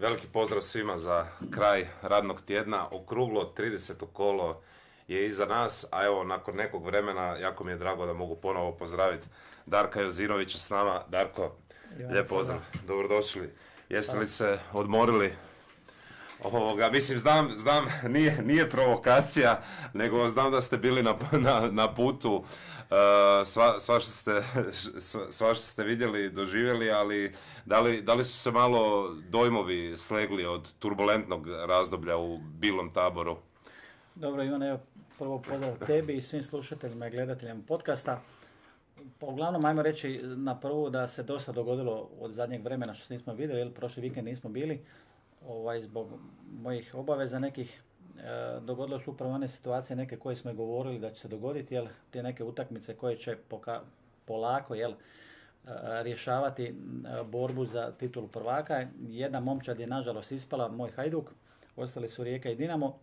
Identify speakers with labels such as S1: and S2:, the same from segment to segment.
S1: Veliki pozdrav svima za kraj radnog tjedna. Okruglo 30. kolo je iza nas, a evo nakon nekog vremena jako mi je drago da mogu ponovo pozdraviti Darka Jozinovića s nama. Darko, lijep pozdrav, dobrodošli. Jeste li se odmorili Ovoga, mislim, znam, znam, nije, nije provokacija, nego znam da ste bili na, na, na putu, sva, sva, što ste, sva što ste vidjeli, doživjeli, ali da li, da li su se malo dojmovi slegli od turbulentnog razdoblja u Bilom taboru?
S2: Dobro, Ivan, evo prvo pozdrav tebi i svim slušateljima i gledateljima podcasta. Pa, uglavnom, ajmo reći na prvu da se dosta dogodilo od zadnjeg vremena što se nismo vidjeli, jer prošli vikend nismo bili ovaj, zbog mojih obaveza nekih e, dogodilo su upravo one situacije neke koje smo govorili da će se dogoditi, jel, te neke utakmice koje će poka, polako, jel, e, rješavati e, borbu za titulu prvaka. Jedna momčad je nažalost ispala, moj Hajduk, ostali su Rijeka i Dinamo.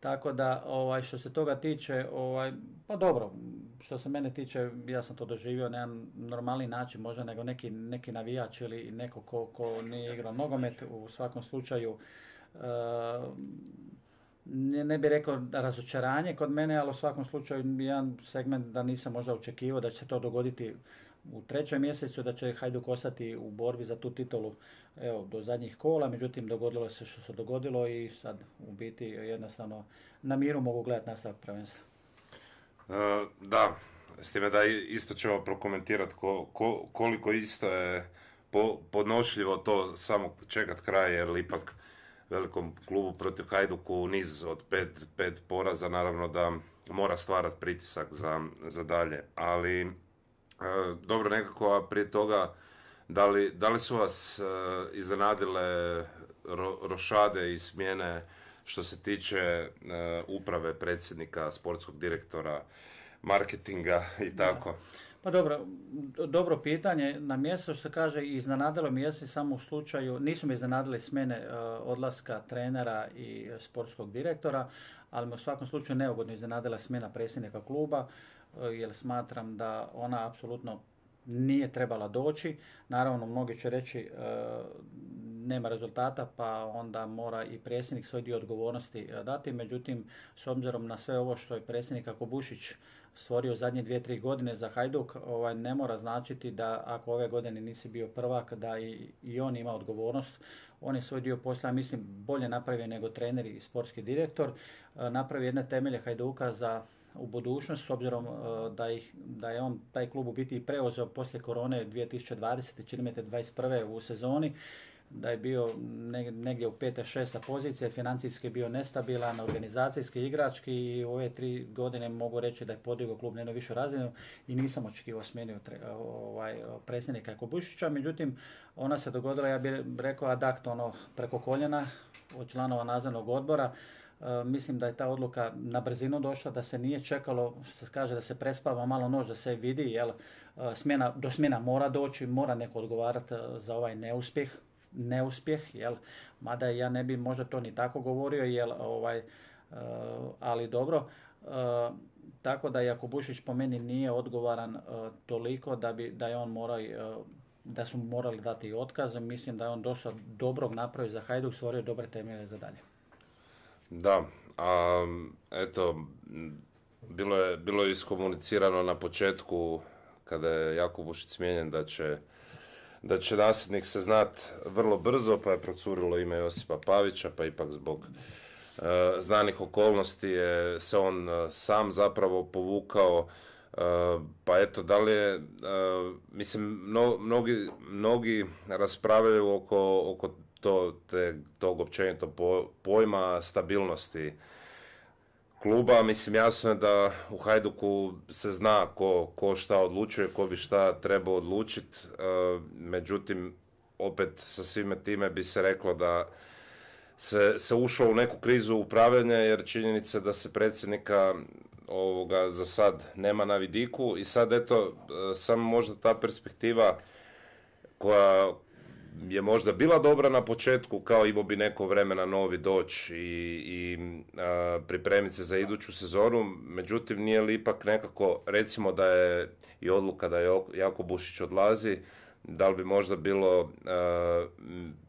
S2: Tako da, ovaj, što se toga tiče, ovaj, pa dobro, što se mene tiče, ja sam to doživio na jedan normalni način, možda nego neki, neki navijač ili neko ko, ko nije igrao nogomet, u svakom slučaju, ne, ne bih rekao razočaranje kod mene, ali u svakom slučaju jedan segment da nisam možda očekivao da će se to dogoditi u trećem mjesecu da će Hajduk ostati u borbi za tu titulu evo, do zadnjih kola, međutim dogodilo se što se dogodilo i sad u biti jednostavno na miru mogu gledati nastavak prvenstva.
S1: Uh, da, s time da isto ćemo prokomentirati ko, ko, koliko isto je po, podnošljivo to samo čekat kraj, jer ipak velikom klubu protiv Hajduku niz od pet, pet poraza, naravno da mora stvarati pritisak za, za dalje, ali E, dobro, nekako, a prije toga, da li, da li su vas e, iznenadile rošade i smjene što se tiče e, uprave predsjednika, sportskog direktora, marketinga i tako?
S2: Pa dobro, dobro pitanje. Na mjesto što se kaže iznenadilo mi jesi samo u slučaju, nisu me iznenadile smjene odlaska trenera i sportskog direktora, ali me u svakom slučaju neugodno iznenadila smjena predsjednika kluba. Eh, jer smatram da ona apsolutno nije trebala doći. Naravno, mnogi će reći e, nema rezultata, pa onda mora i predsjednik svoj dio odgovornosti dati. Međutim, s obzirom na sve ovo što je predsjednik Kobušić stvorio zadnje dvije, tri godine za Hajduk, ovaj, ne mora značiti da ako ove godine nisi bio prvak, da i, i on ima odgovornost. On je svoj dio posla, mislim, bolje napravio nego trener i sportski direktor. E, napravio jedne temelje Hajduka za u budućnost s obzirom e, da, ih, da je on taj klub u biti preuzeo poslije korone 2020. čini 21. u sezoni da je bio negdje u pete, šesta pozicija, financijski bio nestabilan, organizacijski, igrački i u ove tri godine mogu reći da je podigao klub na jednu višu razinu i nisam očekivao smjeniju ovaj, predsjednika Kobušića, međutim ona se dogodila, ja bih rekao adakt ono preko koljena od članova nadzornog odbora, E, mislim da je ta odluka na brzinu došla, da se nije čekalo, što se kaže, da se prespava malo nož, da se vidi, jel, e, smjena, do smjena mora doći, mora neko odgovarati e, za ovaj neuspjeh, neuspjeh, jel, mada ja ne bi možda to ni tako govorio, jel, ovaj, ali dobro, tako da Jakubušić po meni nije odgovaran toliko da, bi, da je on morao da su morali dati otkaz, mislim da je on dosta dobrog napravio za Hajduk, stvorio dobre temelje za dalje.
S1: Da, a eto, bilo je, bilo je iskomunicirano na početku kada je Jakub Vušić smijenjen da će da će nasljednik se znat vrlo brzo, pa je procurilo ime Josipa Pavića, pa ipak zbog e, znanih okolnosti je se on e, sam zapravo povukao, e, pa eto, da li je, mislim, mnogi, mnogi raspravljaju oko, oko to, te, tog općenito pojma stabilnosti kluba. Mislim, jasno je da u Hajduku se zna ko, ko šta odlučuje, ko bi šta trebao odlučiti. E, međutim, opet sa svime time bi se reklo da se, se ušlo u neku krizu upravljanja jer činjenica da se predsjednika ovoga za sad nema na vidiku i sad eto e, samo možda ta perspektiva koja, je možda bila dobra na početku, kao imao bi neko vremena novi doći i, i pripremiti se za iduću sezonu, međutim nije li ipak nekako, recimo da je i odluka da je Jako Bušić odlazi, da li bi možda bilo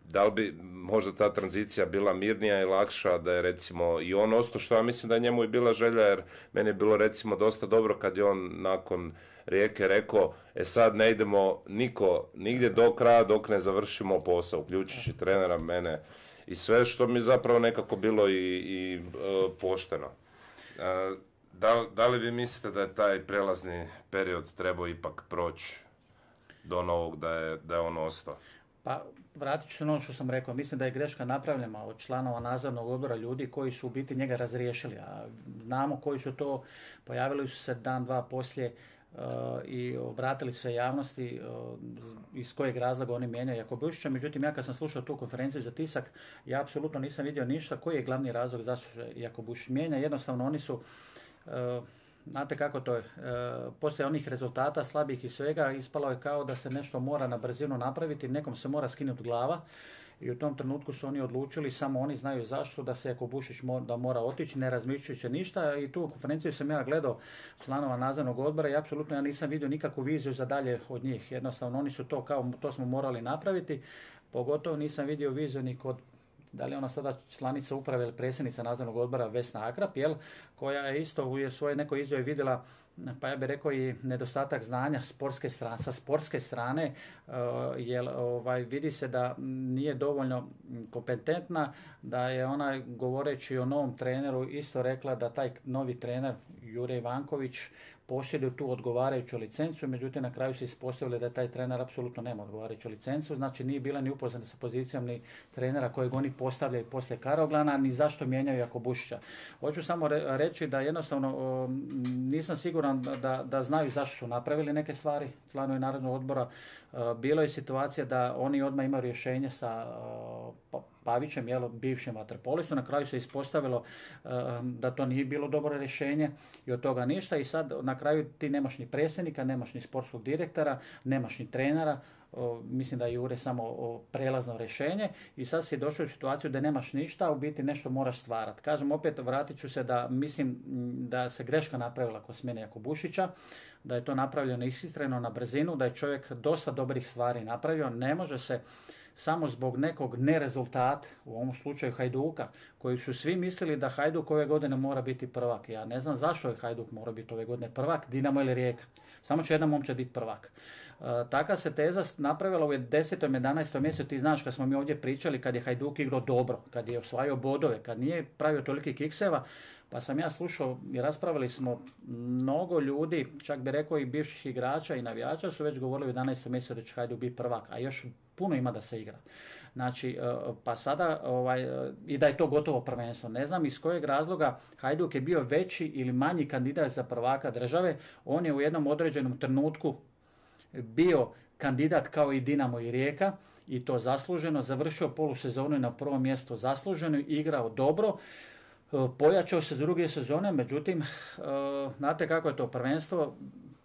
S1: da li bi možda ta tranzicija bila mirnija i lakša da je recimo i on ostao što ja mislim da je njemu i bila želja jer meni je bilo recimo dosta dobro kad je on nakon Rijeke rekao e sad ne idemo niko nigdje do kraja dok ne završimo posao uključujući trenera mene i sve što mi zapravo nekako bilo i, i e, pošteno. E, da, da li vi mislite da je taj prelazni period trebao ipak proći do novog da je, da je on ostao?
S2: Pa vratit ću se na ono što sam rekao. Mislim da je greška napravljena od članova nadzornog odbora ljudi koji su u biti njega razriješili. A znamo koji su to, pojavili su se dan, dva poslije uh, i obratili se javnosti uh, iz kojeg razloga oni mijenjaju Jakobušića. Međutim, ja kad sam slušao tu konferenciju za tisak, ja apsolutno nisam vidio ništa koji je glavni razlog zašto se Jakobušić mijenja. Jednostavno oni su uh, znate kako to je, e, poslije onih rezultata slabih i svega ispalo je kao da se nešto mora na brzinu napraviti, nekom se mora skinuti glava i u tom trenutku su oni odlučili, samo oni znaju zašto, da se Jako Bušić da mora otići, ne razmišljajući ništa i tu konferenciju sam ja gledao članova nadzornog odbora i apsolutno ja nisam vidio nikakvu viziju za dalje od njih. Jednostavno oni su to kao, to smo morali napraviti, pogotovo nisam vidio viziju ni kod da li je ona sada članica uprave ili predsjednica nadzornog odbora Vesna Akrap, jel, koja je isto u svojoj nekoj izjavi vidjela pa ja bih rekao i nedostatak znanja sportske strane, sa sportske strane, uh, jer ovaj, vidi se da nije dovoljno kompetentna, da je ona govoreći o novom treneru isto rekla da taj novi trener Jure Ivanković posjeduju tu odgovarajuću licencu, međutim na kraju se ispostavili da taj trener apsolutno nema odgovarajuću licencu, znači nije bila ni upoznata sa pozicijom ni trenera kojeg oni postavljaju poslije Karoglana, ni zašto mijenjaju Jakobušića. Hoću samo reći da jednostavno nisam siguran da, da znaju zašto su napravili neke stvari, članovi Narodnog odbora. Bilo je situacija da oni odmah imaju rješenje sa pa, Pavićem, jel, bivšim vaterpolistu. Na kraju se ispostavilo eh, da to nije bilo dobro rješenje i od toga ništa. I sad na kraju ti nemaš ni predsjednika, nemaš ni sportskog direktora, nemaš ni trenera, mislim da je Jure samo prelazno rješenje i sad si došao u situaciju da nemaš ništa, a u biti nešto moraš stvarati. Kažem opet, vratit ću se da mislim da se greška napravila kod smjene Jakobušića, da je to napravljeno ishistreno na brzinu, da je čovjek dosta dobrih stvari napravio, ne može se samo zbog nekog nerezultata, u ovom slučaju Hajduka, koji su svi mislili da Hajduk ove godine mora biti prvak. Ja ne znam zašto je Hajduk mora biti ove godine prvak, Dinamo ili Rijeka. Samo će jedna momčad biti prvak. E, taka se teza napravila u 10. 11. mjesecu, ti znaš kad smo mi ovdje pričali kad je Hajduk igrao dobro, kad je osvajao bodove, kad nije pravio toliki kikseva, pa sam ja slušao i raspravili smo mnogo ljudi, čak bi rekao i bivših igrača i navijača su već govorili u 11. mjesecu da će Hajduk biti prvak, a još puno ima da se igra. Znači, e, pa sada, ovaj, e, i da je to gotovo prvenstvo. Ne znam iz kojeg razloga Hajduk je bio veći ili manji kandidat za prvaka države. On je u jednom određenom trenutku bio kandidat kao i Dinamo i Rijeka i to zasluženo. Završio polusezonu na prvom mjestu zasluženo, igrao dobro. E, pojačao se druge sezone, međutim, znate kako je to prvenstvo?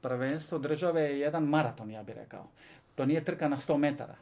S2: Prvenstvo države je jedan maraton, ja bih rekao. To nije trka na 100 metara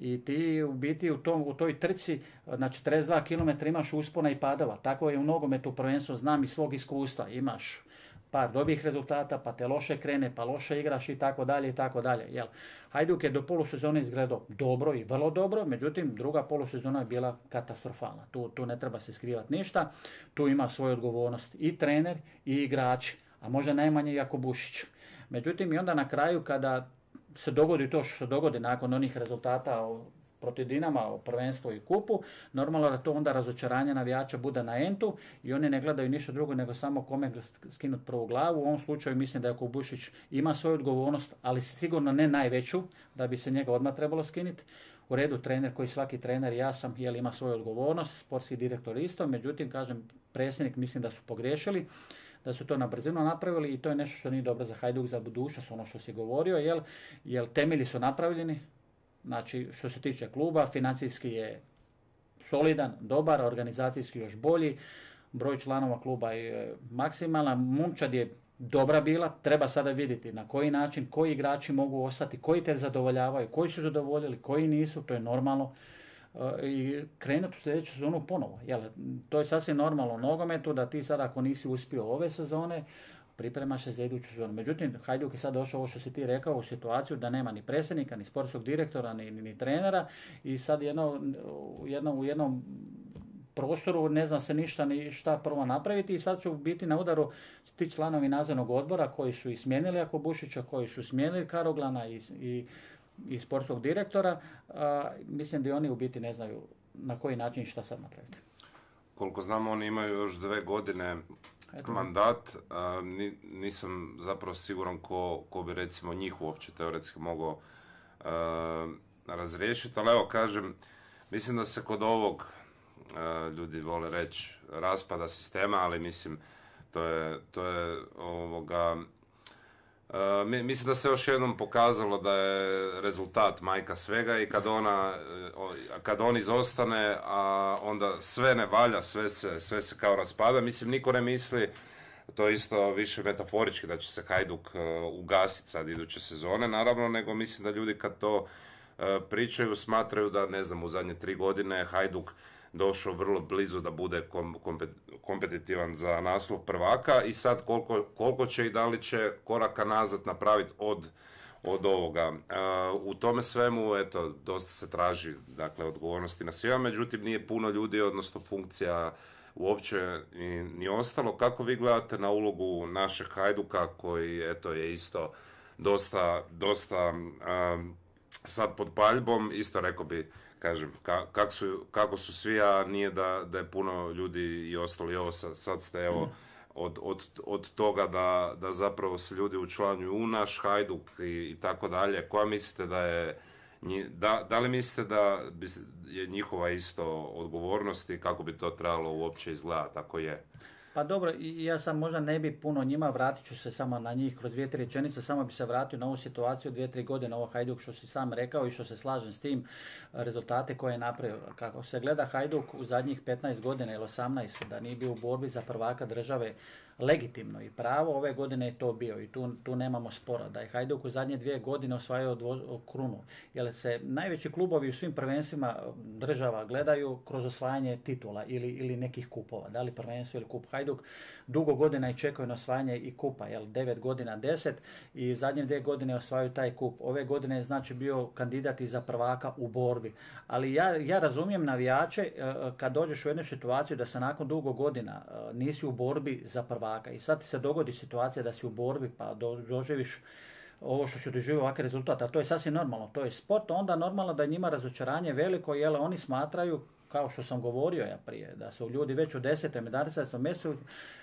S2: i ti u biti u, tom, u toj trci na 42 km imaš uspona i padova. Tako je u nogometu prvenstvo znam iz svog iskustva. Imaš par dobrih rezultata, pa te loše krene, pa loše igraš i tako dalje i tako dalje. Jel? Hajduk je do polusezone izgledao dobro i vrlo dobro, međutim druga polusezona je bila katastrofalna. Tu, tu ne treba se skrivati ništa, tu ima svoju odgovornost i trener i igrač, a možda najmanje Jako Bušić. Međutim i onda na kraju kada se dogodi to što se dogodi nakon onih rezultata protiv Dinama o prvenstvu i kupu, normalno da to onda razočaranje navijača bude na entu i oni ne gledaju ništa drugo nego samo kome skinuti prvu glavu. U ovom slučaju mislim da je Kubušić ima svoju odgovornost, ali sigurno ne najveću, da bi se njega odmah trebalo skinuti. U redu trener koji svaki trener, ja sam, jel ima svoju odgovornost, sportski direktor isto, međutim, kažem, predsjednik mislim da su pogriješili da su to na brzinu napravili i to je nešto što nije dobro za Hajduk za budućnost, ono što si govorio, jel, jel temelji su napravljeni, znači što se tiče kluba, financijski je solidan, dobar, organizacijski još bolji, broj članova kluba je maksimalan, Mumčad je dobra bila, treba sada vidjeti na koji način, koji igrači mogu ostati, koji te zadovoljavaju, koji su zadovoljili, koji nisu, to je normalno i krenuti u sljedeću sezonu ponovo. Jel, to je sasvim normalno u nogometu da ti sad ako nisi uspio ove sezone, pripremaš se za iduću sezonu. Međutim, Hajduk je sad došao ovo što si ti rekao u situaciju da nema ni predsjednika, ni sportskog direktora, ni, ni, trenera i sad jedno, jedno, u jednom prostoru ne zna se ništa ni šta prvo napraviti i sad će biti na udaru ti članovi nadzornog odbora koji su i smijenili Bušića, koji su smijenili Karoglana i, i, i sportskog direktora. mislim da oni u biti ne znaju na koji način šta sad napraviti.
S1: Koliko znamo, oni imaju još dve godine mandat. nisam zapravo siguran ko, ko bi recimo njih uopće teoretski mogao razriješiti, ali evo kažem, mislim da se kod ovog ljudi vole reći raspada sistema, ali mislim to je, to je ovoga, mislim da se još jednom pokazalo da je rezultat majka svega i kad ona, kad on izostane, a onda sve ne valja, sve se, sve se kao raspada. Mislim, niko ne misli, to je isto više metaforički da će se Hajduk ugasiti sad iduće sezone, naravno, nego mislim da ljudi kad to pričaju smatraju da, ne znam, u zadnje tri godine Hajduk došao vrlo blizu da bude kompetitivan za naslov prvaka i sad koliko, koliko će i da li će koraka nazad napraviti od od ovoga. u tome svemu, eto, dosta se traži, dakle, odgovornosti na svima, međutim, nije puno ljudi, odnosno funkcija uopće ni, ni ostalo. Kako vi gledate na ulogu našeg Hajduka, koji, eto, je isto dosta, dosta sad pod paljbom, isto rekao bi, kažem, kak su, kako su svi, a nije da, da je puno ljudi i ostali ovo, sad, ste evo, od, od, od toga da, da zapravo se ljudi učlanjuju u naš Hajduk i, i tako dalje. Koja mislite da je, da, da li mislite da je njihova isto odgovornost i kako bi to trebalo uopće izgledati ako je?
S2: Pa dobro, ja sam možda ne bi puno njima, vratit ću se samo na njih kroz dvije, tri rečenice, samo bi se vratio na ovu situaciju dvije, tri godine, ovo Hajduk što si sam rekao i što se slažem s tim, rezultate koje je napravio. Kako se gleda Hajduk u zadnjih 15 godina ili 18, da nije bio u borbi za prvaka države, legitimno i pravo, ove godine je to bio i tu, tu nemamo spora. Da je Hajduk u zadnje dvije godine osvajao dvo, krunu, jer se najveći klubovi u svim prvenstvima država gledaju kroz osvajanje titula ili, ili nekih kupova, da li prvenstvo ili kup Hajduk, dugo godina i čekaju na osvajanje i kupa, jel, devet godina deset i zadnje dvije godine osvajaju taj kup. Ove godine je znači bio kandidat i za prvaka u borbi. Ali ja, ja razumijem navijače e, kad dođeš u jednu situaciju da se nakon dugo godina e, nisi u borbi za prvaka i sad se dogodi situacija da si u borbi pa doživiš ovo što se doživio ovakav rezultat, a to je sasvim normalno, to je sport, onda normalno da je njima razočaranje veliko, jer oni smatraju kao što sam govorio ja prije, da su ljudi već u 10. 11. mjesecu,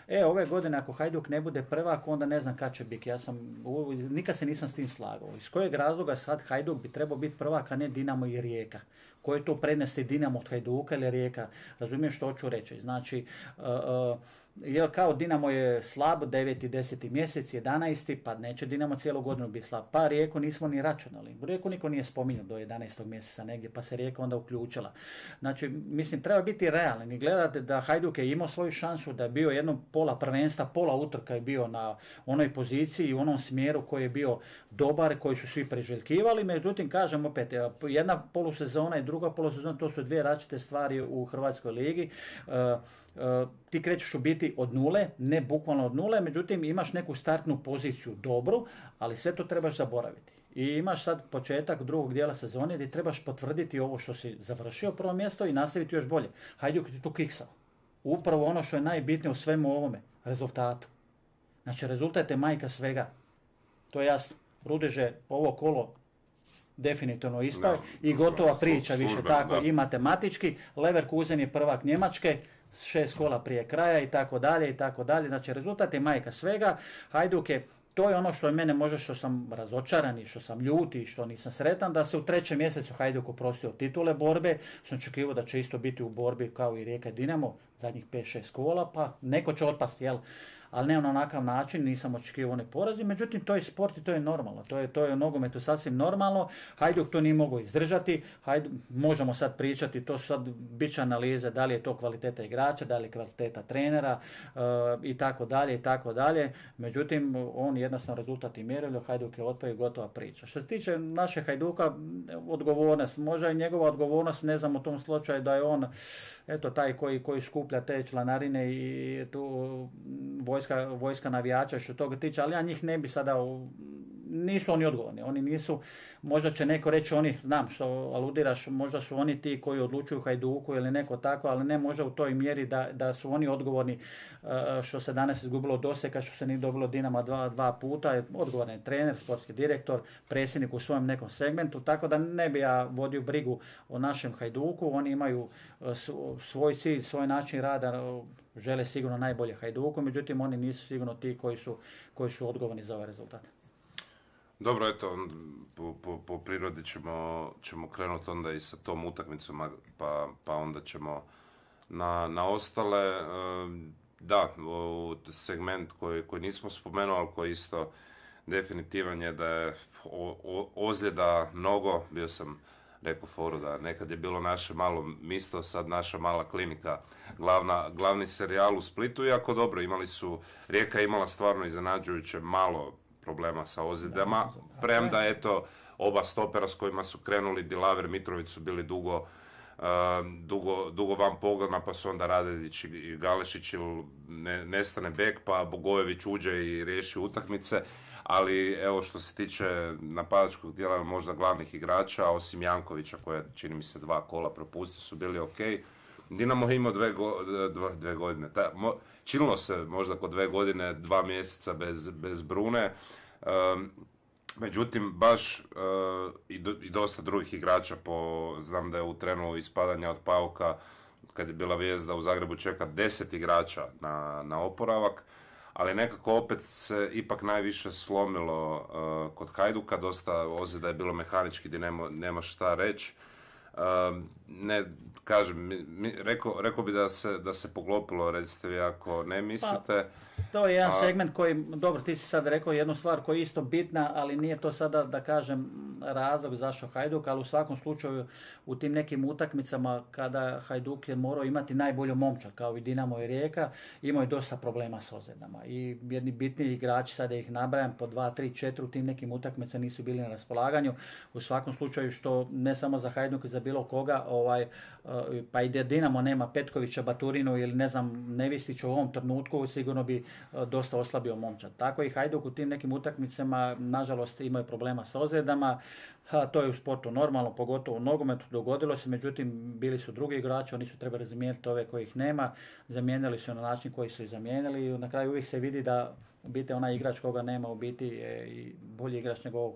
S2: e, ove godine ako Hajduk ne bude prvak, onda ne znam kad će biti. Ja sam, nikad se nisam s tim slagao. Iz kojeg razloga sad Hajduk bi trebao biti prvak, a ne Dinamo i Rijeka? Koje to prednosti Dinamo od Hajduka ili Rijeka? Razumijem što hoću reći. Znači, uh, uh, jer kao Dinamo je slab, 9. 10. mjesec, 11. pa neće Dinamo cijelu godinu biti slab. Pa Rijeku nismo ni računali. Rijeku niko nije spominjao do 11. mjeseca negdje, pa se Rijeka onda uključila. Znači, mislim, treba biti realni i gledati da Hajduk je imao svoju šansu, da je bio jedno pola prvenstva, pola utrka je bio na onoj poziciji i u onom smjeru koji je bio dobar, koji su svi preželjkivali. Međutim, kažem opet, jedna polusezona i druga polusezona, to su dvije različite stvari u Hrvatskoj ligi. E, ti krećeš u biti od nule, ne bukvalno od nule, međutim imaš neku startnu poziciju dobru, ali sve to trebaš zaboraviti. I imaš sad početak drugog dijela sezone gdje trebaš potvrditi ovo što si završio prvo mjesto i nastaviti još bolje. Hajduk ti tu kiksao. Upravo ono što je najbitnije u svemu ovome, rezultatu. Znači rezultat je majka svega. To je jasno. Rudeže ovo kolo definitivno ispao i gotova priča više tako i matematički. Leverkusen je prvak Njemačke, šest kola prije kraja i tako dalje i tako dalje. Znači rezultat je majka svega. Hajduk je to je ono što je mene možda što sam razočaran i što sam ljut i što nisam sretan da se u trećem mjesecu Hajduk oprostio titule borbe. Sam očekivao da će isto biti u borbi kao i Rijeka Dinamo zadnjih 5-6 kola pa neko će otpasti jel ali ne na onakav način, nisam očekivao one porazi, međutim to je sport i to je normalno, to je, to je u nogometu sasvim normalno, Hajduk to nije mogao izdržati, Hajduk, možemo sad pričati, to su sad bit će analize, da li je to kvaliteta igrača, da li je kvaliteta trenera uh, i tako dalje i tako dalje, međutim on jednostavno rezultat i mjerilo, Hajduk je otpao i gotova priča. Što se tiče naše Hajduka, odgovornost, možda je njegova odgovornost, ne znam u tom slučaju da je on eto taj koji, koji skuplja te članarine i tu vojska, vojska navijača što toga tiče, ali ja njih ne bi sada, nisu oni odgovorni, oni nisu, možda će neko reći oni, znam što aludiraš, možda su oni ti koji odlučuju Hajduku ili neko tako, ali ne možda u toj mjeri da, da su oni odgovorni uh, što se danas izgubilo doseka, što se nije dobilo Dinama dva, dva puta, odgovoran je trener, sportski direktor, predsjednik u svojem nekom segmentu, tako da ne bi ja vodio brigu o našem Hajduku, oni imaju uh, svoj cilj, svoj način rada, žele sigurno najbolje Hajduku, međutim oni nisu sigurno ti koji su, koji su odgovorni za ovaj rezultat.
S1: Dobro, eto, po, po, po prirodi ćemo, ćemo krenuti onda i sa tom utakmicom, pa, pa onda ćemo na, na ostale. Da, segment koji, koji nismo spomenuli, ali koji isto definitivan je da je ozljeda mnogo, bio sam rekao foru da nekad je bilo naše malo misto, sad naša mala klinika, glavna, glavni serijal u Splitu, iako dobro, imali su, Rijeka imala stvarno iznenađujuće malo problema sa ozljedama, premda eto, oba stopera s kojima su krenuli, Dilaver Mitrović su bili dugo, uh, dugo, dugo van pogona, pa su onda Radedić i Galešić ili ne, nestane bek, pa Bogojević uđe i riješi utakmice ali evo što se tiče napadačkog dijela možda glavnih igrača, osim Jankovića koja čini mi se dva kola propustio su bili ok. Dinamo je imao dve, dve godine. Ta, mo, činilo se možda kod dve godine, dva mjeseca bez, bez Brune. međutim, baš uh, i, do, i, dosta drugih igrača, po, znam da je u trenu ispadanja od Pauka, kad je bila vijest u Zagrebu čeka deset igrača na, na oporavak ali nekako opet se ipak najviše slomilo uh, kod Hajduka, dosta ozljeda je bilo mehanički gdje nema, nema šta reći. Uh, ne, kažem, mi, rekao, rekao bi da se, da se poglopilo, recite vi ako ne mislite. Pa
S2: to je jedan segment koji, dobro ti si sad rekao jednu stvar koja je isto bitna, ali nije to sada da kažem razlog zašto Hajduk, ali u svakom slučaju u tim nekim utakmicama kada Hajduk je morao imati najbolju momčad kao i Dinamo i Rijeka, imao je dosta problema s ozljedama. I jedni bitni igrači, sada ih nabrajam, po dva, tri, četiri u tim nekim utakmicama nisu bili na raspolaganju. U svakom slučaju što ne samo za Hajduk i za bilo koga, ovaj, eh, pa i Dinamo nema Petkovića, Baturinu ili ne znam Nevistić u ovom trenutku, sigurno bi E, dosta oslabio momčad. Tako i Hajduk u tim nekim utakmicama, nažalost, imaju problema sa ozljedama. to je u sportu normalno, pogotovo u nogometu, dogodilo se, međutim, bili su drugi igrači, oni su trebali zamijeniti ove kojih nema, zamijenili su na način koji su i zamijenili i na kraju uvijek se vidi da u biti onaj igrač koga nema u biti je i bolji igrač nego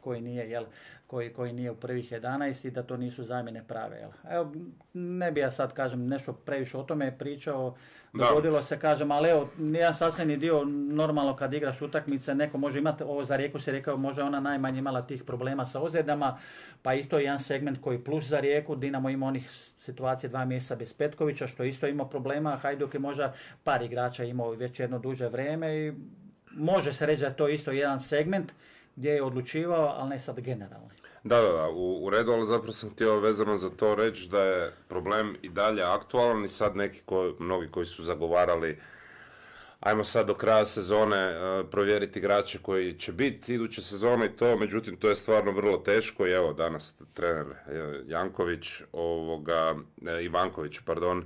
S2: koji nije, jel, koji, koji nije u prvih 11 i da to nisu zamjene prave. Jel. Evo, ne bi ja sad, kažem, nešto previše o tome pričao, dogodilo se, kažem, ali evo, nijedan sasvim dio normalno kad igraš utakmice, neko može imati, ovo za Rijeku se rekao, može ona najmanje imala tih problema sa ozljedama, pa i to je jedan segment koji plus za Rijeku, Dinamo ima onih situacije dva mjeseca bez Petkovića, što isto ima problema, Hajduk je možda par igrača imao već jedno duže vrijeme i može se reći da je to isto jedan segment gdje je odlučivao, ali ne sad generalno.
S1: Da, da, da, u, u redu, ali zapravo sam htio vezano za to reći da je problem i dalje aktualan i sad neki ko, mnogi koji su zagovarali ajmo sad do kraja sezone uh, provjeriti igrače koji će biti iduće sezone i to, međutim to je stvarno vrlo teško i evo danas trener e, Janković, ovoga, e, Ivanković, pardon,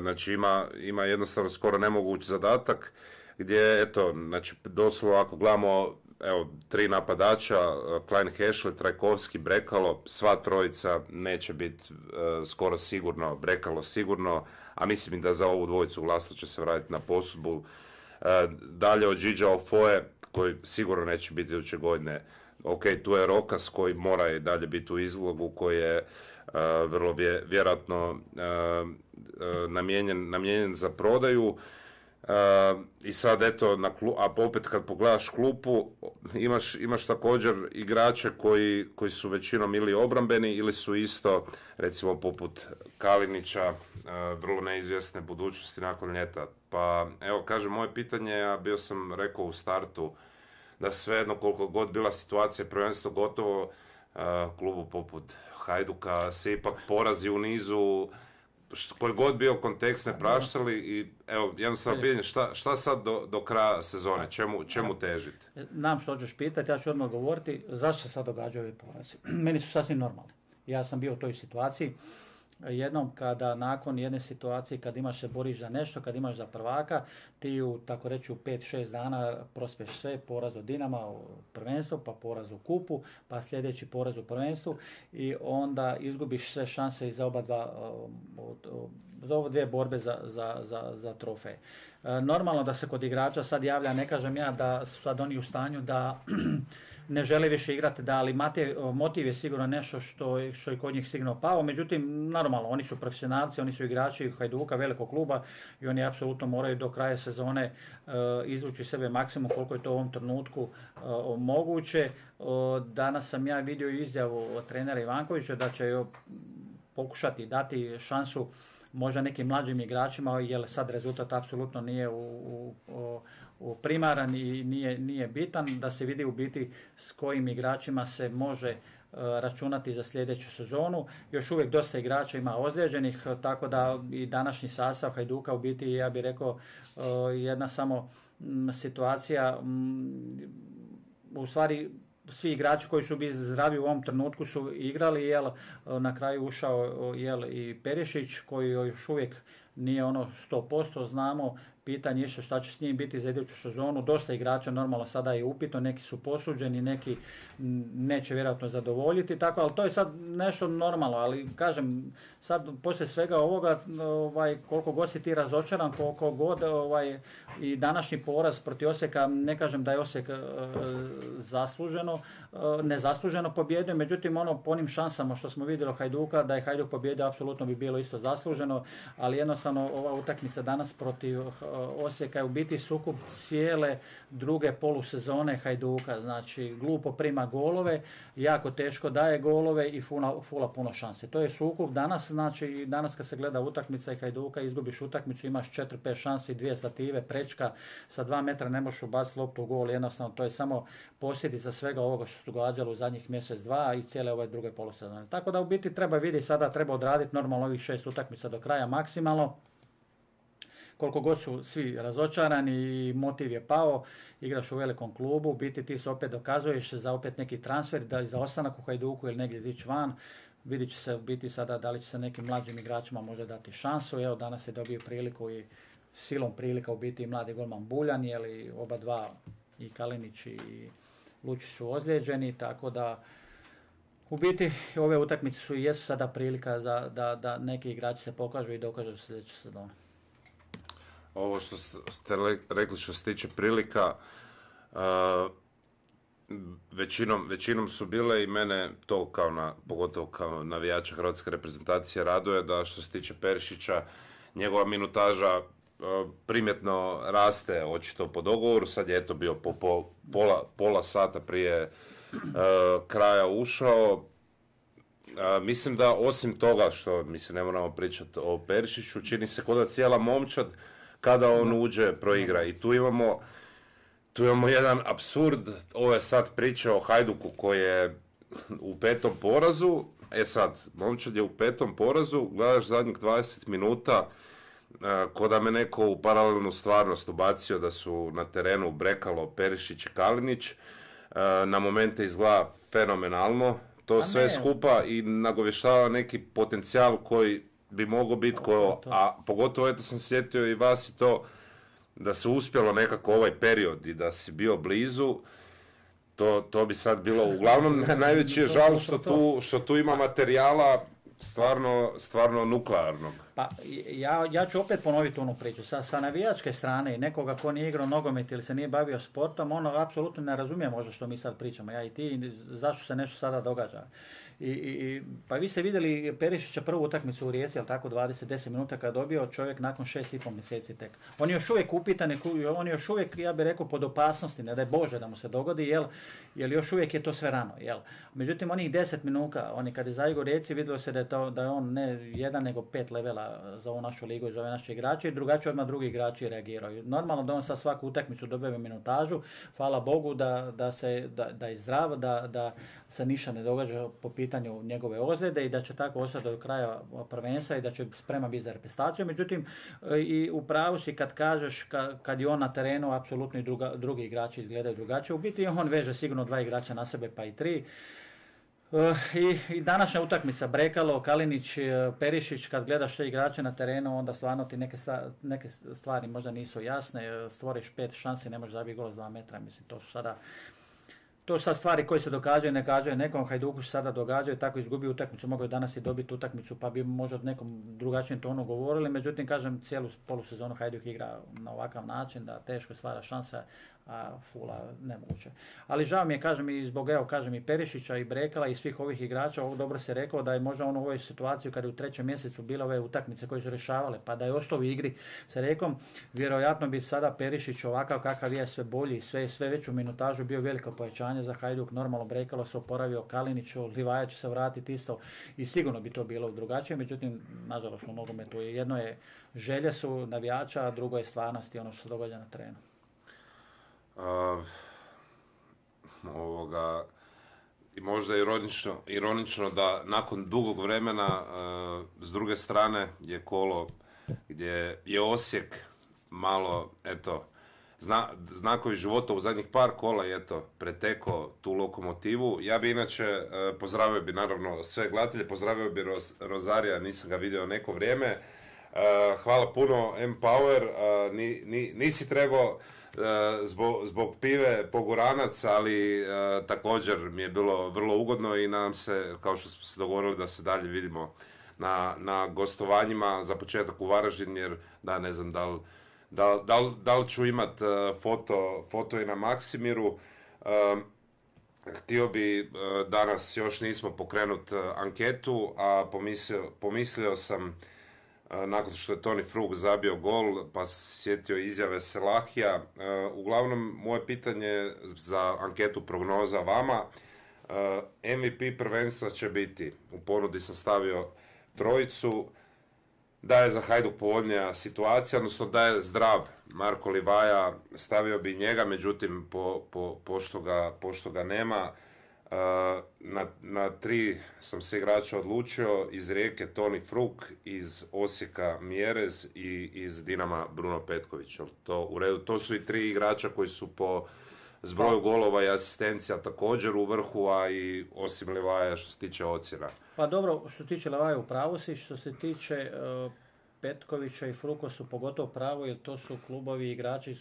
S1: znači ima, ima jednostavno skoro nemoguć zadatak gdje eto, znači doslovno ako gledamo evo, tri napadača, Klein Hešle, Trajkovski, Brekalo, sva trojica neće biti uh, skoro sigurno, Brekalo sigurno, a mislim da za ovu dvojicu Glaslo će se vratiti na posudbu. Uh, dalje od Gigi Ofoje, koji sigurno neće biti iduće godine. Ok, tu je Rokas koji mora i dalje biti u izlogu, koji je uh, vrlo vjerojatno namijenjen, namijenjen za prodaju. I sad eto, na a opet kad pogledaš klupu, imaš, imaš također igrače koji, koji su većinom ili obrambeni ili su isto, recimo poput Kalinića, vrlo neizvjesne budućnosti nakon ljeta. Pa evo, kažem, moje pitanje, ja bio sam rekao u startu, da svejedno koliko god bila situacija prvenstvo gotovo, klubu poput Hajduka se ipak porazi u nizu, koji god bio kontekst ne praštali i evo, jednostavno pitanje, šta, šta sad do, do kraja sezone, čemu, čemu težite?
S2: Nam što hoćeš pitati, ja ću odmah govoriti zašto se sad događaju ovi porazi. Meni su sasvim normalni. Ja sam bio u toj situaciji. Jednom kada nakon jedne situacije kad imaš se boriš za nešto, kad imaš za prvaka, ti u tako reći u 5-6 dana prospeš sve, poraz od Dinama u prvenstvu, pa poraz u kupu, pa sljedeći poraz u prvenstvu i onda izgubiš sve šanse i za oba dva, za ove dvije borbe za, za, za, za trofej. E, normalno da se kod igrača sad javlja, ne kažem ja da su sad oni u stanju da ne žele više igrati, da ali mate, motiv je sigurno nešto što, što je kod njih sigurno pao. Međutim, normalno, oni su profesionalci, oni su igrači Hajduka, velikog kluba i oni apsolutno moraju do kraja sezone uh, izvući sebe maksimum koliko je to u ovom trenutku uh, moguće. danas sam ja vidio izjavu trenera Ivankovića da će pokušati dati šansu možda nekim mlađim igračima, jer sad rezultat apsolutno nije u, u, u primaran i nije, nije bitan, da se vidi u biti s kojim igračima se može e, računati za sljedeću sezonu. Još uvijek dosta igrača ima ozlijeđenih, tako da i današnji sastav Hajduka u biti, ja bih rekao, e, jedna samo situacija, u stvari svi igrači koji su bili zdravi u ovom trenutku su igrali, jel, na kraju ušao jel, i Perišić koji još uvijek nije ono 100%, znamo pitanje je šta će s njim biti za iduću sezonu. Dosta igrača normalno sada je upitno, neki su posuđeni, neki neće vjerojatno zadovoljiti, tako, ali to je sad nešto normalno, ali kažem, sad poslije svega ovoga, ovaj, koliko god si ti razočaran, koliko god ovaj, i današnji poraz protiv Osijeka, ne kažem da je Osijek e, zasluženo, nezasluženo pobjedio, međutim ono po onim šansama što smo vidjeli Hajduka, da je Hajduk pobjedio, apsolutno bi bilo isto zasluženo, ali jednostavno ova utakmica danas protiv e, Osijeka je u biti sukup cijele druge polusezone Hajduka. Znači, glupo prima golove, jako teško daje golove i fula, fula puno šanse. To je sukup danas, znači danas kad se gleda utakmica i Hajduka, izgubiš utakmicu, imaš 4-5 šansi, dvije sative, prečka, sa dva metra ne možeš ubaciti loptu u gol, jednostavno to je samo posljedica svega ovoga što se događalo u zadnjih mjesec, dva i cijele ove druge polusezone. Tako da u biti treba vidjeti sada, treba odraditi normalno ovih šest utakmica do kraja maksimalno koliko god su svi razočarani i motiv je pao, igraš u velikom klubu, biti ti se opet dokazuješ za opet neki transfer, da za ostanak u Hajduku ili negdje ići van, vidit će se u biti sada da li će se nekim mlađim igračima možda dati šansu. Evo danas je dobio priliku i silom prilika u biti mladi golman Buljan, li oba dva i Kalinić i Lučić su ozlijeđeni, tako da u biti ove utakmice su i jesu sada prilika za, da, da neki igrači se pokažu i dokažu sljedeću sezonu
S1: ovo što ste rekli što se tiče prilika, većinom, većinom su bile i mene to kao na, pogotovo kao navijača hrvatske reprezentacije raduje da što se tiče Perišića, njegova minutaža primjetno raste očito po dogovoru, sad je eto bio po, po pola, pola sata prije kraja ušao. mislim da osim toga što mislim ne moramo pričati o Perišiću, čini se kod da cijela momčad kada on uđe, proigra. I tu imamo, tu imamo jedan absurd, ovo je sad priča o Hajduku koji je u petom porazu, e sad, momčad je u petom porazu, gledaš zadnjih 20 minuta, e, ko da me neko u paralelnu stvarnost ubacio da su na terenu Brekalo, Perišić i Kalinić, e, na momente izgleda fenomenalno, to sve skupa i nagovještava neki potencijal koji bi mogao biti ko, a pogotovo eto sam sjetio i vas i to da se uspjelo nekako ovaj period i da si bio blizu, to, to bi sad bilo uglavnom najveći je žal što tu, što tu ima materijala stvarno, stvarno nuklearnog.
S2: Pa ja, ja ću opet ponoviti onu priču. Sa, sa navijačke strane i nekoga ko nije igrao nogomet ili se nije bavio sportom, ono apsolutno ne razumije možda što mi sad pričamo, ja i ti, zašto se nešto sada događa. I, i, pa vi ste vidjeli Perišića prvu utakmicu u Rijeci, ali tako 20-10 minuta kada dobio čovjek nakon 6,5 mjeseci tek. On je još uvijek upitan, on je još uvijek, ja bih rekao, pod opasnosti, ne daj Bože da mu se dogodi, jel, jer još uvijek je to sve rano. Jel. Međutim, onih 10 minuta, oni kad je zaigo Rijeci, vidjelo se da je, to, da je on ne jedan nego pet levela za ovu našu ligu i za ove naše igrače i drugačije odmah drugi igrači reagiraju. Normalno da on sa svaku utakmicu dobije minutažu, hvala Bogu da, da, se, da, da je zdrav, da, da se ništa ne događa po pitanju njegove ozljede i da će tako ostati do kraja prvenstva i da će spreman biti za reprezentaciju. Međutim, e, i u pravu si kad kažeš kad je on na terenu, apsolutno i druga, drugi igrači izgledaju drugačije. U biti on veže sigurno dva igrača na sebe pa i tri. I, I današnja utakmica, Brekalo, Kalinić, Perišić, kad gledaš te igrače na terenu, onda stvarno ti neke, neke stvari možda nisu jasne, stvoriš pet šansi, ne možeš zabiti gol s dva metra, mislim, to su sada to sad stvari koje se događaju, ne gađaju nekom, Hajduku se sada događaju, tako izgubi utakmicu, mogao danas i dobiti utakmicu, pa bi možda nekom drugačijem tonu govorili, međutim, kažem, cijelu polusezonu Hajduk igra na ovakav način da teško stvara šansa, a Fula nemoguće. Ali žao mi je, kažem, i zbog, evo, kažem, i Perišića i Brekala i svih ovih igrača, ovo dobro se rekao da je možda on u ovoj situaciji kada je u trećem mjesecu bile ove utakmice koje su rješavale, pa da je ostao u igri sa Rekom, vjerojatno bi sada Perišić ovakav kakav je sve bolji, sve, sve veću minutažu bio veliko povećanje za Hajduk, normalno Brekalo se oporavio Kaliniću, Livaja će se vratiti isto i sigurno bi to bilo drugačije, međutim, nažalost u nogometu jedno je želje su navijača, a drugo je stvarnost i ono što se događa na terenu
S1: ovoga, i možda ironično, ironično da nakon dugog vremena s druge strane je kolo gdje je Osijek malo, eto, zna, znakovi života u zadnjih par kola je eto, preteko tu lokomotivu. Ja bi inače, pozdravio bi naravno sve gledatelje, pozdravio bi Rozarija, nisam ga vidio neko vrijeme. hvala puno Empower, nisi trebao E, zbog, zbog pive poguranac, ali e, također mi je bilo vrlo ugodno i nadam se, kao što smo se dogovorili, da se dalje vidimo na, na gostovanjima za početak u Varaždin, jer da ne znam da li, da, da, da li ću imat e, foto, foto i na Maksimiru. Htio bi, danas još nismo pokrenut anketu, a pomislio, pomislio sam nakon što je Toni Frug zabio gol, pa sjetio izjave Selahija. Uglavnom, moje pitanje za anketu prognoza vama, MVP prvenstva će biti, u ponudi sam stavio trojicu, da je za Hajduk povoljnija situacija, odnosno da je zdrav Marko Livaja, stavio bi njega, međutim, po, po, pošto, ga, pošto ga nema, na, na tri sam se igrača odlučio, iz Rijeke Toni Fruk, iz Osijeka Mjerez i iz Dinama Bruno Petković. To, u redu, to su i tri igrača koji su po zbroju golova i asistencija također u vrhu, a i osim Levaja što se tiče ocjena.
S2: Pa dobro, što se tiče Levaja u pravu si, što se tiče uh, Petkovića i Fruko su pogotovo pravo jer to su klubovi igrači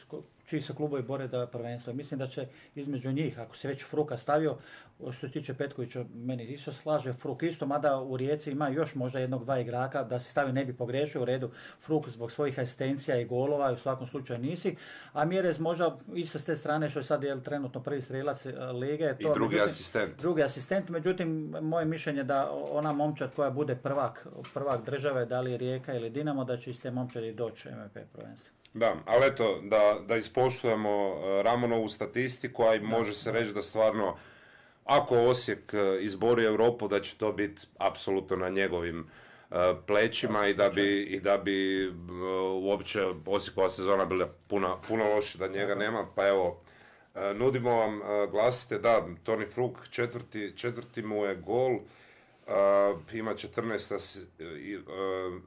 S2: čiji se klubovi bore da prvenstvo. Mislim da će između njih, ako se već Fruka stavio, što se tiče Petkovića, meni isto slaže Fruk isto, mada u Rijeci ima još možda jednog, dva igraka, da se stavi ne bi pogrešio u redu Fruk zbog svojih asistencija i golova, u svakom slučaju nisi, a Mjerez možda isto s te strane što je sad je trenutno prvi strelac e, lige.
S1: To, I drugi asistent.
S2: Drugi asistent, međutim, moje mišljenje da ona momčad koja bude prvak, prvak države, da li je Rijeka ili Dinamo, da će iz te momčadi doći MVP prvenstvo.
S1: Da, ali eto, da, da ispoštujemo e, Ramonovu statistiku, a i može se reći da stvarno, ako Osijek e, izbori Europu, da će to biti apsolutno na njegovim e, plećima i da bi, i da bi uopće Osijekova sezona bila puno, puno loše da njega nema, pa evo, nudimo vam, glasite, da, Toni Fruk, četvrti, četvrti mu je gol, ima 14,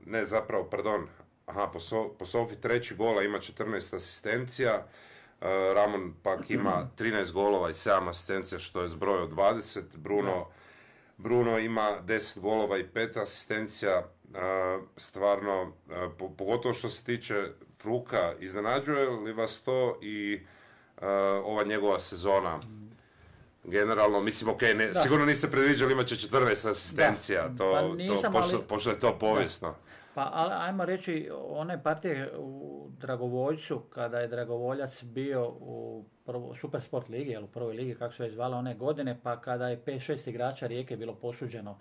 S1: ne zapravo, pardon, aha, po, so, po Sofi treći gola ima 14 asistencija, uh, Ramon pak ima 13 golova i 7 asistencija što je zbroj od 20, Bruno, Bruno ima 10 golova i 5 asistencija, uh, stvarno, uh, pogotovo što se tiče Fruka, iznenađuje li vas to i ova njegova sezona? Generalno, mislim, ok, ne, sigurno niste predviđali imat će 14 asistencija, to, pa to, pošto, pošto je to povijesno.
S2: Pa ajmo reći, one partije u Dragovoljcu, kada je Dragovoljac bio u prvo, Super Sport ligi, u prvoj ligi, kako se je zvala one godine, pa kada je 5-6 igrača Rijeke bilo posuđeno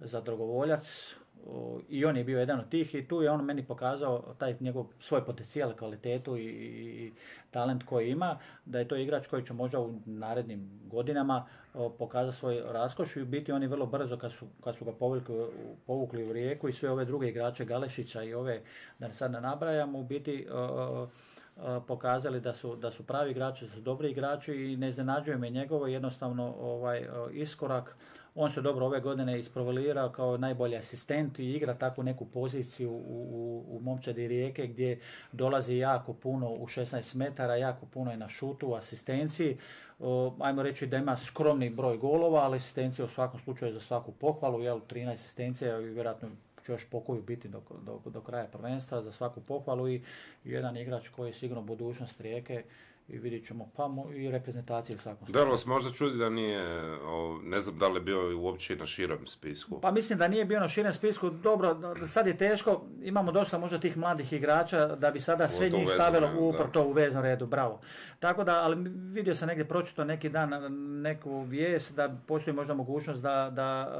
S2: za Dragovoljac, i on je bio jedan od tih i tu je on meni pokazao taj njegov svoj potencijal, kvalitetu i, i talent koji ima, da je to igrač koji će možda u narednim godinama pokazati svoj raskoš i biti oni vrlo brzo kad su, kad su ga povukli, povukli u rijeku i sve ove druge igrače Galešića i ove, da ne sad ne nabrajam, u biti pokazali da su, da su pravi igrači, da su dobri igrači i ne iznenađuje me njegovo jednostavno ovaj iskorak On se dobro ove godine isprovalirao kao najbolji asistent i igra takvu neku poziciju u, u, u momčadi rijeke gdje dolazi jako puno u 16 metara, jako puno je na šutu, u asistenciji. ajmo reći da ima skromni broj golova, ali asistencija u svakom slučaju za svaku pohvalu, jel, 13 asistencija i vjerojatno će još pokoju biti do, do, do kraja prvenstva za svaku pohvalu i jedan igrač koji je sigurno budućnost rijeke i vidjet ćemo pa i reprezentacije u svakom
S1: Da vas možda čudi da nije, ne znam da li je bio uopće na širem spisku.
S2: Pa mislim da nije bio na širem spisku, dobro, sad je teško, imamo dosta možda tih mladih igrača da bi sada sve njih stavilo u to u veznom redu, bravo. Tako da, ali vidio sam negdje pročito neki dan neku vijest da postoji možda mogućnost da, da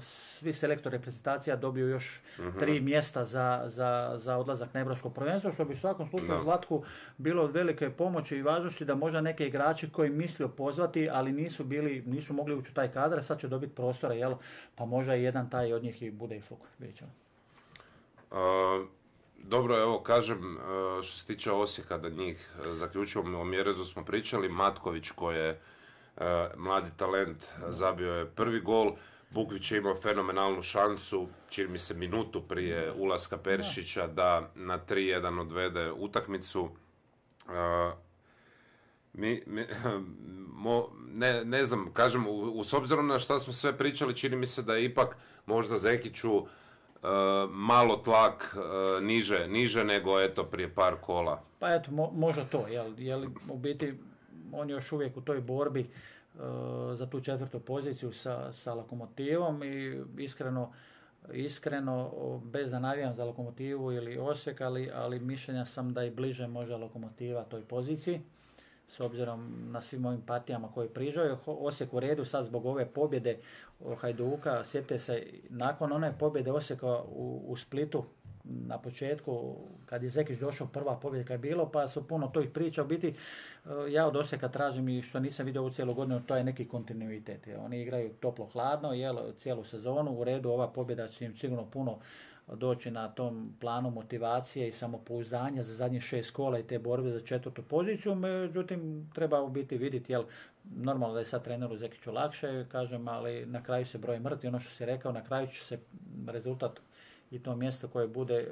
S2: svi selektori reprezentacija dobiju još mhm. tri mjesta za, za, za odlazak na Evropsko prvenstvo, što bi u svakom slučaju Zlatku bilo od velike pomoći i važnosti da možda neke igrači koji mislio pozvati, ali nisu bili, nisu mogli ući u taj kadar, sad će dobiti prostora, jel? Pa možda i jedan taj od njih i bude i fluk,
S1: dobro, evo kažem, što se tiče Osijeka da njih zaključujemo, o Mjerezu smo pričali, Matković koji je mladi talent, zabio je prvi gol, Bukvić je imao fenomenalnu šansu, čini mi se minutu prije ulaska Peršića da na 3-1 odvede utakmicu mi, mi mo, ne, ne znam, kažem, u, s obzirom na šta smo sve pričali, čini mi se da je ipak možda Zekiću uh, malo tlak uh, niže, niže nego eto prije par kola.
S2: Pa eto, mo, možda to, jel, jel u biti on još uvijek u toj borbi uh, za tu četvrtu poziciju sa, sa lokomotivom i iskreno iskreno, bez da navijam za lokomotivu ili Osijek, ali, ali mišljenja sam da je bliže možda lokomotiva toj poziciji s obzirom na svim ovim partijama koje prižaju. Osijek u redu sad zbog ove pobjede Hajduka, sjetite se, nakon one pobjede Osijeka u, u Splitu na početku, kad je Zekić došao, prva pobjeda kad je bilo, pa su puno tih priča. U biti, e, ja od Osijeka tražim i što nisam vidio u cijelu godinu, to je neki kontinuitet. Oni igraju toplo-hladno, jel, cijelu sezonu, u redu, ova pobjeda će im sigurno puno doći na tom planu motivacije i samopouzdanja za zadnjih šest kola i te borbe za četvrtu poziciju, međutim treba u biti vidjeti, jel, normalno da je sad treneru Zekiću lakše, kažem, ali na kraju se broj mrtvi, ono što si rekao, na kraju će se rezultat i to mjesto koje bude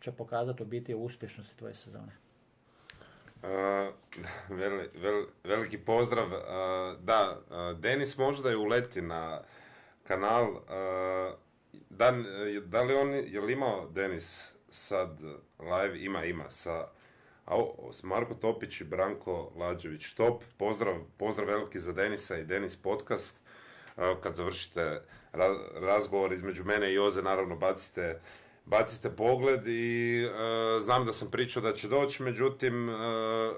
S2: će pokazati u biti uspješnosti tvoje sezone.
S1: veliki pozdrav. da, Denis možda je uleti na kanal da, da li on, je li imao Denis sad live? Ima, ima, sa s Marko Topić i Branko Lađević. Top, pozdrav, pozdrav veliki za Denisa i Denis podcast. Kad završite razgovor između mene i Joze, naravno bacite, bacite pogled i znam da sam pričao da će doći, međutim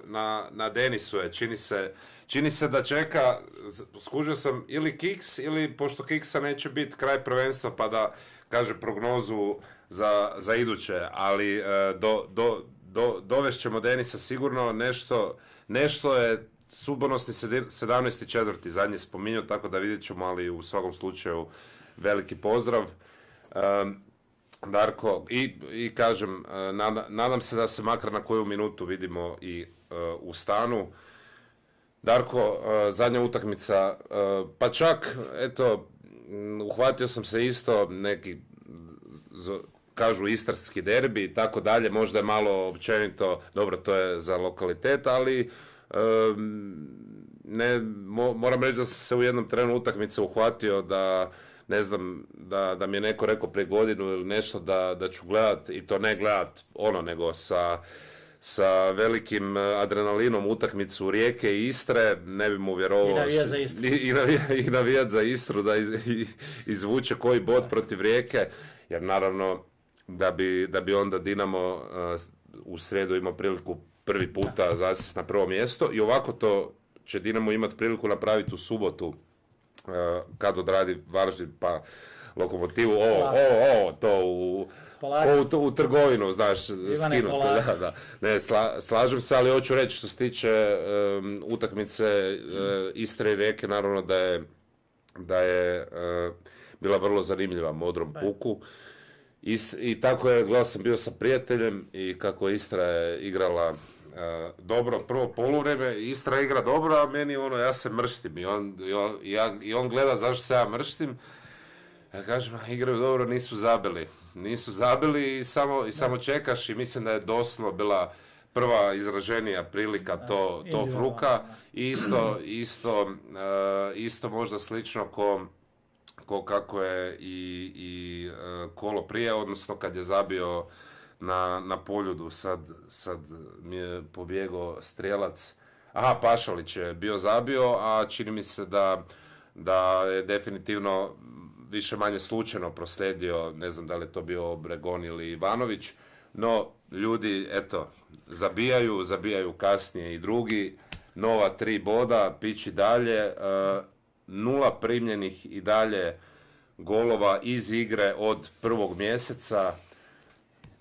S1: na, na Denisu je, čini se, čini se da čeka, skužio sam ili Kiks ili pošto Kiksa neće biti kraj prvenstva pa da kaže prognozu za, za iduće, ali e, do, do, do, dovešćemo Denisa sigurno nešto, nešto je sudbonosni 17. četvrti, zadnji spominjao, tako da vidjet ćemo, ali u svakom slučaju veliki pozdrav. Darko, i, i kažem, e, nadam se da se makar na koju minutu vidimo i e, u stanu. Darko, zadnja utakmica, pa čak, eto, uhvatio sam se isto neki kažu istarski derbi i tako dalje, možda je malo općenito, dobro to je za lokalitet, ali ne, moram reći da sam se u jednom trenu utakmice uhvatio da ne znam, da, da mi je neko rekao prije godinu ili nešto da, da ću gledat i to ne gledat ono, nego sa sa velikim eh, adrenalinom utakmicu Rijeke i Istre, ne bi mu vjerovao... I
S2: navijat za Istru.
S1: I, navijat za Istru da izvuče koji bod protiv Rijeke, jer naravno da bi, da bi onda Dinamo eh, u sredu imao priliku prvi puta zasist na prvo mjesto. I ovako to će Dinamo imati priliku napraviti u subotu eh, kad odradi Varaždin pa lokomotivu, ovo, ovo, ovo, to u u, u trgovinu, znaš, skinuti. Da, da. Ne, slažem se, ali hoću reći što se tiče utakmice uh, Istre i Rijeke, naravno da je, da je bila vrlo zanimljiva modrom puku. I, I tako je, gledao sam bio sa prijateljem i kako Istra je igrala dobro prvo poluvreme, Istra igra dobro, a meni ono, ja se mrštim i on, ja, i on gleda zašto se ja mrštim. Ja kažem, igraju dobro, nisu zabili. Nisu zabili i samo, i samo čekaš i mislim da je doslovno bila prva izraženija prilika to, to fruka. Isto, isto, isto možda slično ko, ko kako je i, i kolo prije, odnosno kad je zabio na, na poljudu, sad, sad mi je pobjegao strijelac, aha, Pašalić je bio zabio, a čini mi se da, da je definitivno više manje slučajno proslijedio, ne znam da li je to bio Bregon ili Ivanović, no ljudi, eto, zabijaju, zabijaju kasnije i drugi, nova tri boda, pići dalje, e, nula primljenih i dalje golova iz igre od prvog mjeseca,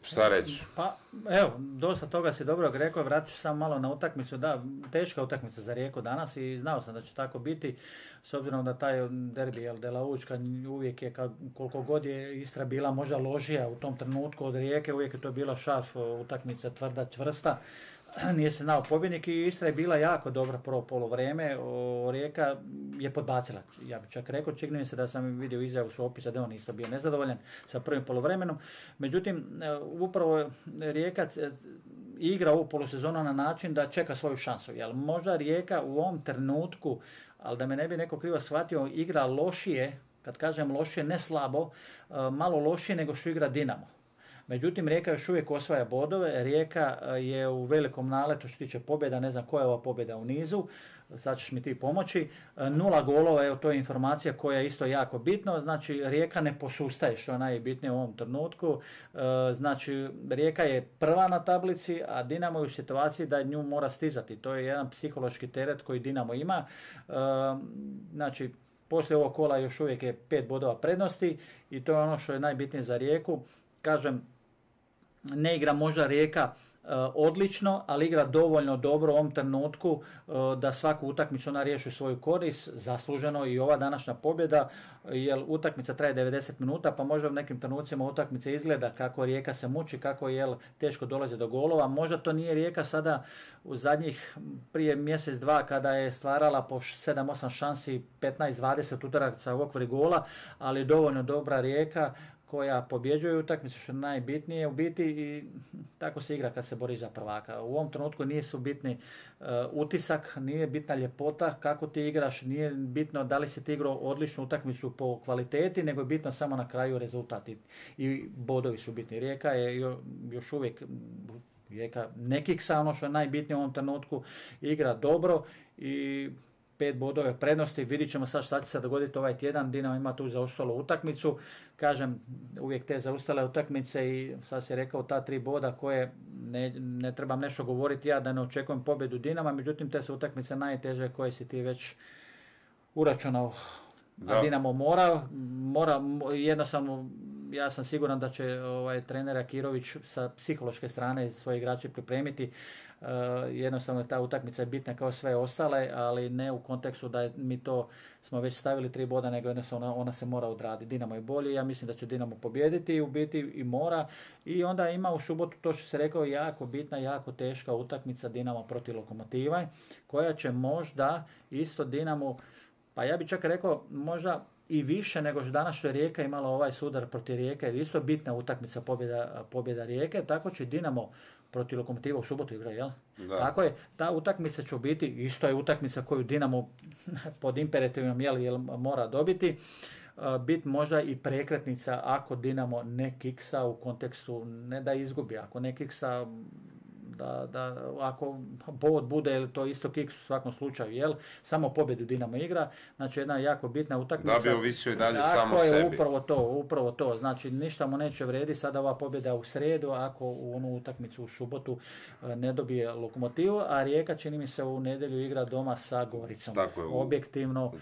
S1: Šta reći?
S2: Pa, evo, dosta toga si dobro rekao, vratit ću samo malo na utakmicu. Da, teška utakmica za Rijeku danas i znao sam da će tako biti, s obzirom da taj derbi, jel, Dela Učka uvijek je, koliko god je Istra bila možda ložija u tom trenutku od Rijeke, uvijek je to bila šaf utakmica tvrda, čvrsta. nije se znao pobjednik i Istra je bila jako dobra prvo polovreme. Rijeka je podbacila, ja bih čak rekao, čini se da sam vidio izjavu su opisa da on isto bio nezadovoljan sa prvim polovremenom. Međutim, e, upravo Rijeka igra ovu polusezonu na način da čeka svoju šansu. Jel možda Rijeka u ovom trenutku, ali da me ne bi neko krivo shvatio, igra lošije, kad kažem lošije, ne slabo, e, malo lošije nego što igra Dinamo. Međutim, Rijeka još uvijek osvaja bodove. Rijeka e, je u velikom naletu što se tiče pobjeda, ne znam koja je ova pobjeda u nizu, sad ćeš mi ti pomoći. E, nula golova, evo to je informacija koja je isto jako bitna, znači Rijeka ne posustaje što je najbitnije u ovom trenutku. E, znači Rijeka je prva na tablici, a Dinamo je u situaciji da nju mora stizati. To je jedan psihološki teret koji Dinamo ima. Znači poslije ovog kola još uvijek je pet bodova prednosti i to je ono što je najbitnije za Rijeku. Kažem, ne igra možda Rijeka e, odlično, ali igra dovoljno dobro u ovom trenutku e, da svaku utakmicu ona riješi svoju korist, zasluženo i ova današnja pobjeda, jer utakmica traje 90 minuta, pa možda u nekim trenucima utakmice izgleda kako Rijeka se muči, kako je teško dolazi do golova. Možda to nije Rijeka sada u zadnjih prije mjesec, dva, kada je stvarala po 7-8 šansi, 15-20 utakmica u okviru gola, ali dovoljno dobra Rijeka koja pobjeđuje utakmicu što je najbitnije u biti i tako se igra kad se bori za prvaka. U ovom trenutku nije su bitni uh, utisak, nije bitna ljepota kako ti igraš, nije bitno da li si ti igrao odličnu utakmicu po kvaliteti, nego je bitno samo na kraju rezultati i bodovi su bitni. Rijeka je još uvijek Rijeka ne kiksa, ono što je najbitnije u ovom trenutku, igra dobro i pet bodove prednosti. Vidit ćemo sad šta će se dogoditi ovaj tjedan. Dinamo ima tu zaustalu utakmicu. Kažem, uvijek te zaustale utakmice i sad se rekao ta tri boda koje ne, ne trebam nešto govoriti ja da ne očekujem pobjedu Dinama, međutim te su utakmice najteže koje si ti već uračunao. A Dinamo mora, mora jednostavno ja sam siguran da će ovaj trener Akirović sa psihološke strane svoje igrače pripremiti jednostavno ta utakmica je bitna kao sve ostale, ali ne u kontekstu da mi to smo već stavili tri boda, nego jednostavno ona, se mora odraditi. Dinamo je bolji, ja mislim da će Dinamo pobijediti u biti i mora. I onda ima u subotu, to što se rekao, jako bitna, jako teška utakmica Dinamo protiv Lokomotiva, koja će možda isto Dinamo, pa ja bih čak rekao, možda i više nego što danas što je Rijeka imala ovaj sudar protiv Rijeke, isto bitna utakmica pobjeda, pobjeda Rijeke, tako će Dinamo protiv Lokomotiva u subotu igra, jel? Da. Tako je, ta utakmica će biti, isto je utakmica koju Dinamo pod imperativom jel, jel mora dobiti, bit možda i prekretnica ako Dinamo ne kiksa u kontekstu, ne da izgubi, ako ne kiksa da, da ako bod bude to isto kiks u svakom slučaju, jel? Samo pobjedu Dinamo igra, znači jedna jako bitna utakmica.
S1: Da bi ovisio i dalje samo je,
S2: sebi. upravo to, upravo to, znači ništa mu neće vredi sada ova pobjeda u sredu ako u onu utakmicu u subotu e, ne dobije lokomotivu, a Rijeka čini mi se u nedjelju igra doma sa Goricom.
S1: Tako je,
S2: objektivno,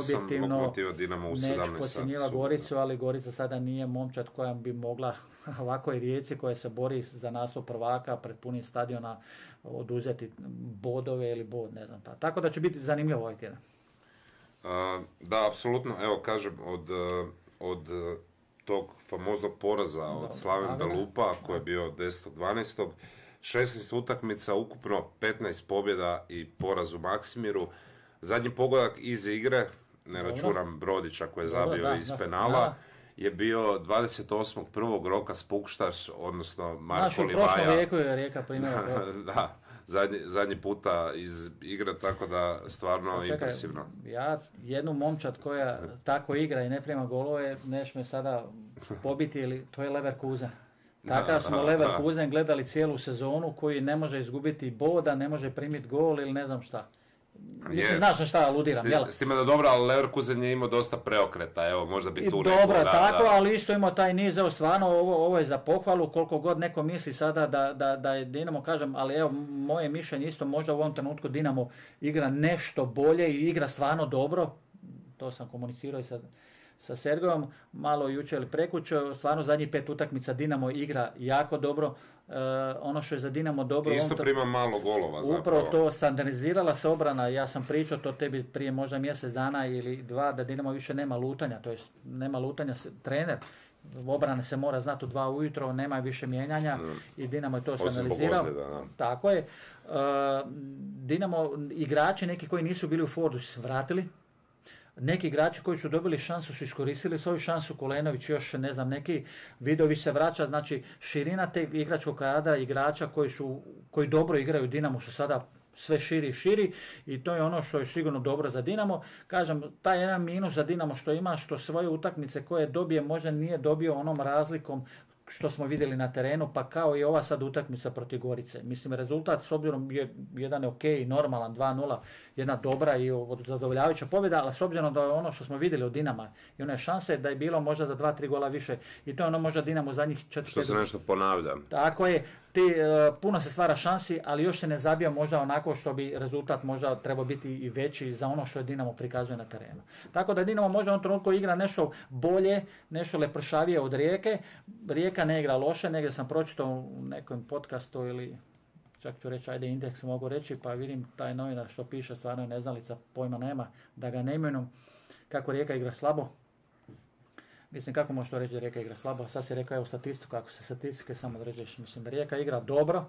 S2: objektivno
S1: Dinamo u
S2: neću Goricu, ali Gorica sada nije momčad koja bi mogla ovakvoj Rijeci koja se bori za naslov prvaka pred punim stadiona oduzeti bodove ili bod, ne znam. Tako da će biti zanimljivo ovaj tjedan.
S1: da, apsolutno. Evo, kažem, od, od tog famoznog poraza od Slaven Belupa, koji je bio 10.12. 16 utakmica, ukupno 15 pobjeda i poraz u Maksimiru. Zadnji pogodak iz igre, ne računam Brodića koji je zabio iz penala, je bio 28. roka Spukštaš, odnosno Marko Livaja. Naš u prošlom
S2: vijeku je Rijeka primjera.
S1: da, zadnji, zadnji puta iz igre, tako da stvarno čekaj, impresivno.
S2: Ja jednu momčad koja tako igra i ne prima golove, neš me sada pobiti, ili to je Leverkusen. Takav smo Leverkusen gledali cijelu sezonu koji ne može izgubiti boda, ne može primiti gol ili ne znam šta. Mislim, znaš na šta aludiram, jel?
S1: S time da dobro, ali Leverkusen je imao dosta preokreta, evo, možda bi tu
S2: neko... Dobro, tako, ali isto imao taj niz, evo, stvarno, ovo, ovo je za pohvalu, koliko god neko misli sada da, da, da je Dinamo, kažem, ali evo, moje mišljenje isto, možda u ovom trenutku Dinamo igra nešto bolje i igra stvarno dobro, to sam komunicirao i sad sa Sergojom, malo jučer ili prekuće, stvarno zadnjih pet utakmica Dinamo igra jako dobro, e, ono što je za Dinamo dobro...
S1: Isto to, prima malo golova zapravo.
S2: Upravo to standardizirala se obrana, ja sam pričao to tebi prije možda mjesec dana ili dva, da Dinamo više nema lutanja, to jest nema lutanja, trener obrane se mora znati u dva ujutro, nema više mijenjanja i Dinamo je to standardizirao. Tako je. E, Dinamo, igrači neki koji nisu bili u Fordu su vratili, neki igrači koji su dobili šansu su iskoristili svoju šansu, Kulenović još ne znam, neki Vidović se vraća, znači širina te igračkog kada igrača koji, su, koji dobro igraju. Dinamo su sada sve širi i širi i to je ono što je sigurno dobro za Dinamo. Kažem, taj jedan minus za Dinamo što ima, što svoje utakmice koje dobije možda nije dobio onom razlikom što smo vidjeli na terenu, pa kao i ova sad utakmica protiv Gorice. Mislim, rezultat s obzirom je jedan je ok, normalan, 2-0, jedna dobra i zadovoljavajuća pobjeda, ali s obzirom da je ono što smo vidjeli od Dinama i one šanse da je bilo možda za 2-3 gola više i to je ono možda Dinamo zadnjih 4
S1: Što se nešto ponavlja.
S2: Tako je, ti, e, puno se stvara šansi, ali još se ne zabija možda onako što bi rezultat možda trebao biti i veći za ono što je Dinamo prikazuje na terenu. Tako da Dinamo možda u ovom trenutku igra nešto bolje, nešto lepršavije od Rijeke. Rijeka ne igra loše, negdje sam pročitao u nekom podcastu ili čak ću reći, ajde indeks mogu reći, pa vidim taj novinar što piše, stvarno je neznalica, pojma nema, da ga ne imenom, kako Rijeka igra slabo, Mislim, kako možeš to reći da Rijeka igra slabo? Sad si rekao evo statistiku, kako se statistike samo određuješ. Mislim da Rijeka igra dobro,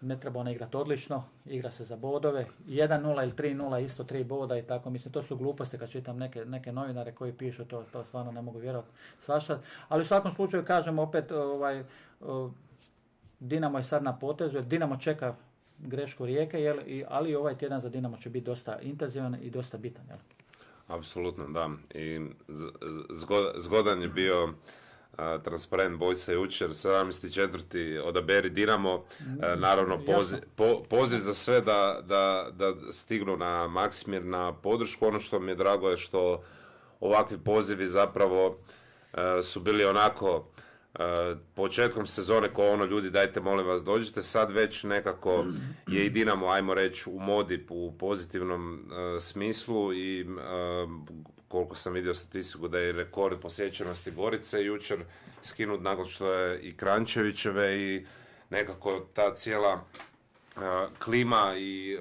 S2: ne treba ona igrati odlično, igra se za bodove, 1-0 ili 3-0, isto 3 boda i tako, mislim, to su gluposti kad čitam neke, neke novinare koji pišu to, to stvarno ne mogu vjerovati svašta, ali u svakom slučaju kažem opet, ovaj, Dinamo je sad na potezu, Dinamo čeka grešku Rijeke, jel, ali ovaj tjedan za Dinamo će biti dosta intenzivan i dosta bitan. Jel?
S1: Apsolutno, da. I zgodan je bio transparent Bojsa jučer, 74. odaberi Dinamo, mm, naravno poziv, poziv za sve da, da, da stignu na Maksimir na podršku. Ono što mi je drago je što ovakvi pozivi zapravo su bili onako početkom sezone ko ono ljudi dajte molim vas dođite, sad već nekako je i Dinamo ajmo reći u modi u pozitivnom smislu i koliko sam vidio statistiku da je rekord posjećenosti Gorice jučer skinut nakon što je i Krančevićeve i nekako ta cijela klima i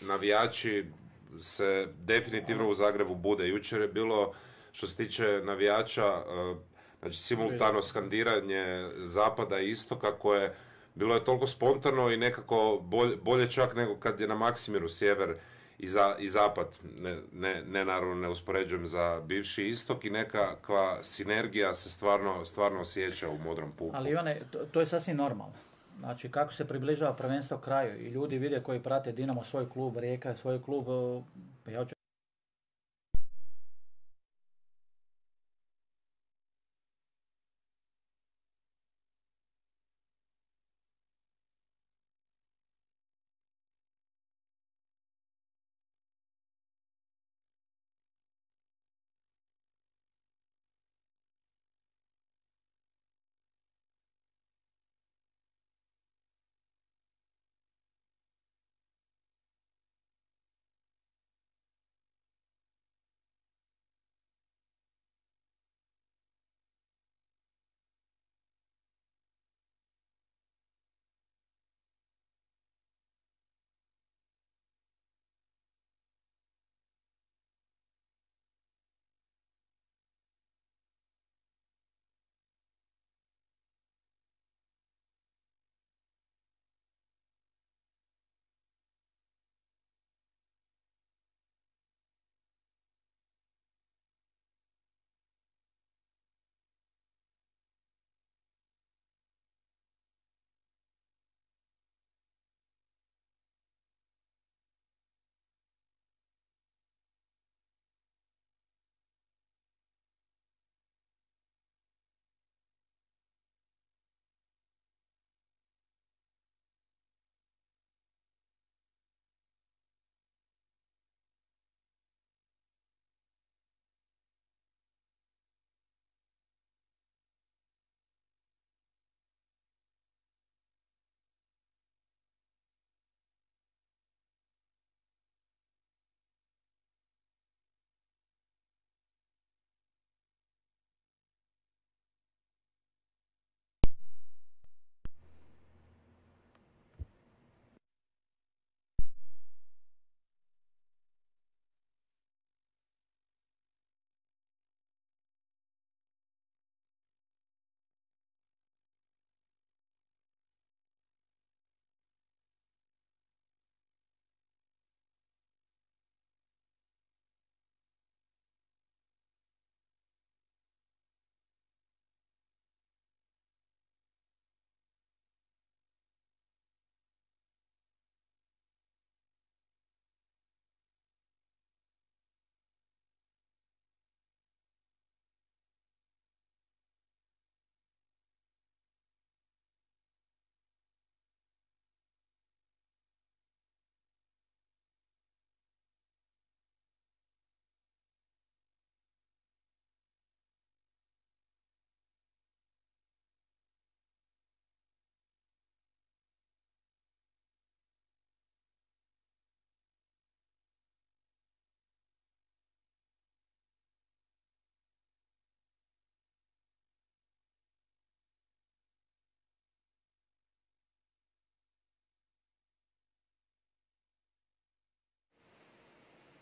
S1: navijači se definitivno u Zagrebu bude. Jučer je bilo što se tiče navijača Znači simultano skandiranje zapada i istoka koje bilo je toliko spontano i nekako bolje, bolje čak nego kad je na Maksimiru sjever i, za, i zapad, ne, ne, ne, naravno ne uspoređujem za bivši istok i nekakva sinergija se stvarno, stvarno osjeća u modrom puku.
S2: Ali Ivane, to, to je sasvim normalno. Znači, kako se približava prvenstvo kraju i ljudi vide koji prate Dinamo svoj klub, Rijeka svoj klub, ja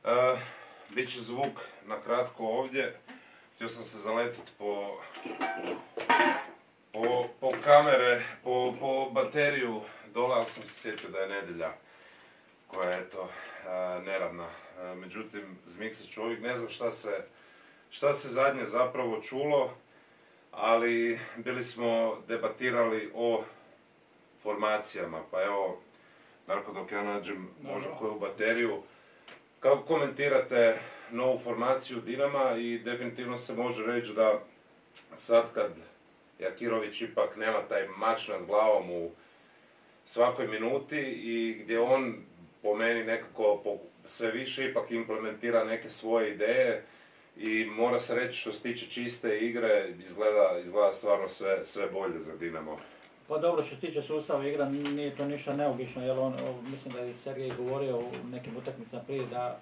S1: Uh, Biće zvuk na kratko ovdje. Htio sam se zaletiti po, po, po kamere, po, po bateriju dole, ali sam se sjetio da je nedjelja koja je eto uh, neradna. Uh, međutim, zmiksat ću ne znam šta se, šta se zadnje zapravo čulo, ali bili smo debatirali o formacijama, pa evo, Darko dok ja nađem možda koju bateriju, kako komentirate novu formaciju Dinama i definitivno se može reći da sad kad Jakirović ipak nema taj mač nad glavom u svakoj minuti i gdje on po meni nekako sve više ipak implementira neke svoje ideje i mora se reći što se tiče čiste igre izgleda, izgleda stvarno sve, sve bolje za Dinamo.
S2: Pa dobro, što se tiče sustava igra, nije to ništa neobično, jer on, mislim da je Sergej govorio u nekim utakmicama prije da,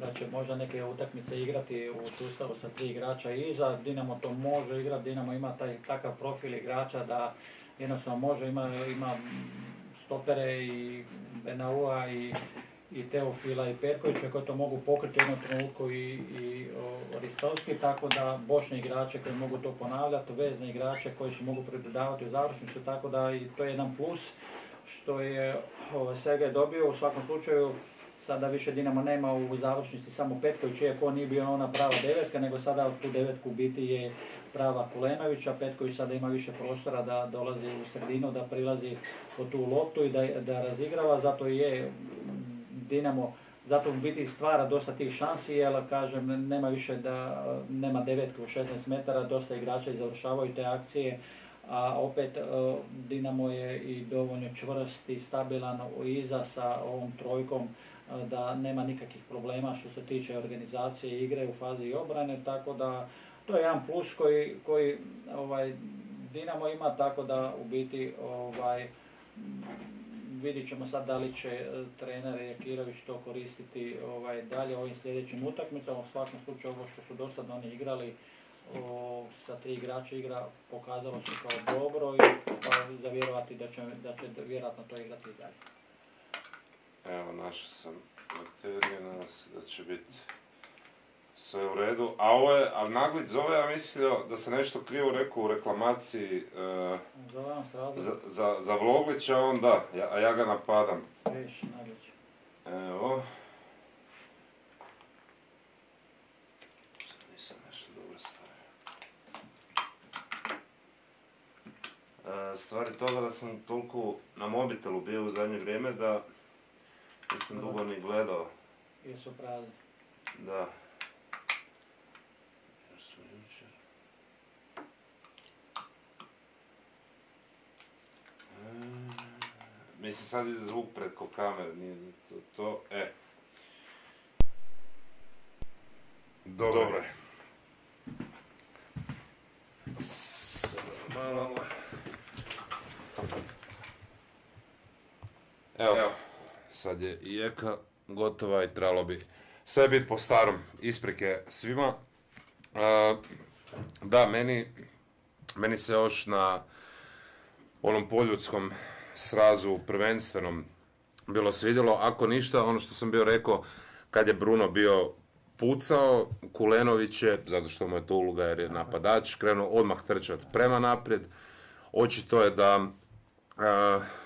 S2: da će možda neke utakmice igrati u sustavu sa tri igrača iza. Dinamo to može igrati, Dinamo ima taj takav profil igrača da jednostavno može, ima, ima stopere i Benaua i i Teofila i Perkovića koji to mogu pokriti u jednom trenutku i, i Ristovski, tako da bočne igrače koji mogu to ponavljati, vezne igrače koji se mogu pridodavati u završnicu, tako da i to je jedan plus što je ovaj, Sergej dobio u svakom slučaju. Sada više Dinamo nema u završnici samo Petković, iako nije bio ona prava devetka, nego sada tu devetku biti je prava Kulenović, a Petković sada ima više prostora da dolazi u sredinu, da prilazi po tu loptu i da, da razigrava, zato je Dinamo zato u biti stvara dosta tih šansi, jer kažem, nema više da, nema devetke u 16 metara, dosta igrača i završavaju te akcije, a opet e, Dinamo je i dovoljno čvrst i stabilan iza sa ovom trojkom e, da nema nikakvih problema što se tiče organizacije igre u fazi obrane, tako da to je jedan plus koji, koji ovaj, Dinamo ima, tako da u biti ovaj, vidjet ćemo sad da li će e, trener Jakirović to koristiti ovaj, dalje ovim sljedećim utakmicama. U svakom slučaju ovo što su do sad oni igrali o, sa tri igrača igra pokazalo se kao dobro i pa, za vjerovati da će, da će vjerojatno to igrati i dalje.
S1: Evo, našao sam materiju, da će biti sve u redu. A ovo je, a Naglić zove, ja mislio da se nešto krivo rekao u reklamaciji uh, za, za, za Vloglića, on da, ja, a ja ga napadam.
S2: Naglić.
S1: Evo. Nisam nešto dobro stavio. Uh, stvari toga da sam toliko na mobitelu bio u zadnje vrijeme da nisam dugo ni gledao.
S2: Jesu prazni.
S1: Da. Mislim, sad ide zvuk preko kamere, nije to, to, e. Dobro. Dobro je. Evo, Evo, sad je i eka gotova i trebalo bi sve biti po starom. Isprike svima. Uh, da, meni, meni se još na onom poljudskom srazu prvenstvenom bilo svidjelo. Ako ništa, ono što sam bio rekao, kad je Bruno bio pucao, Kulenović je, zato što mu je to uloga jer je napadač, krenuo odmah trčati prema naprijed. Očito je da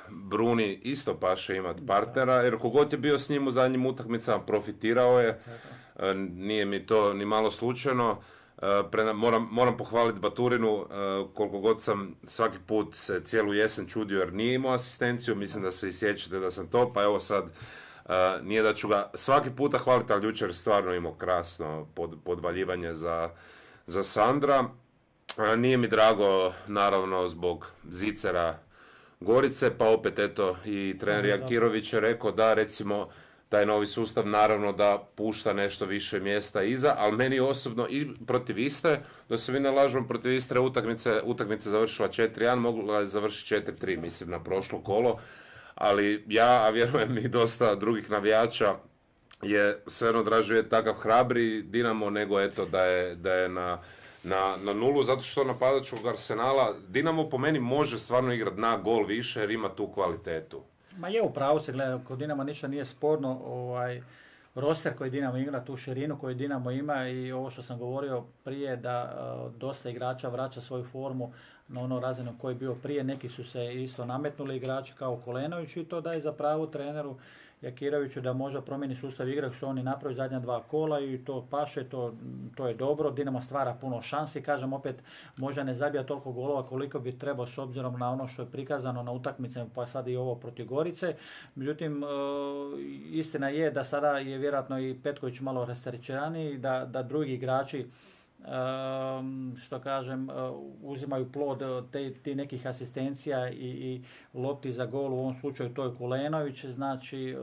S1: Bruni isto paše imati partnera, jer kogod je bio s njim u zadnjim utakmicama profitirao je, nije mi to ni malo slučajno. Pre, moram, moram pohvaliti Baturinu, e, koliko god sam svaki put se cijelu jesen čudio jer nije imao asistenciju, mislim da se i sjećate da sam to, pa evo sad e, nije da ću ga svaki puta hvaliti, ali jučer stvarno imao krasno pod, podvaljivanje za, za Sandra. Nije mi drago, naravno, zbog Zicera Gorice, pa opet eto i trener Jakirović je rekao da recimo taj novi sustav naravno da pušta nešto više mjesta iza, ali meni osobno i protiv Istre, da se vi ne protiv Istre utakmice, utakmice završila 4-1, mogla je završiti 4-3, mislim, na prošlo kolo, ali ja, a vjerujem i dosta drugih navijača, je draže je takav hrabri Dinamo nego eto da je, da je na, na, na nulu, zato što napadačkog Arsenala, Dinamo po meni može stvarno igrati na gol više jer ima tu kvalitetu.
S2: Ma je u pravu se gleda, kod Dinama ništa nije sporno, ovaj, roster koji Dinamo igra, tu širinu koju Dinamo ima i ovo što sam govorio prije da dosta igrača vraća svoju formu na ono razinu koji je bio prije. Neki su se isto nametnuli igrači kao Kolenović i to daje za pravu treneru Jakiroviću da možda promijeni sustav igre što oni napravi zadnja dva kola i to paše, to, to je dobro. Dinamo stvara puno šansi, kažem opet možda ne zabija toliko golova koliko bi trebao s obzirom na ono što je prikazano na utakmicama pa sad i ovo protiv Gorice. Međutim, e, istina je da sada je vjerojatno i Petković malo rasterećeniji, da, da drugi igrači što kažem, uzimaju plod te, ti nekih asistencija i, i lopti za gol, u ovom slučaju to je Kulenović, znači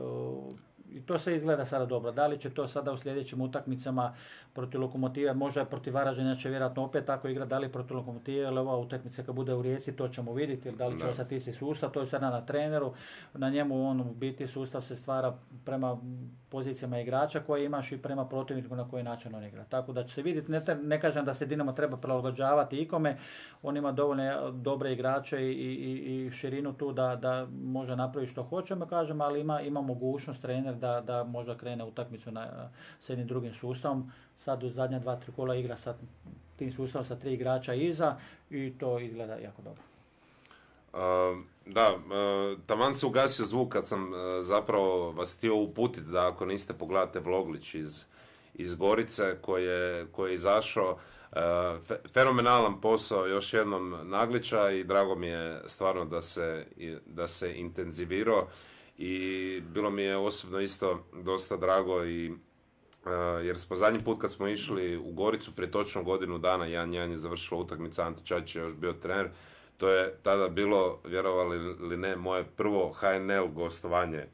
S2: i to se izgleda sada dobro. Da li će to sada u sljedećim utakmicama protiv Lokomotive, možda protiv Varaždina će vjerojatno opet tako igra, da li protiv Lokomotive, ali ova utakmica kad bude u Rijeci, to ćemo vidjeti, da li će ostati isti sustav, to je sada na treneru, na njemu on u biti sustav se stvara prema pozicijama igrača koje imaš i prema protivniku na koji način on igra. Tako da će se vidjeti, ne, ne kažem da se Dinamo treba prilagođavati ikome, on ima dovoljno dobre igrače i, i, i širinu tu da, da može napraviti što hoćemo, kažem, ali ima, ima mogućnost trener da, da možda krene utakmicu na, s jednim drugim sustavom. Sad u zadnja dva, tri kola igra sa tim sustavom sa tri igrača iza i to izgleda jako dobro.
S1: Uh, da, uh, taman se ugasio zvuk kad sam uh, zapravo vas htio uputiti da ako niste pogledate Vloglić iz, iz Gorice koji je, koji je izašao. fenomenalan posao još jednom Naglića i drago mi je stvarno da se, da se intenzivirao i bilo mi je osobno isto dosta drago i jer smo zadnji put kad smo išli u Goricu prije točno godinu dana, jedan jedan je završila utakmica, Ante Čačić je još bio trener, to je tada bilo, vjerovali ili ne, moje prvo HNL gostovanje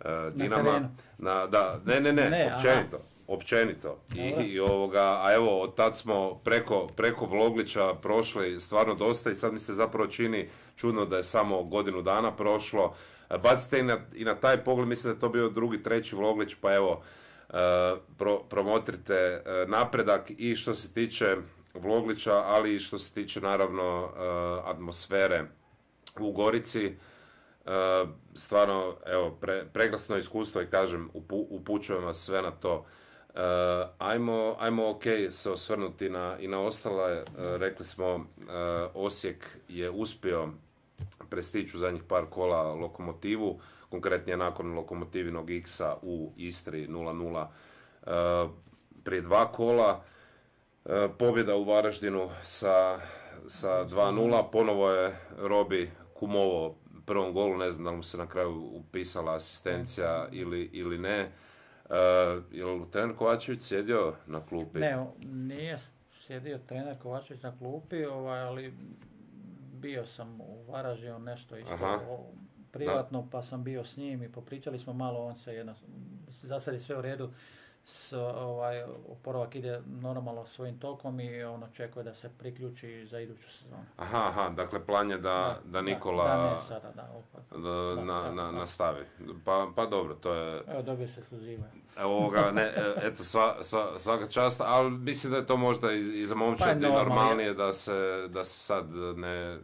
S1: uh, Dinama. Na, da, ne, ne, ne, ne općenito. Općenito. I, I, ovoga, a evo, od tad smo preko, preko Vloglića prošli stvarno dosta i sad mi se zapravo čini čudno da je samo godinu dana prošlo. Bacite i na, i na taj pogled, mislim da je to bio drugi, treći Vloglić, pa evo, pro, promotrite napredak i što se tiče Vloglića, ali i što se tiče naravno atmosfere u Gorici. Stvarno, evo, pre, prekrasno iskustvo i kažem, upućujem vas sve na to. ajmo, ajmo ok se osvrnuti na, i na ostale. rekli smo, Osijek je uspio prestići u zadnjih par kola lokomotivu konkretnije nakon lokomotivinog X-a u Istri 0-0 e, prije dva kola. E, pobjeda u Varaždinu sa, sa 2-0, ponovo je Robi kumovo prvom golu, ne znam da li mu se na kraju upisala asistencija ili, ili ne. Uh, je li trener Kovačević sjedio na klupi?
S2: Ne, nije sjedio trener Kovačević na klupi, ovaj, ali bio sam u Varaždinu nešto isto Aha. privatno, pa sam bio s njim i popričali smo malo, on se jedno, za sad je sve u redu, s, ovaj, oporavak ide normalno svojim tokom i on očekuje da se priključi za iduću sezonu.
S1: Aha, aha, dakle plan je da, da, Nikola
S2: da, ne, sada, da, opak.
S1: Da, na, na, nastavi. Pa, pa dobro, to je...
S2: Evo, dobio se.
S1: Evo ga, ne, e, eto, sva, sva, svaka čast, ali mislim da je to možda i, i za momčad pa normalnije da se, da se sad ne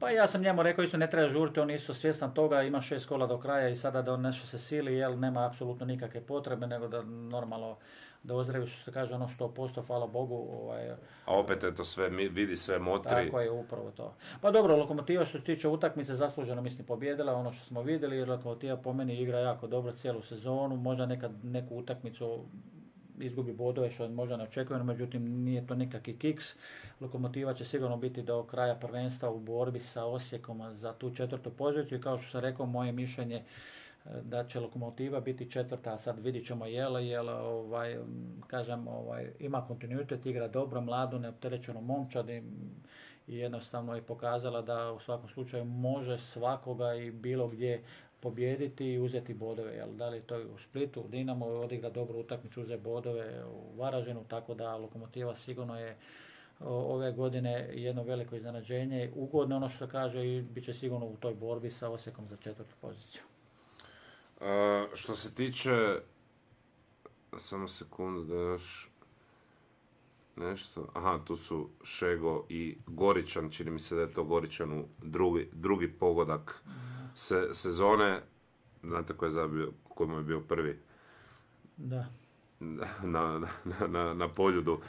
S2: pa ja sam njemu rekao isto ne treba žuriti, on isto svjestan toga, ima šest kola do kraja i sada da on nešto se sili, jel nema apsolutno nikakve potrebe, nego da normalno da ozdravi što se kaže ono 100%, hvala Bogu. Ovaj,
S1: A opet je to sve, vidi sve motri.
S2: Tako je, upravo to. Pa dobro, Lokomotiva što se tiče utakmice zasluženo mislim pobjedila, ono što smo vidjeli, Lokomotiva po meni igra jako dobro cijelu sezonu, možda nekad neku utakmicu izgubi bodove što možda ne očekujemo, međutim nije to nikakvi kiks. Lokomotiva će sigurno biti do kraja prvenstva u borbi sa Osijekom za tu četvrtu poziciju i kao što sam rekao, moje mišljenje e, da će lokomotiva biti četvrta, a sad vidit ćemo jel, jel ovaj, kažem, ovaj, ima kontinuitet, igra dobro, mladu, neopterećenu momčad i jednostavno je pokazala da u svakom slučaju može svakoga i bilo gdje pobijediti i uzeti bodove. Jel? Da li to je u Splitu, Dinamo odigra dobru utakmicu, uze bodove u Varažinu, tako da Lokomotiva sigurno je ove godine jedno veliko iznenađenje. Ugodno ono što kaže i bit će sigurno u toj borbi sa Osijekom za četvrtu poziciju.
S1: E, što se tiče, samo sekundu da još nešto, aha, tu su Šego i Goričan, čini mi se da je to Goričanu drugi, drugi pogodak se, sezone, znate ko je zabio, ko mu je bio prvi?
S2: Da.
S1: Na, na, na, poljudu.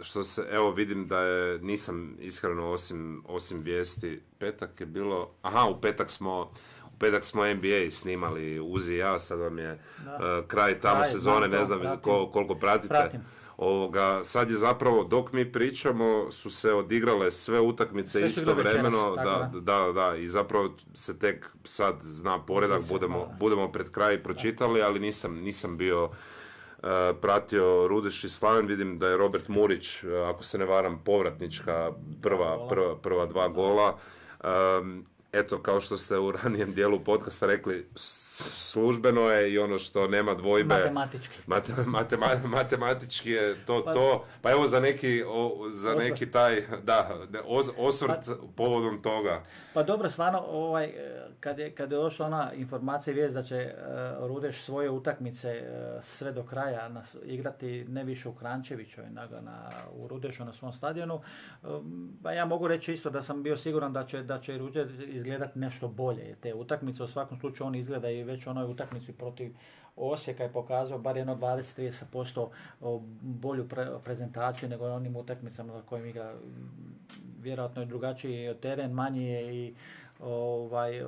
S1: što se, evo vidim da je, nisam iskreno osim, osim vijesti, petak je bilo, aha u petak smo, u petak smo NBA snimali Uzi i ja, sad vam je kraj tamo sezone, ne znam koliko pratite.
S2: Pratim.
S1: Ovoga, sad je zapravo, dok mi pričamo, su se odigrale sve utakmice istovremeno, da, da, da, i zapravo se tek sad zna poredak, budemo, budemo pred kraj pročitali, ali nisam, nisam bio uh, pratio Rudeš i Slaven, vidim da je Robert Murić, uh, ako se ne varam, povratnička prva, prva, prva dva gola. Um, eto, kao što ste u ranijem dijelu podcasta rekli, službeno je i ono što nema dvojbe.
S2: Matematički.
S1: matematički je to pa, to. Pa evo za neki, za neki taj, da, osvrt pa, povodom toga.
S2: Pa dobro, stvarno, ovaj, kad, je, kad je došla ona informacija i vijest da će uh, Rudeš svoje utakmice uh, sve do kraja nas, igrati ne više u Krančeviću, nego na, u Rudešu na svom stadionu, um, pa ja mogu reći isto da sam bio siguran da će, da će Ruđe izgledati nešto bolje. Te utakmice u svakom slučaju on izgleda i već onoj utakmici protiv Osijeka je pokazao bar jedno 20-30% bolju prezentaciju nego onim utakmicama na kojim igra vjerojatno je drugačiji teren, manji je i ovaj,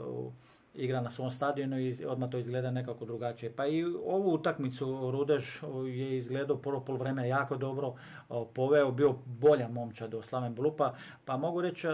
S2: igra na svom stadionu i odmah to izgleda nekako drugačije. Pa i ovu utakmicu Rudež je izgledao prvo pol vremena jako dobro, poveo, bio bolja momčad od Slaven Belupa, pa mogu reći e,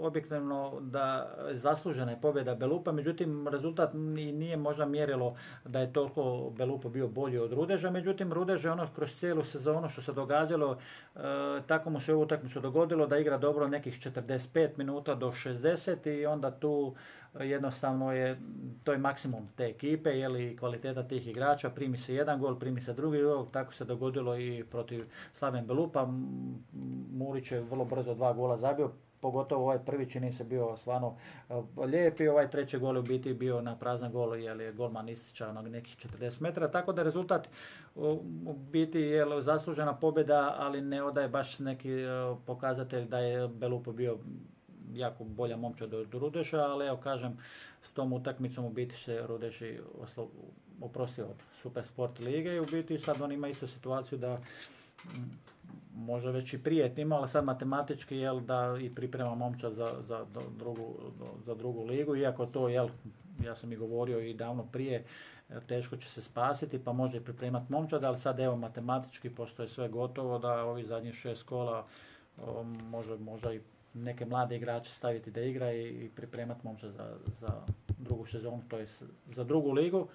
S2: objektivno da zaslužena je pobjeda Belupa, međutim rezultat nije možda mjerilo da je toliko Belupa bio bolji od Rudeža, međutim Rudež je ono kroz cijelu sezonu što se događalo, e, tako mu se ovu utakmicu dogodilo da igra dobro nekih 45 minuta do 60 i onda tu jednostavno je, to je maksimum te ekipe, je li kvaliteta tih igrača, primi se jedan gol, primi se drugi gol, tako se dogodilo i protiv Slaven Belupa, Murić je vrlo brzo dva gola zabio, pogotovo ovaj prvi čini se bio stvarno e, lijep i ovaj treći gol u biti bio na prazan gol jer je golman ističao na nekih 40 metara, tako da rezultat u biti je zaslužena pobjeda, ali ne odaje baš neki e, pokazatelj da je Belupo bio jako bolja momčad od Rudeša, ali evo kažem, s tom utakmicom u biti se Rudeši oprostio od Super Sport lige i u biti sad on ima istu situaciju da možda već i prije imao, ali sad matematički jel, da i priprema momčad za, za, drugu, za drugu ligu, iako to, jel, ja sam i govorio i davno prije, teško će se spasiti, pa može i pripremati momčad, ali sad evo matematički, pošto sve gotovo, da ovi zadnjih šest kola može možda i neke mlade igrače staviti da igra i, pripremati momča za, za drugu sezonu, to je za drugu ligu.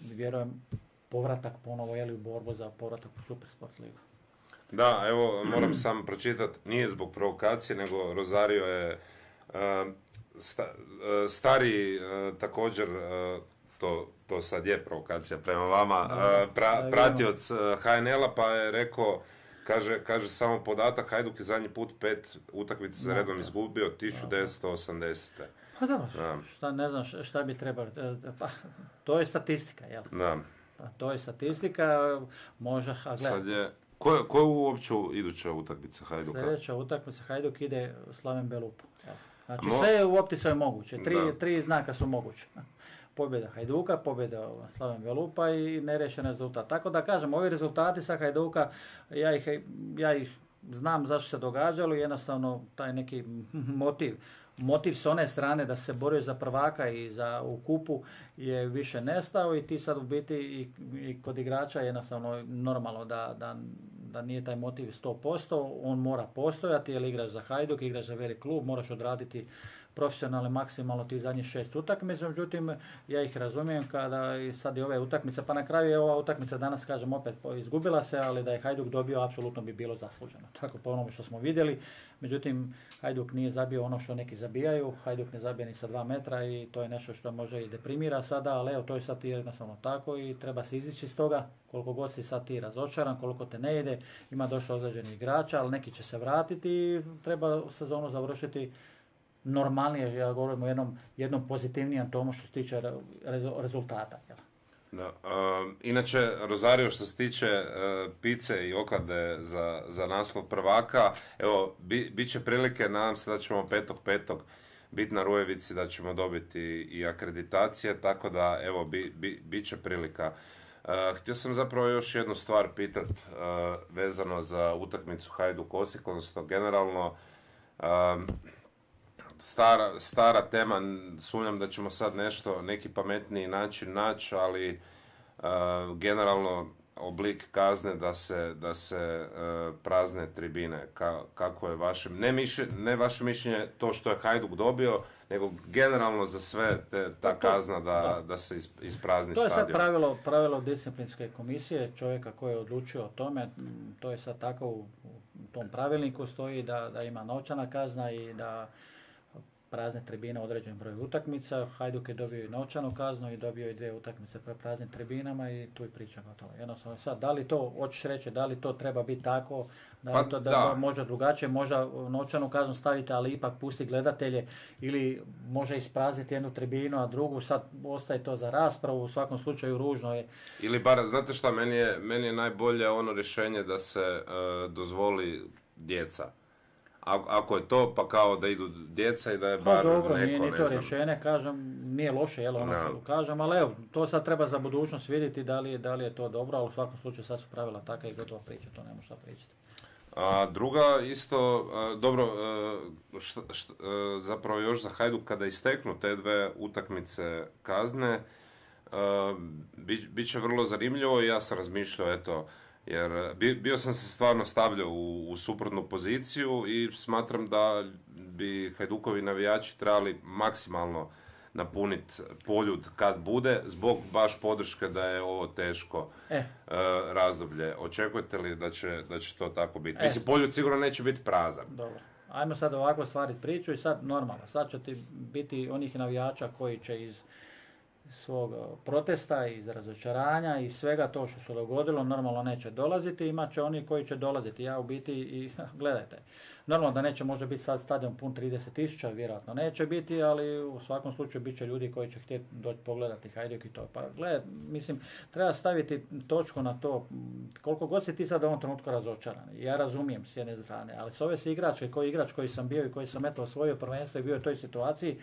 S2: Vjerujem povratak ponovo jeli u borbu za povratak u Supersport ligu.
S1: Da, evo moram sam pročitati, nije zbog provokacije, nego Rosario je uh, stari uh, također, to, to sad je provokacija prema vama, pra, pratioc HNL-a pa je rekao Kaže, kaže samo podatak, Hajduk je zadnji put pet utakmica za redom izgubio 1980.
S2: Pa dobro, šta, ne znam šta bi trebalo, e, pa, to je statistika, jel?
S1: Da.
S2: Pa, to je statistika, može, a.
S1: Sad je, ko je, ko je uopće iduća utakmica Hajduka?
S2: Sljedeća utakmica Hajduk ide Slaven Belupu. Znači sve je u opticaju moguće, tri, tri znaka su moguće pobjeda Hajduka, pobjeda Slaven Velupa i nerešen rezultat. Tako da kažem, ovi rezultati sa Hajduka, ja ih, ja ih znam zašto se događalo i jednostavno taj neki motiv motiv s one strane da se borio za prvaka i za u je više nestao i ti sad u biti i, i kod igrača jednostavno normalno da, da, da nije taj motiv 100%, on mora postojati jer igraš za Hajduk, igraš za velik klub, moraš odraditi profesionalno maksimalno tih zadnjih šest utakmica, međutim ja ih razumijem kada i sad i ove utakmice, pa na kraju je ova utakmica danas kažem opet izgubila se, ali da je Hajduk dobio apsolutno bi bilo zasluženo. Tako po onome što smo vidjeli, međutim Hajduk nije zabio ono što neki zabijaju, Hajduk ne zabija ni sa dva metra i to je nešto što može i deprimira sada, ali evo to je sad jednostavno tako i treba se izići iz toga, koliko god si sad ti razočaran, koliko te ne ide, ima došlo određenih igrača, ali neki će se vratiti i treba sezonu završiti normalnije, ja govorim o jednom, jednom pozitivnijem tomu što se tiče rezultata.
S1: Da, inače, Rosario što se tiče uh, pice i oklade za, za naslov prvaka, evo, bi, bit će prilike, nadam se da ćemo petog petog biti na Rujevici, da ćemo dobiti i akreditacije, tako da, evo, bi, bi, bit će prilika htio sam zapravo još jednu stvar pitat vezano za utakmicu Hajduk Osijek, odnosno generalno stara, stara tema, sumnjam da ćemo sad nešto, neki pametniji način naći, ali generalno oblik kazne da se, da se e, prazne tribine. kako je vaše, ne, ne vaše mišljenje to što je Hajduk dobio, nego generalno za sve te, ta pa kazna da, da se isprazni
S2: To je sad pravilo, pravilo disciplinske komisije, čovjeka koji je odlučio o tome, to je sad tako u, u tom pravilniku stoji da, da ima novčana kazna i da prazne tribine u određenom broju utakmica. Hajduk je dobio i novčanu kaznu i dobio i dvije utakmice po praznim tribinama i tu je priča gotovo. Jednostavno sad, da li to, hoćeš reći, da li to treba biti tako, da li pa to da, možda drugačije, možda novčanu kaznu stavite, ali ipak pusti gledatelje ili može isprazniti jednu tribinu, a drugu, sad ostaje to za raspravu, u svakom slučaju ružno je.
S1: Ili bar, znate šta, meni je, meni je najbolje ono rješenje da se e, dozvoli djeca ako je to, pa kao da idu djeca i da je pa bar
S2: dobro, neko, nije ni to rješenje, kažem, nije loše, jel, ono što kažem, ali evo, to sad treba za budućnost vidjeti da li, je, da li je to dobro, ali u svakom slučaju sad su pravila takva i gotova priča, to nema šta pričati.
S1: A druga isto, dobro, zapravo još za Hajduk kada isteknu te dve utakmice kazne, bit će vrlo zanimljivo i ja sam razmišljao, eto, jer eh, bio sam se stvarno stavljao u, u suprotnu poziciju i smatram da bi Hajdukovi navijači trebali maksimalno napuniti poljud kad bude, zbog baš podrške da je ovo teško e. Eh, razdoblje. Očekujete li da će, da će to tako biti? E. Mislim, poljud sigurno neće biti prazan.
S2: Dobro. Ajmo sad ovako stvari priču i sad normalno, sad će ti biti onih navijača koji će iz svog protesta, iz razočaranja i svega to što se dogodilo, normalno neće dolaziti, imat će oni koji će dolaziti. Ja u biti, i gledajte, Normalno da neće možda biti sad stadion pun 30 tisuća, vjerojatno neće biti, ali u svakom slučaju bit će ljudi koji će htjeti doći pogledati Hajduk i to. Pa gledaj, mislim, treba staviti točku na to, koliko god si ti sad u ovom trenutku razočaran. Ja razumijem s jedne strane, ali s ove se igračke, koji igrač koji sam bio i koji sam eto osvojio prvenstvo i bio u toj situaciji, e,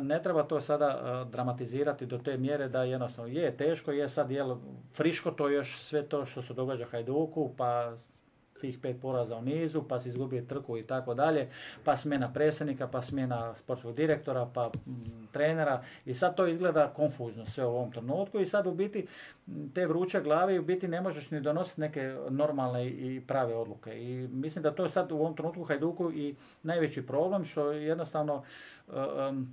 S2: ne treba to sada e, dramatizirati do te mjere da jednostavno je teško, je sad jel friško to još sve to što se događa Hajduku, pa tih pet poraza u nizu, pa si izgubio trku i tako dalje, pa smjena predsjednika, pa smjena sportskog direktora, pa trenera i sad to izgleda konfuzno sve u ovom trenutku i sad u biti te vruće glave u biti ne možeš ni donositi neke normalne i prave odluke. I mislim da to je sad u ovom trenutku Hajduku i najveći problem što jednostavno e,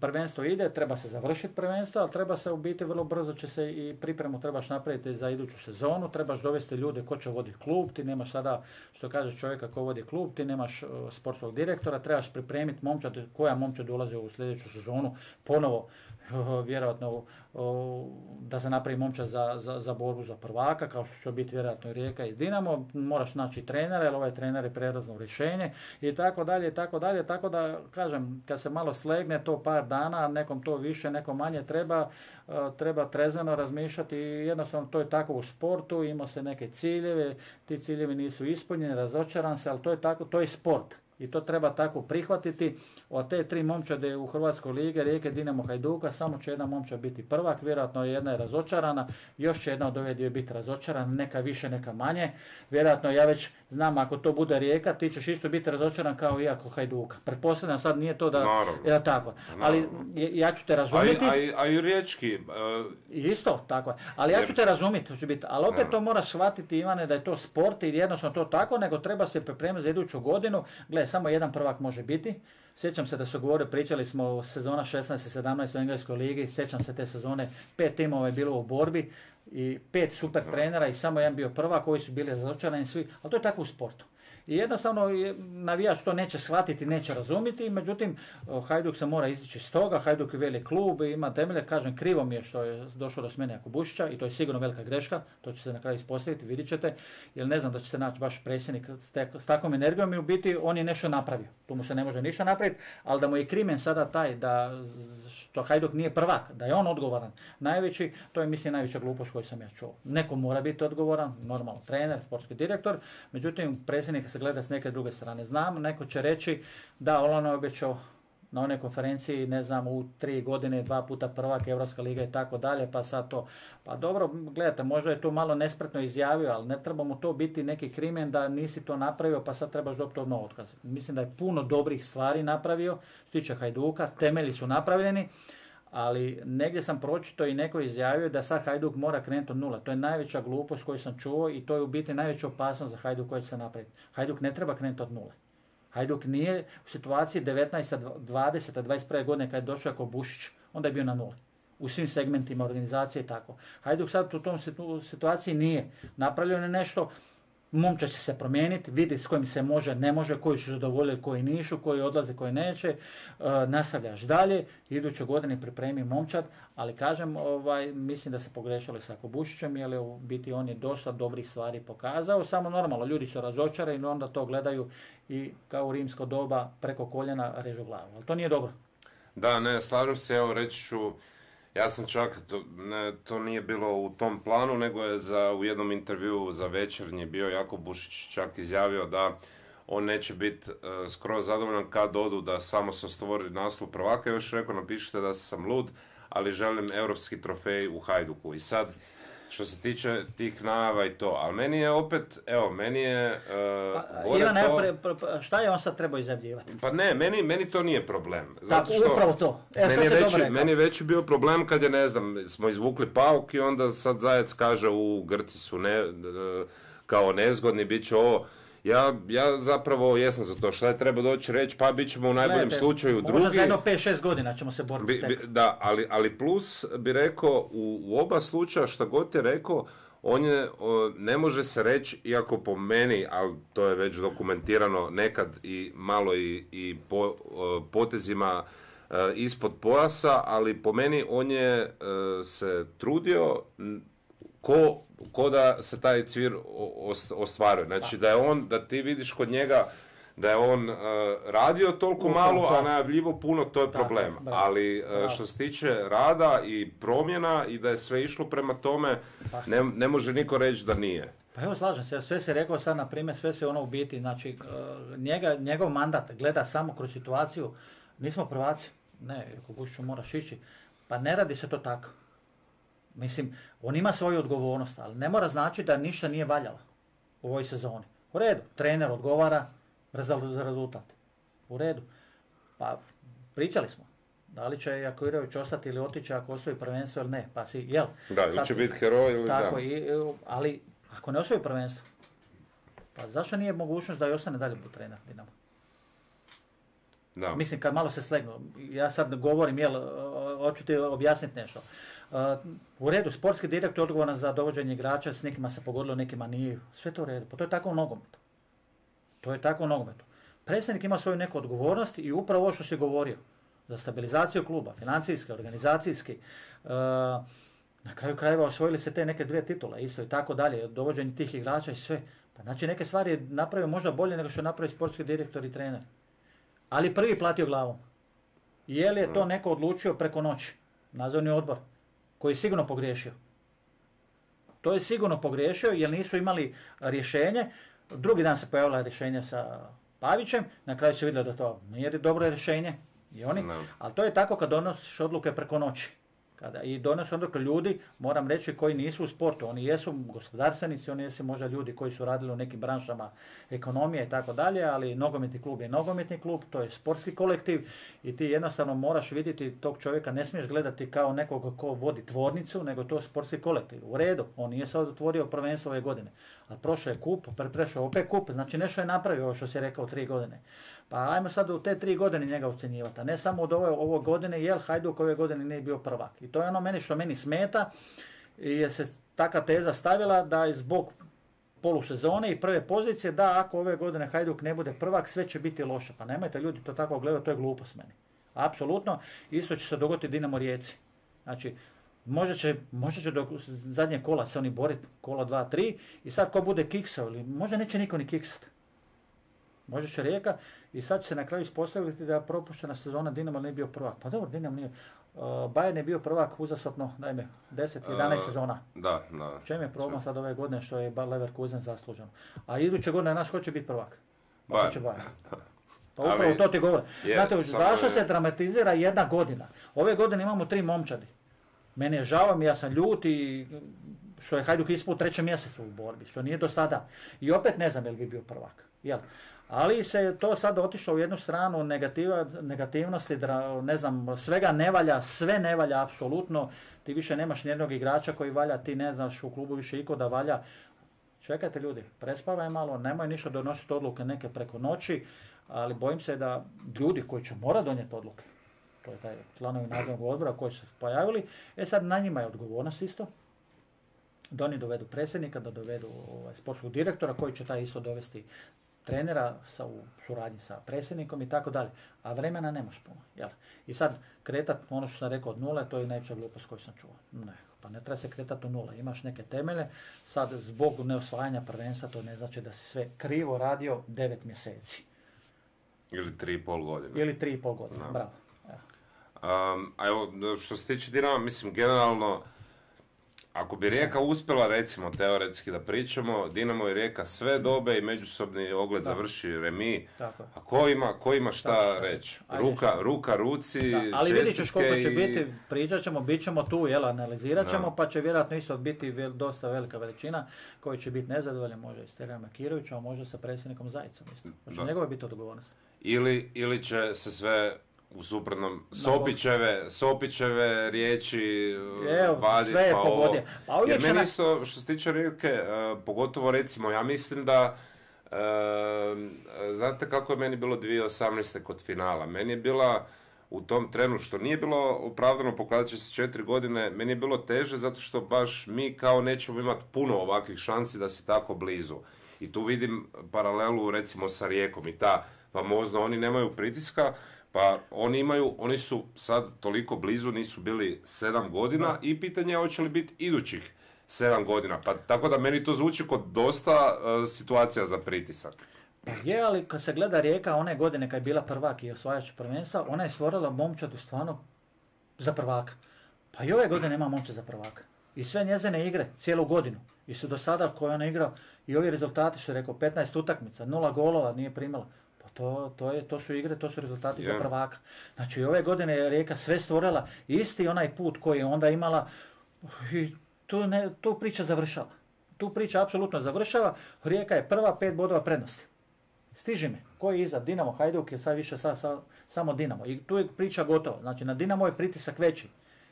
S2: prvenstvo ide, treba se završiti prvenstvo, ali treba se u biti vrlo brzo će se i pripremu trebaš napraviti za iduću sezonu, trebaš dovesti ljude ko će voditi klub, ti nemaš sada što kaže čovjeka ko vodi klub, ti nemaš e, sportskog direktora, trebaš pripremiti momčad, koja momčad dolazi u sljedeću sezonu, ponovo vjerojatno da se napravi momčad za, za, za, borbu za prvaka, kao što će biti vjerojatno i Rijeka i Dinamo, moraš naći trenera, jer ovaj trener je prerazno rješenje i tako dalje, i tako dalje, tako da, kažem, kad se malo slegne to par dana, nekom to više, nekom manje treba, e, treba trezveno razmišljati i jednostavno to je tako u sportu, ima se neke ciljeve, ti ciljevi nisu ispunjeni, razočaran se, ali to je tako, to je sport i to treba tako prihvatiti. Od te tri momčade u Hrvatskoj lige, Rijeke, Dinamo, Hajduka, samo će jedna momčad biti prvak, vjerojatno jedna je razočarana, još će jedna od ove dvije biti razočarana, neka više, neka manje. Vjerojatno ja već znam ako to bude Rijeka, ti ćeš isto biti razočaran kao i ako Hajduka. Pretpostavljam sad nije to da je tako. Ali ja ću te razumjeti.
S1: A, i Riječki. E,
S2: isto, tako. Ali ja ću te razumjeti, biti. Ali opet to moraš shvatiti Ivane da je to sport i jednostavno to tako, nego treba se pripremiti za iduću godinu. Gle, samo jedan prvak može biti. Sjećam se da su govorili, pričali smo sezona 16 i 17 u Engleskoj ligi, sjećam se te sezone, pet timova je bilo u borbi i pet super trenera i samo jedan bio prvak koji su bili razočarani svi, ali to je tako u sportu. I jednostavno navijač to neće shvatiti, neće razumjeti, međutim Hajduk se mora izići s toga, Hajduk je velik klub, ima temelje, kažem krivo mi je što je došlo do smjene Jakubušića i to je sigurno velika greška, to će se na kraju ispostaviti, vidjet ćete, jer ne znam da će se naći baš predsjednik s, takvom energijom i u biti on je nešto napravio, tu mu se ne može ništa napraviti, ali da mu je krimen sada taj da što Hajduk nije prvak, da je on odgovoran najveći, to je mislim najveća glupost koju sam ja čuo. Neko mora biti odgovoran, normalno trener, sportski direktor, međutim predsjednik se gleda s neke druge strane. Znam, neko će reći da Olano je obećao na onoj konferenciji, ne znam, u tri godine, dva puta prvak, Evropska liga i tako dalje, pa sad to. Pa dobro, gledajte, možda je to malo nespretno izjavio, ali ne treba mu to biti neki krimen da nisi to napravio, pa sad trebaš dobiti odmah otkaz. Mislim da je puno dobrih stvari napravio, što tiče Hajduka, temelji su napravljeni, ali negdje sam pročito i neko izjavio da sad Hajduk mora krenuti od nula. To je najveća glupost koju sam čuo i to je u biti najveća opasnost za Hajduk koji će se napraviti. Hajduk ne treba krenuti od nula. Hajduk nije u situaciji 19. 20. 21. godine kad je došao ako Bušić, onda je bio na nuli. U svim segmentima organizacije i tako. Hajduk sad u tom situaciji nije. Napravljeno je nešto, momčad će se promijeniti, vidi s kojim se može, ne može, koji su zadovoljili, koji nišu, koji odlaze, koji neće, e, nastavljaš dalje, iduće godine pripremi momčad, ali kažem, ovaj, mislim da se pogrešali sa Kobušićem, jer u biti on je dosta dobrih stvari pokazao, samo normalno, ljudi su razočarani onda to gledaju i kao u rimsko doba preko koljena režu glavu, ali to nije dobro.
S1: Da, ne, slažem se, evo reći ću, ja sam čak, to, ne, to nije bilo u tom planu, nego je za, u jednom intervjuu za večernji bio Jako Bušić čak izjavio da on neće biti uh, skroz zadovoljan kad odu da samo sam stvori naslov prvaka. Još rekao, napišite da sam lud, ali želim europski trofej u Hajduku. I sad, što se tiče tih najava i to. Ali meni je opet, evo, meni je... Uh,
S2: pa, Ivan, to... Pa šta je on sad trebao izjavljivati?
S1: Pa ne, meni, meni to nije problem.
S2: Zato Tako, što upravo to. E,
S1: meni, je veći, meni je veći bio problem kad je, ne znam, smo izvukli pauk i onda sad Zajac kaže u Grci su ne, kao nezgodni, bit će ovo ja, ja zapravo jesam za to. Šta je treba doći reći? Pa bit ćemo u najboljem Gledajte, slučaju drugi. Možda
S2: za jedno 5-6 godina ćemo se boriti.
S1: Bi, da, ali, ali plus bi rekao u, u oba slučaja šta god je rekao, on je, ne može se reći, iako po meni, ali to je već dokumentirano nekad i malo i, i po, potezima e, ispod pojasa, ali po meni on je e, se trudio ko, ko da se taj cvir ostvaruje. Znači da je on, da ti vidiš kod njega da je on uh, radio toliko malo, a najavljivo puno, to je problem. Ali uh, što se tiče rada i promjena i da je sve išlo prema tome, ne, ne može niko reći da nije.
S2: Pa evo slažem se, sve se rekao sad na primjer, sve se ono u biti, znači uh, njega, njegov mandat gleda samo kroz situaciju, nismo prvaci, ne, ako Bušiću moraš ići, pa ne radi se to tako. Mislim, on ima svoju odgovornost, ali ne mora znači da ništa nije valjalo u ovoj sezoni. U redu, trener odgovara za rezultat. U redu. Pa pričali smo. Da li će Jakovirović ostati ili otići ako osvoji prvenstvo ili ne. Pa si, jel?
S1: Da, ili će biti heroj ili
S2: tako, I, ali ako ne osvoji prvenstvo, pa zašto nije mogućnost da i ostane dalje bu trener Dinamo? Da. Mislim, kad malo se slegnu, ja sad govorim, jel, hoću ti objasniti nešto. U redu, sportski direktor je odgovoran za dovođenje igrača, s nekima se pogodilo, nekima nije. Sve to u redu. Pa to je tako u nogometu. To je tako u nogometu. Predsjednik ima svoju neku odgovornost i upravo ovo što si govorio. Za stabilizaciju kluba, financijski, organizacijski. na kraju krajeva osvojili se te neke dvije titule, isto i tako dalje, dovođenje tih igrača i sve. Pa znači neke stvari je napravio možda bolje nego što je napravio sportski direktor i trener ali prvi platio glavom. Je li je to neko odlučio preko noći? Nadzorni odbor, koji je sigurno pogriješio. To je sigurno pogriješio jer nisu imali rješenje. Drugi dan se pojavila rješenje sa Pavićem, na kraju se vidjelo da to nije dobro rješenje, i oni, ali to je tako kad donosiš odluke preko noći. Kada i donose odluke ljudi, moram reći, koji nisu u sportu. Oni jesu gospodarstvenici, oni jesu možda ljudi koji su radili u nekim branšama ekonomije i tako dalje, ali nogometni klub je nogometni klub, to je sportski kolektiv i ti jednostavno moraš vidjeti tog čovjeka, ne smiješ gledati kao nekog ko vodi tvornicu, nego to je sportski kolektiv. U redu, on nije sad otvorio prvenstvo ove godine, prošao je kup, prešao opet kup, znači nešto je napravio ovo što si rekao tri godine. Pa ajmo sad u te tri godine njega ocjenjivati, a ne samo od ove, ove godine, jel Hajduk ove godine nije bio prvak. I to je ono meni što meni smeta, je se taka teza stavila da je zbog polusezone i prve pozicije, da ako ove godine Hajduk ne bude prvak, sve će biti loše. Pa nemojte ljudi to tako gledati, to je glupost meni. Apsolutno, isto će se dogoditi Dinamo Rijeci. Znači, možda će, možda će do zadnje kola se oni boriti, kola 2-3, i sad ko bude kiksao, ili možda neće niko ni kiksati. Možda će Rijeka i sad će se na kraju ispostaviti da je propuštena sezona Dinamo nije bio prvak. Pa dobro, Dinamo nije. Uh, Bayern je bio prvak uzastopno, dajme, 10-11 uh, sezona.
S1: Da, da.
S2: Čem je problem sad ove godine što je Leverkusen zaslužen? A iduće godine naš ko će biti prvak? Pa Bayern. Će Bayern. Pa upravo to ti govore. Znate, zašto se dramatizira jedna godina? Ove godine imamo tri momčadi. Meni je žao, ja sam ljut i što je Hajduk ispao u trećem mjesecu u borbi, što nije do sada. I opet ne znam je li bi bio prvak. Jel? Ali se to sad otišlo u jednu stranu negativa, negativnosti, ne znam, svega ne valja, sve ne valja apsolutno. Ti više nemaš nijednog igrača koji valja, ti ne znaš u klubu više iko da valja. Čekajte ljudi, prespavaj malo, nemoj ništa donositi odluke neke preko noći, ali bojim se da ljudi koji će morati donijeti odluke, to je taj članovi nadzornog odbora koji su se pojavili, e sad na njima je odgovornost isto, da oni dovedu predsjednika, da dovedu ovaj, sportskog direktora koji će taj isto dovesti trenera sa, u suradnji sa predsjednikom i tako dalje. A vremena nemaš puno. Jel? I sad kretat, ono što sam rekao od nule, to je najveća glupost koju sam čuo. Ne, pa ne treba se kretati od nula. Imaš neke temelje, sad zbog neosvajanja prvenstva to ne znači da si sve krivo radio devet mjeseci.
S1: Ili tri i pol godine.
S2: Ili tri i pol godine, bravo.
S1: Um, a evo, što se tiče Dinama, mislim, generalno, ako bi Rijeka uspjela, recimo, teoretski da pričamo, Dinamo i Rijeka sve dobe i međusobni ogled završi remi, Tako. a ko ima, ko ima šta reći? Ruka, ruka, ruci, da.
S2: Ali vidit ćeš koliko će biti, pričat ćemo, bit ćemo tu, jel, analizirat ćemo, pa će vjerojatno isto biti dosta velika veličina koji će biti nezadovoljan, može i s Terijama a može sa predsjednikom Zajicom, mislim. Hoće njegove biti odgovornost.
S1: Ili, ili će se sve u suprotnom Sopićeve, Sopićeve riječi
S2: Evo, vadi, sve je pa pogodje.
S1: Pa Jer meni isto, što se tiče Rijeke, uh, pogotovo recimo, ja mislim da uh, znate kako je meni bilo 2018. kod finala? Meni je bila u tom trenu, što nije bilo opravdano, pokazat će se četiri godine, meni je bilo teže zato što baš mi kao nećemo imati puno ovakvih šansi da se tako blizu. I tu vidim paralelu recimo sa Rijekom i ta famozno, oni nemaju pritiska, pa oni imaju, oni su sad toliko blizu, nisu bili sedam godina i pitanje je hoće li biti idućih sedam godina. Pa tako da meni to zvuči kod dosta uh, situacija za pritisak.
S2: Pa je, ali kad se gleda Rijeka one godine kad je bila prvak i osvajač prvenstva, ona je stvorila momčadu stvarno za prvaka. Pa i ove godine nema momčad za prvaka. I sve njezine igre, cijelu godinu. I su do sada koje ona igra, i ovi rezultati su rekao 15 utakmica, nula golova nije primala. To, to, je, to su igre, to su rezultati za prvaka. Znači ove godine je Rijeka sve stvorila isti onaj put koji je onda imala i tu, ne, tu priča završava. Tu priča apsolutno završava. Rijeka je prva pet bodova prednosti. Stiži me. Ko je iza? Dinamo, Hajduk je sad više samo Dinamo. I tu je priča gotova. Znači na Dinamo je pritisak veći.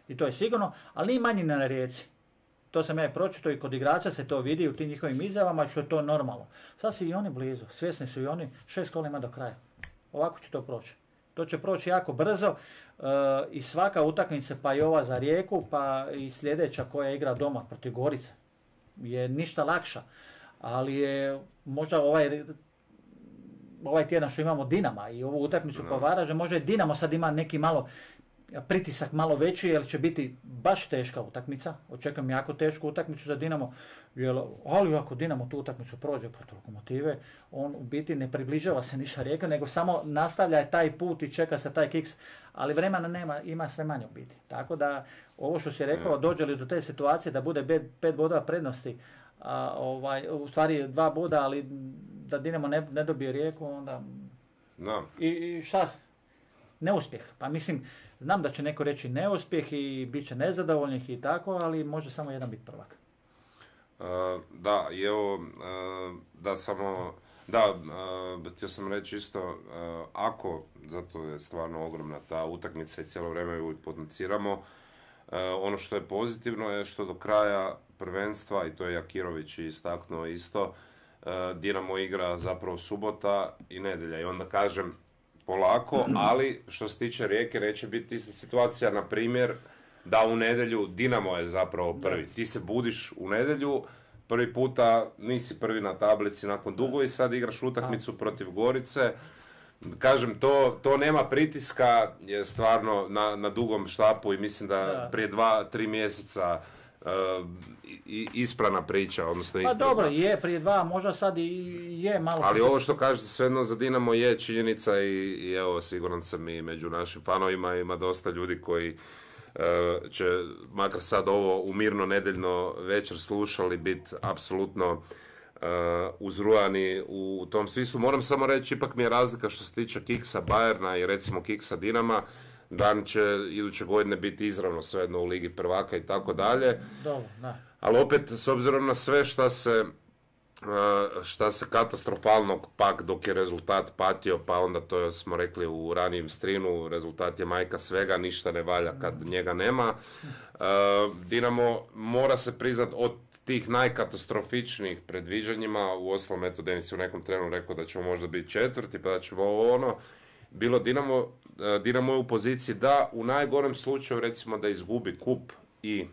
S2: I to je sigurno, ali nije manji na Rijeci. To sam ja pročito i kod igrača se to vidi u tim njihovim izjavama što je to normalno. Sad su i oni blizu, svjesni su i oni, šest kola ima do kraja. Ovako će to proći. To će proći jako brzo e, i svaka utakmica pa i ova za Rijeku pa i sljedeća koja igra doma protiv Gorice je ništa lakša. Ali je možda ovaj ovaj tjedan što imamo Dinama i ovu utakmicu no. po možda je Dinamo sad ima neki malo pritisak malo veći jer će biti baš teška utakmica. Očekujem jako tešku utakmicu za Dinamo. Jer, ali ako Dinamo tu utakmicu prođe protiv lokomotive, on u biti ne približava se ništa rijeka, nego samo nastavlja taj put i čeka se taj kiks. Ali vremena nema, ima sve manje u biti. Tako da ovo što si rekao, mm. dođe li do te situacije da bude pet bodova prednosti, a, ovaj, u stvari dva boda, ali da Dinamo ne, ne dobije rijeku, onda...
S1: No.
S2: I, I šta? Neuspjeh. Pa mislim, Znam da će neko reći neuspjeh i bit će nezadovoljnih i tako, ali može samo jedan biti prvak.
S1: Uh, da, i evo, uh, da samo, da, uh, htio sam reći isto, ako, zato je stvarno ogromna ta utakmica i cijelo vrijeme ju potenciramo, ono što je pozitivno je što do kraja prvenstva, i to je Jakirović istaknuo isto, Dinamo igra zapravo subota i nedjelja. I onda kažem, polako, ali što se tiče Rijeke neće biti ista situacija, na primjer, da u nedjelju Dinamo je zapravo prvi. Ti se budiš u nedjelju, prvi puta nisi prvi na tablici nakon dugo i sad igraš utakmicu protiv Gorice. Kažem, to, to nema pritiska, je stvarno na, na dugom štapu i mislim da, prije dva, tri mjeseca uh, isprana priča, odnosno
S2: Pa dobro, je prije dva, možda sad i je malo...
S1: Ali ovo što kažete svejedno za Dinamo je činjenica i, i evo siguran sam i među našim fanovima ima dosta ljudi koji e, će makar sad ovo u mirno nedeljno večer slušali biti apsolutno uzrujani u tom smislu. Moram samo reći, ipak mi je razlika što se tiče Kiksa Bajerna i recimo Kiksa Dinama, Dan će iduće godine biti izravno svejedno u Ligi prvaka i tako dalje. Ali opet, s obzirom na sve šta se šta se katastrofalnog pak dok je rezultat patio, pa onda to smo rekli u ranijem strinu, rezultat je majka svega, ništa ne valja kad njega nema. Dinamo mora se priznat od tih najkatastrofičnijih predviđanjima, u osnovom eto Denis u nekom trenu rekao da ćemo možda biti četvrti, pa da ćemo ovo ono, bilo Dinamo, Dinamo je u poziciji da u najgorem slučaju recimo da izgubi kup i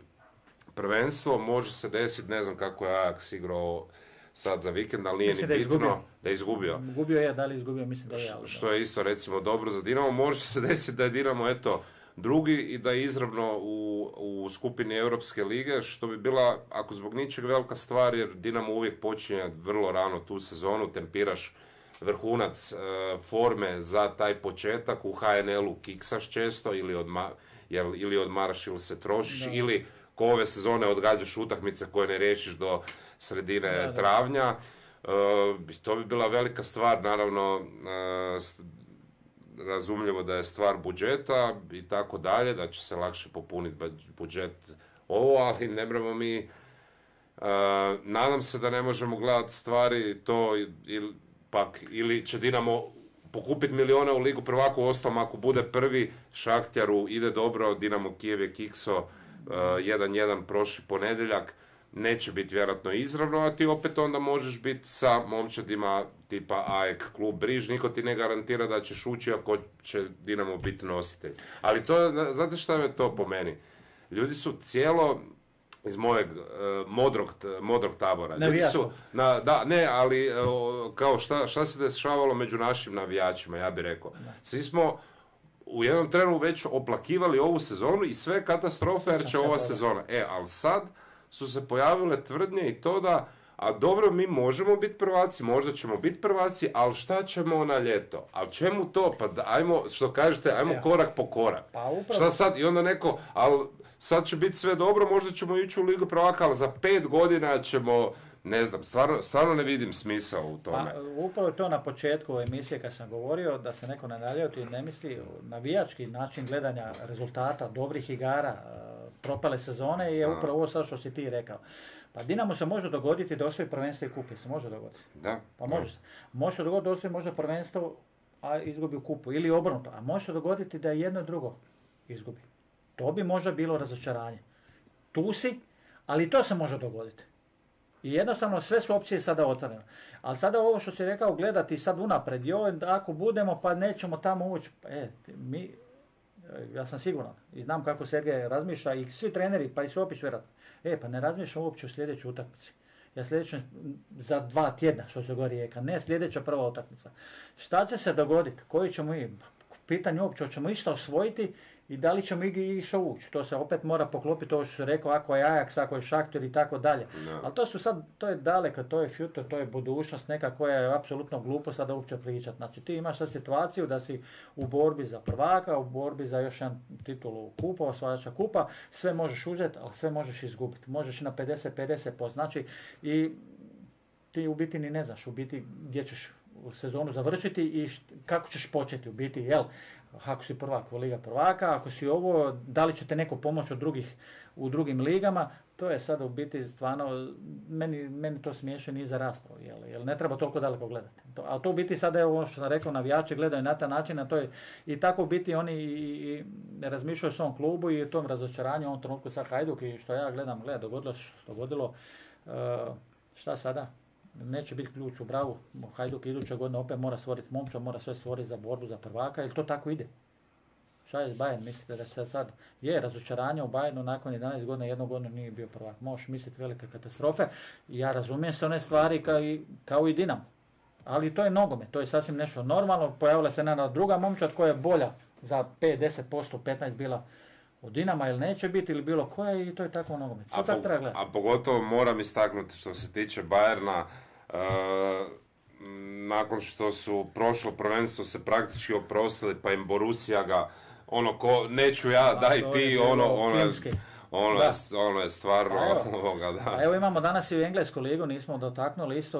S1: prvenstvo, može se desiti, ne znam kako je Ajax igrao sad za vikend, ali nije ni bitno da je izgubio.
S2: Gubio je, da li izgubio, mislim da je.
S1: Što je isto recimo dobro za Dinamo. Može se desiti da je Dinamo eto drugi i da je izravno u, u skupini Europske lige, što bi bila, ako zbog ničeg velika stvar, jer Dinamo uvijek počinje vrlo rano tu sezonu, tempiraš vrhunac e, forme za taj početak, u HNL-u kiksaš često ili, odma, jel, ili odmaraš ili se trošiš, ili ko ove sezone odgađaš utakmice koje ne riješiš do sredine travnja. Uh, to bi bila velika stvar, naravno uh, razumljivo da je stvar budžeta i tako dalje, da će se lakše popuniti budžet ovo, ali ne moramo mi uh, nadam se da ne možemo gledati stvari to ili, pak, ili će Dinamo pokupiti milijone u ligu prvaku, ostom ako bude prvi Šahtjaru ide dobro, Dinamo Kijev je kikso 1-1 prošli ponedjeljak, neće biti vjerojatno izravno, a ti opet onda možeš biti sa momčadima tipa AEK klub Briž, niko ti ne garantira da ćeš ući ako će Dinamo biti nositelj. Ali to, znate šta je to po meni? Ljudi su cijelo iz mojeg uh, modrog, modrog tabora. Ljudi su, na, da, ne, ali uh, kao šta, šta se dešavalo među našim navijačima, ja bih rekao. Svi smo u jednom trenu već oplakivali ovu sezonu i sve katastrofe jer će ova sezona. E, ali sad su se pojavile tvrdnje i to da a dobro, mi možemo biti prvaci, možda ćemo biti prvaci, ali šta ćemo na ljeto? Ali čemu to? Pa da, ajmo, što kažete, ajmo korak po korak. Pa upravo. Šta sad? I onda neko, ali sad će biti sve dobro, možda ćemo ići u Ligu prvaka, ali za pet godina ćemo ne znam, stvarno, stvarno ne vidim smisao u tome.
S2: Pa, upravo to na početku emisije kad sam govorio, da se neko ne naljoti ne misli navijački način gledanja rezultata, dobrih igara, propale sezone je upravo ovo sad što si ti rekao. Pa Dinamo se može dogoditi da osvoji prvenstvo i kupi, se može dogoditi.
S1: Da.
S2: Pa može se. Može dogoditi da osvoji možda prvenstvo, a izgubi u kupu. Ili obrnuto. A može se dogoditi da jedno drugo izgubi. To bi možda bilo razočaranje. Tu si, ali to se može dogoditi. I jednostavno sve su opcije sada otvorene. Ali sada ovo što si rekao, gledati sad unapred, joj, ako budemo pa nećemo tamo ući. E, mi, ja sam siguran i znam kako Sergej razmišlja i svi treneri, pa i Sopić vjerojatno. E, pa ne razmišljam uopće u sljedećoj utakmici. Ja sljedeću za dva tjedna, što se govori Rijeka, ne sljedeća prva utakmica. Šta će se dogoditi? Koji ćemo i pitanje uopće, hoćemo išta osvojiti i da li ćemo i išao ući. To se opet mora poklopiti ovo što se rekao, ako je Ajax, ako je Šaktor i tako dalje. Ali to su sad, to je daleko, to je future, to je budućnost neka koja je apsolutno glupo sada uopće pričati. Znači ti imaš sad situaciju da si u borbi za prvaka, u borbi za još jedan titulu kupa, osvajača kupa, sve možeš uzeti, ali sve možeš izgubiti. Možeš na 50-50 Znači i ti u biti ni ne znaš u biti gdje ćeš sezonu završiti i kako ćeš početi u biti, jel? Ako si prvak u Liga prvaka, ako si ovo, da li će te neko pomoći od drugih, u drugim ligama, to je sada u biti stvarno, meni, meni to smiješno nije za raspravu, jel, jel ne treba toliko daleko gledati. To, ali to u biti sada je ovo što sam rekao, navijači gledaju na taj način, a to je i tako u biti oni i, ne razmišljaju o svom klubu i o tom razočaranju u ovom trenutku sa Hajduk i što ja gledam, gleda, dogodilo što dogodilo, uh, šta sada? Neće biti ključ u bravu. Hajduk iduće godine opet mora stvoriti momča, mora sve stvoriti za borbu za prvaka, ili to tako ide? Šta je Bayern, mislite da se sad... Je, razočaranje u Bayernu nakon 11 godina, jednog godinu nije bio prvak. Možeš misliti velike katastrofe. Ja razumijem se one stvari kao i, kao i Dinamo. Ali to je nogome, to je sasvim nešto normalno. Pojavila se jedna druga momčad koja je bolja za 5-10%, 15 bila od Dinama ili neće biti ili bilo koja i to je tako nogomet. A, treba
S1: a pogotovo moram istaknuti što se tiče Bayerna, nakon što su prošlo prvenstvo se praktički oprostili pa im Borussia ga ono ko neću ja daj ti ono ono ono, je, ono je stvarno
S2: pa ovoga, da. Evo imamo danas i u Englesku ligu, nismo dotaknuli, isto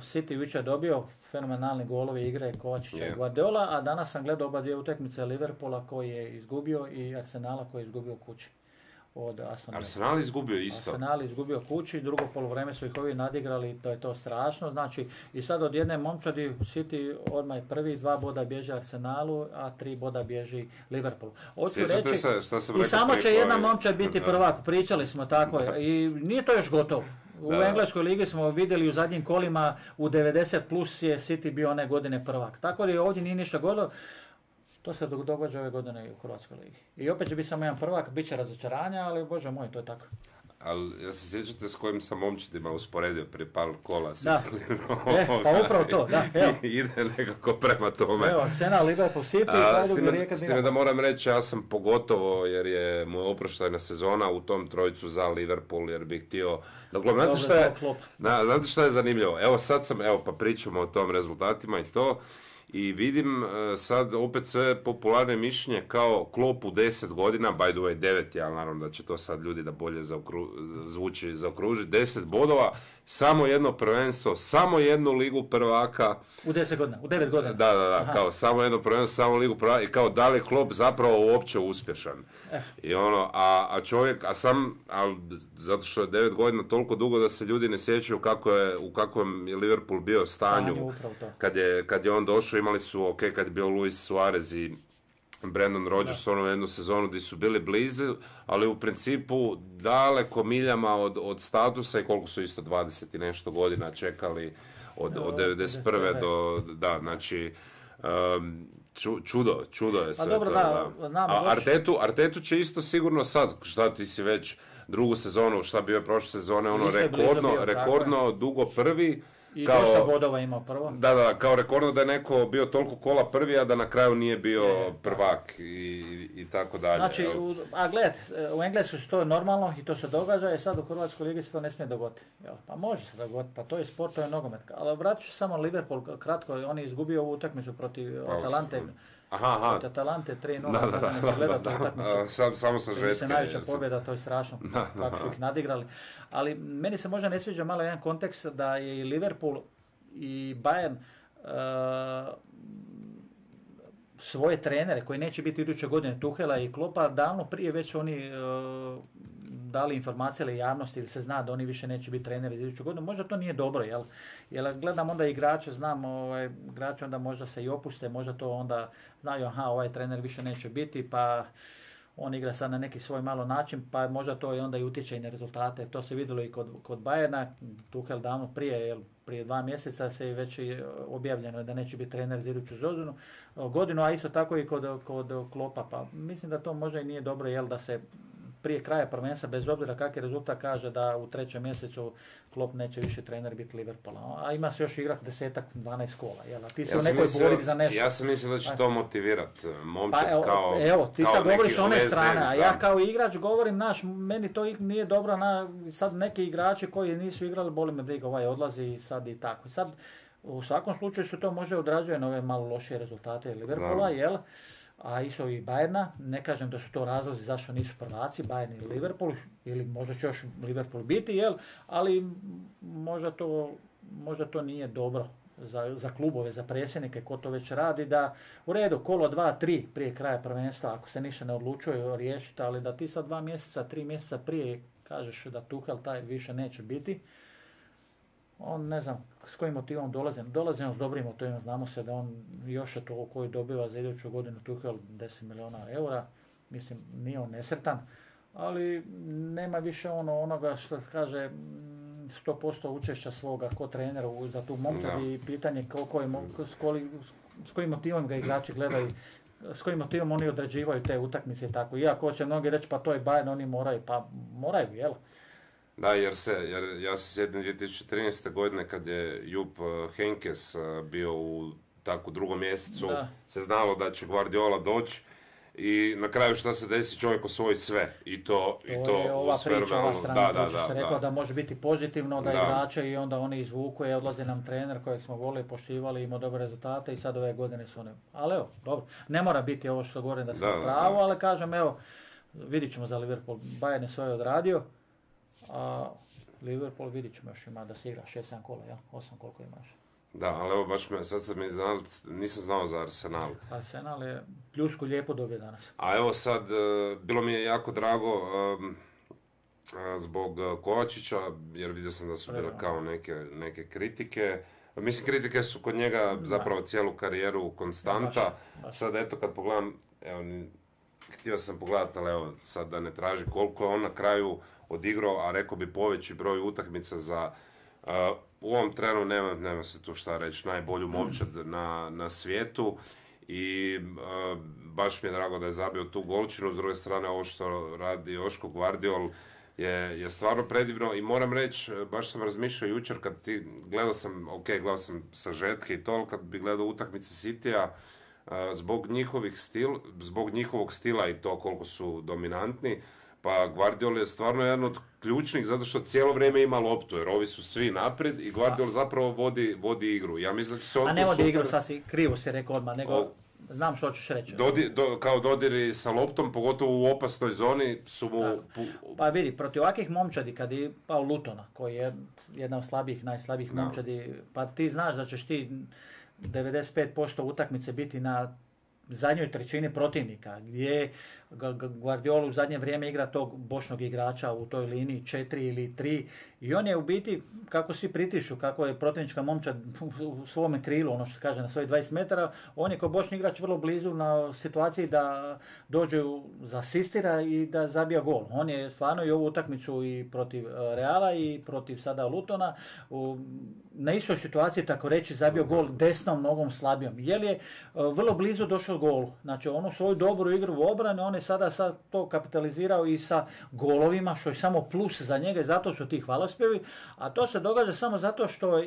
S2: City jučer dobio fenomenalni golovi igre Kovačića i Guardiola, a danas sam gledao oba dvije utakmice Liverpoola koji je izgubio i Arsenala koji je izgubio kući od Aston
S1: Arsenal izgubio isto.
S2: Arsenal izgubio kući, drugo polovreme su ih ovi nadigrali, to je to strašno. Znači, i sad od jedne momčadi City odmah je prvi, dva boda bježi Arsenalu, a tri boda bježi Liverpoolu.
S1: Hoću reći, se, šta
S2: i samo će jedna momčad biti prvak, pričali smo tako, i nije to još gotovo. U Engleskoj ligi smo vidjeli u zadnjim kolima u 90 plus je City bio one godine prvak. Tako da je ovdje nije ništa gotovo. To se događa ove godine u Hrvatskoj ligi. I opet će biti samo jedan prvak, bit će razočaranja, ali bože moj, to je tako.
S1: Ali ja se sjećate s kojim sam momčitima usporedio prije par kola
S2: da. e, pa upravo to, da, evo.
S1: Ide nekako prema tome.
S2: Evo, Sena, Liverpool, City, Hajduk Rijeka
S1: S time da moram reći, ja sam pogotovo, jer je moja oproštajna sezona u tom trojcu za Liverpool, jer bih htio... Dakle, znate šta je, znate šta je zanimljivo? Evo sad sam, evo pa pričamo o tom rezultatima i to i vidim e, sad opet sve popularne mišljenje kao klop u 10 godina, by the way 9 ali naravno da će to sad ljudi da bolje zaokru, zvuči zaokružiti, 10 bodova, samo jedno prvenstvo, samo jednu ligu prvaka.
S2: U 10 godina, u 9 godina.
S1: Da, da, da, kao samo jedno prvenstvo, samo ligu prvaka i kao da li je klop zapravo uopće uspješan. Eh. I ono, a, a čovjek, a sam, a, zato što je 9 godina toliko dugo da se ljudi ne sjećaju kako je, u kakvom je Liverpool bio stanju. stanju kad, je, kad je on došao, imali su, ok, kad je bio Luis Suarez i Brandon Rodgers ono jednu sezonu gdje su bili blizu, ali u principu daleko miljama od, od statusa i koliko su isto 20 i nešto godina čekali od, od 91. do, da, znači, um, čudo, čudo je pa sve
S2: dobro, to. Da,
S1: da. A Artetu, Artetu će isto sigurno sad, šta ti si već drugu sezonu, šta bio je prošle sezone, ono rekordno, rekordno dugo prvi,
S2: i kao, dosta bodova imao prvo.
S1: Da, da, kao rekordno da je neko bio toliko kola prvi, a da na kraju nije bio je, prvak i, i, tako dalje.
S2: Znači, u, a gled, u Engleskoj su to normalno i to se događa, i sad u Hrvatskoj ligi se to ne smije dogoditi. Jel? Pa može se dogoditi, pa to je sport, to je nogomet. Ali vratit ću samo Liverpool, kratko, on je izgubio ovu utakmicu protiv pa, Atalante.
S1: Aha, aha.
S2: Od Atalante 3-0, da, da, da, da, da,
S1: Sam, samo sa žetke.
S2: se najveća pobjeda, to je strašno, kako su ih nadigrali. Ali meni se možda ne sviđa malo jedan kontekst da je i Liverpool i Bayern uh, svoje trenere koji neće biti iduće godine Tuhela i Klopa davno prije već oni uh, dali informacije ili javnosti ili se zna da oni više neće biti treneri za iduću godinu. Možda to nije dobro, jel? Jer gledam onda igrače, znam ovaj, igrače onda možda se i opuste, možda to onda znaju, aha, ovaj trener više neće biti, pa on igra sad na neki svoj malo način, pa možda to i onda i utječe i na rezultate. To se vidjelo i kod, kod Bajerna, Tuhel davno prije, jel, prije dva mjeseca se već objavljeno da neće biti trener za iduću godinu, a isto tako i kod, kod Klopa. Pa mislim da to možda i nije dobro, jel, da se prije kraja prvenstva, bez obzira kakav rezultat kaže da u trećem mjesecu Klopp neće više trener biti Liverpoola. A ima se još igrat desetak, 12 kola. Jel? A ti si ja u nekoj borbi za nešto.
S1: Ja sam mislio da će to motivirati e, momčad pa, evo, kao
S2: Evo, ti sad govoriš one strane, a ja kao igrač govorim, naš, meni to nije dobro, na, sad neki igrači koji nisu igrali, boli me briga, ovaj odlazi i sad i tako. Sad, u svakom slučaju se to može odrađuje na ove malo lošije rezultate Liverpoola, jel? A isto i Bayerna. Ne kažem da su to razlozi zašto nisu prvaci, Bayern i Liverpool, ili možda će još Liverpool biti, jel? ali možda to, možda to nije dobro za, za klubove, za predsjednike, ko to već radi, da u redu, kolo 2-3 prije kraja prvenstva, ako se ništa ne odlučuje riješiti, ali da ti sad dva mjeseca, tri mjeseca prije kažeš da Tuhel taj više neće biti, on ne znam s kojim motivom dolazi. Dolazi on s dobrim motivom, znamo se da on još je to koji dobiva za iduću godinu Tuhel 10 milijuna eura. Mislim, nije on nesretan, ali nema više ono onoga što kaže 100% učešća svoga ko trenera za tu momčad i pitanje koliko je, s, koli, s kojim motivom ga igrači gledaju s kojim motivom oni određivaju te utakmice i tako. Iako će mnogi reći pa to je Bayern, oni moraju, pa moraju, jel?
S1: Da, jer se, jer ja se sjedim 2013. godine kad je Jup eh, Henkes eh, bio u tako drugom mjesecu, se znalo da će Guardiola doći i na kraju šta se desi, čovjek osvoji sve. I to,
S2: to i to je ova priča, ova strana da, da, da, rekao da. može biti pozitivno, da, igrače i onda oni izvuku i odlazi nam trener kojeg smo volili, poštivali, imao dobre rezultate i sad ove godine su one. Ali evo, dobro, ne mora biti ovo što govorim da sam pravo, ali kažem evo, vidit ćemo za Liverpool. Bayern je svoje odradio, a Liverpool vidit ćemo još ima da se igra 6-7 kola, ja? 8 koliko imaš.
S1: Da, ali evo baš me, sad sam mi znali, nisam znao za Arsenal.
S2: Arsenal je pljušku lijepo dobio danas.
S1: A evo sad, e, bilo mi je jako drago zbog e, Kovačića, jer vidio sam da su bile kao neke, neke kritike. Mislim, kritike su kod njega zapravo cijelu karijeru konstanta. Sad eto kad pogledam, evo, htio sam pogledati, ali evo, sad da ne traži koliko je on na kraju odigrao, a rekao bi poveći broj utakmica za u ovom trenu nema, nema se tu šta reći, najbolju momčad na, na svijetu. I baš mi je drago da je zabio tu golčinu, s druge strane ovo što radi Joško Guardiol je, je stvarno predivno. I moram reći, baš sam razmišljao jučer kad ti, gledao sam, ok, gledao sam sažetke i to, kad bi gledao utakmice Citya, zbog njihovih stil, zbog njihovog stila i to koliko su dominantni, pa Guardiol je stvarno jedan od ključnih zato što cijelo vrijeme ima loptu, jer ovi su svi naprijed i Guardiol zapravo vodi, vodi igru. Ja mislim da će se
S2: A ne vodi super... igru, sasvim krivo se rekao odmah, nego znam što ćeš reći.
S1: Dodi, do, kao dodiri sa loptom, pogotovo u opasnoj zoni su mu...
S2: Pa vidi, protiv ovakvih momčadi, kad je pao Lutona, koji je jedna od slabijih, najslabijih momčadi, pa ti znaš da ćeš ti 95% utakmice biti na zadnjoj trećini protivnika, gdje Guardiola u zadnje vrijeme igra tog bošnog igrača u toj liniji 4 ili 3 i on je u biti, kako svi pritišu, kako je protivnička momčad u svome krilu, ono što se kaže na svojih 20 metara, on je kao bošni igrač vrlo blizu na situaciji da dođe za asistira i da zabija gol. On je stvarno i ovu utakmicu i protiv e, Reala i protiv sada Lutona u, na istoj situaciji, tako reći, zabio gol desnom nogom slabijom. Jer je e, vrlo blizu došao golu. Znači, onu svoju dobru igru u obrani, on je sada, sad to kapitalizirao i sa golovima, što je samo plus za njega i zato su ti hvalospjevi, a to se događa samo zato što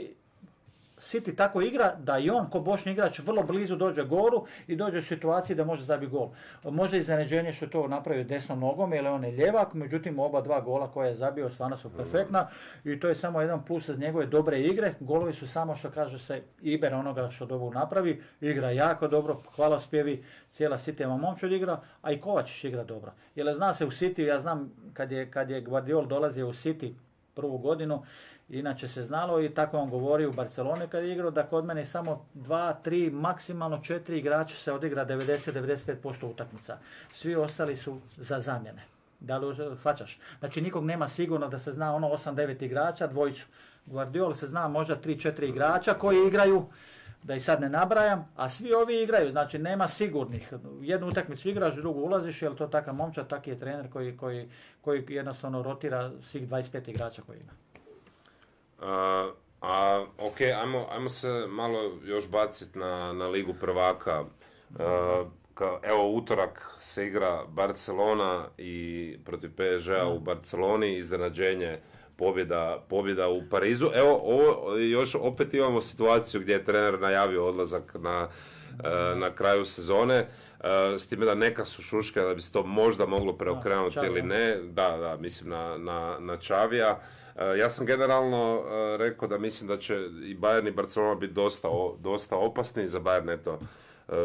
S2: City tako igra da i on ko bošnji igrač vrlo blizu dođe goru i dođe u situaciji da može zabiti gol. Može iznenađenje što to napravio desnom nogom jer on je ljevak, međutim oba dva gola koja je zabio stvarno su perfektna i to je samo jedan plus od njegove dobre igre. Golovi su samo što kaže se Iber onoga što dobro napravi, igra jako dobro, hvala spjevi, cijela City momčad igra, a i Kovačić igra dobro. Jer zna se u City, ja znam kad je, kad je Guardiol dolazio u City prvu godinu, Inače se znalo i tako on govori u Barceloni kad je igrao da kod mene samo dva, tri, maksimalno četiri igrača se odigra 90-95% utakmica. Svi ostali su za zamjene. Da li shvaćaš? Znači nikog nema sigurno da se zna ono 8-9 igrača, dvojicu. Guardiol se zna možda 3-4 igrača koji igraju, da i sad ne nabrajam, a svi ovi igraju, znači nema sigurnih. Jednu utakmicu igraš, drugu ulaziš, jer to takav momčad, taki je trener koji, koji, koji jednostavno rotira svih 25 igrača koji ima.
S1: A, ok, ajmo, ajmo se malo još baciti na, na Ligu prvaka. evo, utorak se igra Barcelona i protiv PSG-a u Barceloni, iznenađenje pobjeda, pobjeda u Parizu. Evo, ovo još opet imamo situaciju gdje je trener najavio odlazak na, na kraju sezone. S time da neka su šuške da bi se to možda moglo preokrenuti ili ne. Da, da, mislim na, na, na Čavija. E, ja sam generalno e, rekao da mislim da će i Bayern i Barcelona biti dosta, dosta opasni. Za Bayern eto, e,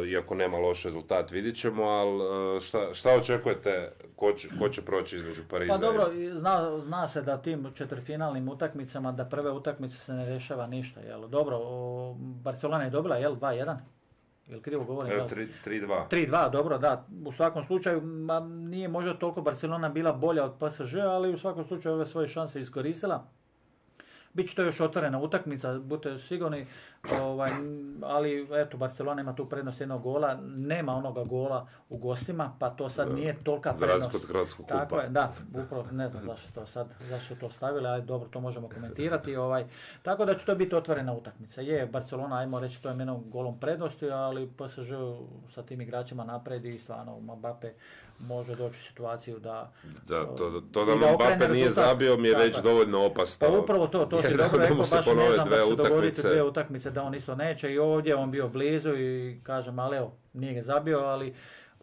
S1: iako nema loš rezultat, vidit ćemo, ali šta, šta očekujete, ko će, ko će proći između Pariza?
S2: Pa dobro, zna, zna se da tim četvrfinalnim utakmicama, da prve utakmice se ne rešava ništa, jel? Dobro, Barcelona je dobila, jel, 2-1? Jel krivo govorim?
S1: 3-2.
S2: 3-2, dobro, da. U svakom slučaju, ma, nije možda toliko Barcelona bila bolja od PSG, ali u svakom slučaju ove svoje šanse iskoristila. Biće to još otvorena utakmica, budite sigurni, ovaj, ali eto, Barcelona ima tu prednost jednog gola, nema onoga gola u gostima, pa to sad nije tolika prednost.
S1: Za Hrvatskog
S2: kupa. Tako je, da, upravo ne znam zašto to sad, zašto to stavili, ali dobro, to možemo komentirati. Ovaj. Tako da će to biti otvorena utakmica. Je, Barcelona, ajmo reći, to je jednom golom prednosti, ali PSG sa tim igračima napredi i stvarno Mbappe može doći u situaciju da...
S1: Da, to, to da Mbappe nije zabio mi je već dovoljno opasno.
S2: Pa upravo to, to si dobro rekao, baš ne znam da se dogoditi dvije utakmice da on isto neće i ovdje on bio blizu i kažem, ali evo, nije ga zabio, ali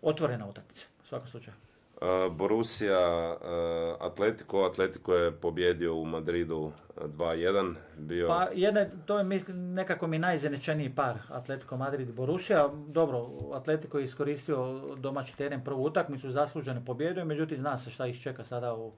S2: otvorena utakmica u svakom slučaju.
S1: Uh, Borussia, uh, Atletico, Atletico je pobjedio u Madridu 2-1. Bio...
S2: Pa jedne, to je nekako mi najzenečeniji par Atletico Madrid i Borussia. Dobro, Atletico je iskoristio domaći teren prvu utakmicu, zasluženo pobjedio, međutim zna se šta ih čeka sada u,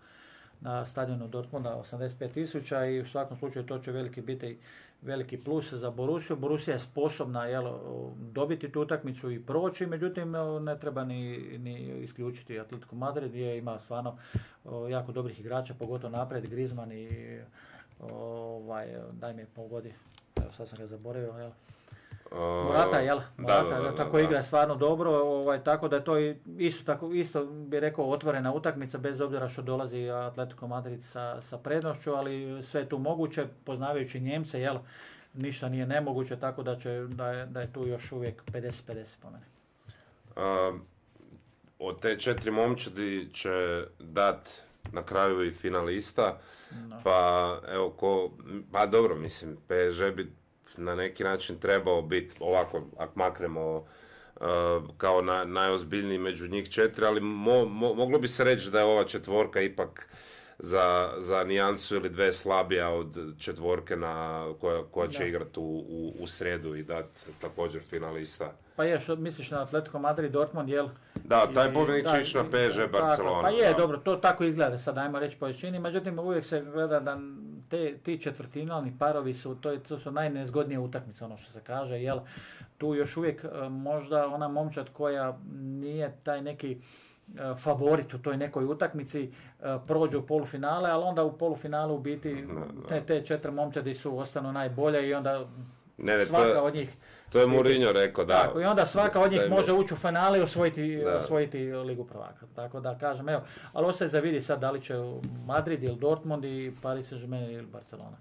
S2: na stadionu Dortmunda 85.000 i u svakom slučaju to će veliki biti veliki plus za Borusiju. Borusija je sposobna jel, dobiti tu utakmicu i proći, međutim ne treba ni, ni isključiti Atletico Madrid gdje ima stvarno jako dobrih igrača, pogotovo naprijed Griezmann i ovaj, daj mi pogodi, evo sad sam ga zaboravio, jel. Morata, jel? Morata, da, da, tako igra stvarno dobro, ovaj, tako da je to isto, tako, isto bi rekao otvorena utakmica, bez obzira što dolazi Atletico Madrid sa, sa prednošću, ali sve je tu moguće, poznavajući Njemce, jel? Ništa nije nemoguće, tako da, će, da, je, da je tu još uvijek 50-50 po mene.
S1: od te četiri momčadi će dat na kraju i finalista, pa evo ko, pa dobro, mislim, PSG bi na neki način trebao biti ovako, ako maknemo uh, kao na, najozbiljniji među njih četiri, ali mo, moglo bi se reći da je ova četvorka ipak za, za nijansu ili dve slabija od četvorke na, koja, koja će igrati u, u, u, sredu i dati također finalista.
S2: Pa je, što misliš na Atletico Madrid, Dortmund, jel?
S1: Da, taj pobjednik će ići na PSG Barcelona.
S2: Pa je, dobro, to tako izgleda sad, ajmo reći po većini, međutim uvijek se gleda da te, ti četvrtinalni parovi su, to, to su najnezgodnije utakmice, ono što se kaže, jel? Tu još uvijek e, možda ona momčad koja nije taj neki e, favorit u toj nekoj utakmici e, prođu u polufinale, ali onda u polufinalu u biti te, te četiri momčadi su ostanu najbolje i onda ne, ne, svaka od njih
S1: to je Mourinho rekao, da.
S2: Tako, i onda svaka od njih može ući u finale i osvojiti, osvojiti Ligu prvaka. Tako da kažem, evo, ali ostaje za vidi sad da li će Madrid ili Dortmund i Paris Saint-Germain ili Barcelona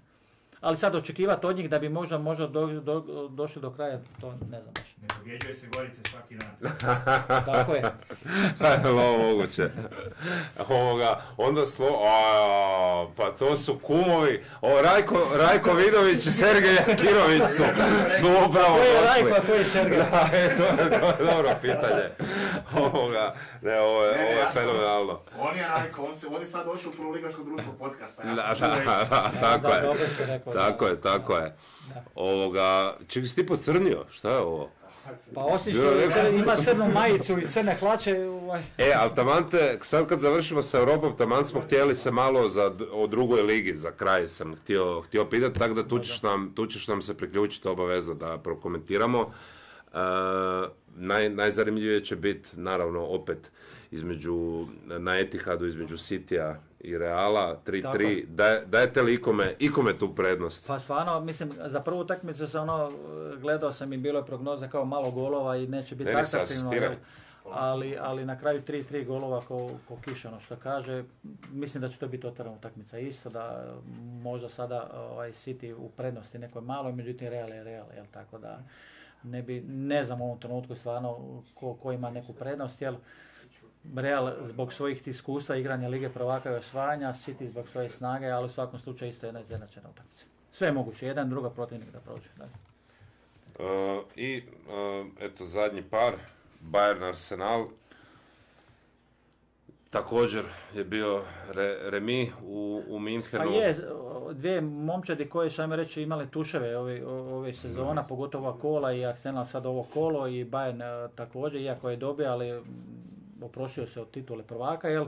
S2: ali sad očekivati od njih da bi možda, možda do, do, došli do kraja, to ne znam baš.
S3: Ne pobjeđuje se Gorice svaki dan.
S2: Tako je.
S1: Ovo moguće. Ovoga, onda slo... A, pa to su kumovi. O, Rajko, Rajko Vidović i Sergej Jakirović su, su upravo
S2: Ko je Rajko, a ko je Sergej?
S1: Da, e, to, je, to je dobro pitanje. Ovoga, ne, ovo je, ne, ovo je fenomenalno.
S3: On je Rajko, on, se, on je sad došao u proligaško društvo podcasta. Ja
S1: da, da, da, tako je. Tako je, tako je. Ovoga, čekaj, si ti pocrnio? Šta je ovo?
S2: Pa osim što ima crnu majicu i crne hlače. Ovaj.
S1: E, ali taman te, sad kad završimo sa Europom, taman smo htjeli se malo za, o drugoj ligi, za kraj sam htio, htio pitati, tako da tu ćeš, nam, tu ćeš nam se priključiti obavezno da prokomentiramo. Uh, naj, najzanimljivije će biti, naravno, opet između, na Etihadu, između Sitija i Reala 3-3, dajete li ikome, ikome tu prednost?
S2: Pa stvarno, mislim, za prvu utakmicu se ono, gledao sam i bilo je prognoza kao malo golova i neće biti atraktivno. Ali, ali na kraju 3-3 golova ko, ko kiša, ono što kaže, mislim da će to biti otvorena utakmica. Isto, da možda sada ovaj, City u prednosti nekoj maloj, međutim Real je Real, jel tako da ne bi, ne znam u ovom trenutku stvarno ko, ko ima neku prednost, jel Real zbog svojih iskustva igranja Lige prvaka i osvajanja, City zbog svoje snage, ali u svakom slučaju isto jedna izjednačena utakmica. Sve je moguće, jedan druga protivnik da prođe.
S1: Uh, I uh, eto zadnji par, Bayern Arsenal. Također je bio re, remi u, u Minhenu.
S2: Pa je, dvije momčadi koje su, ajmo reći, imale tuševe ove, ove sezona, pogotovo ova kola i Arsenal sad ovo kolo i Bayern uh, također, iako je dobio, ali oprostio se od titule prvaka, jel,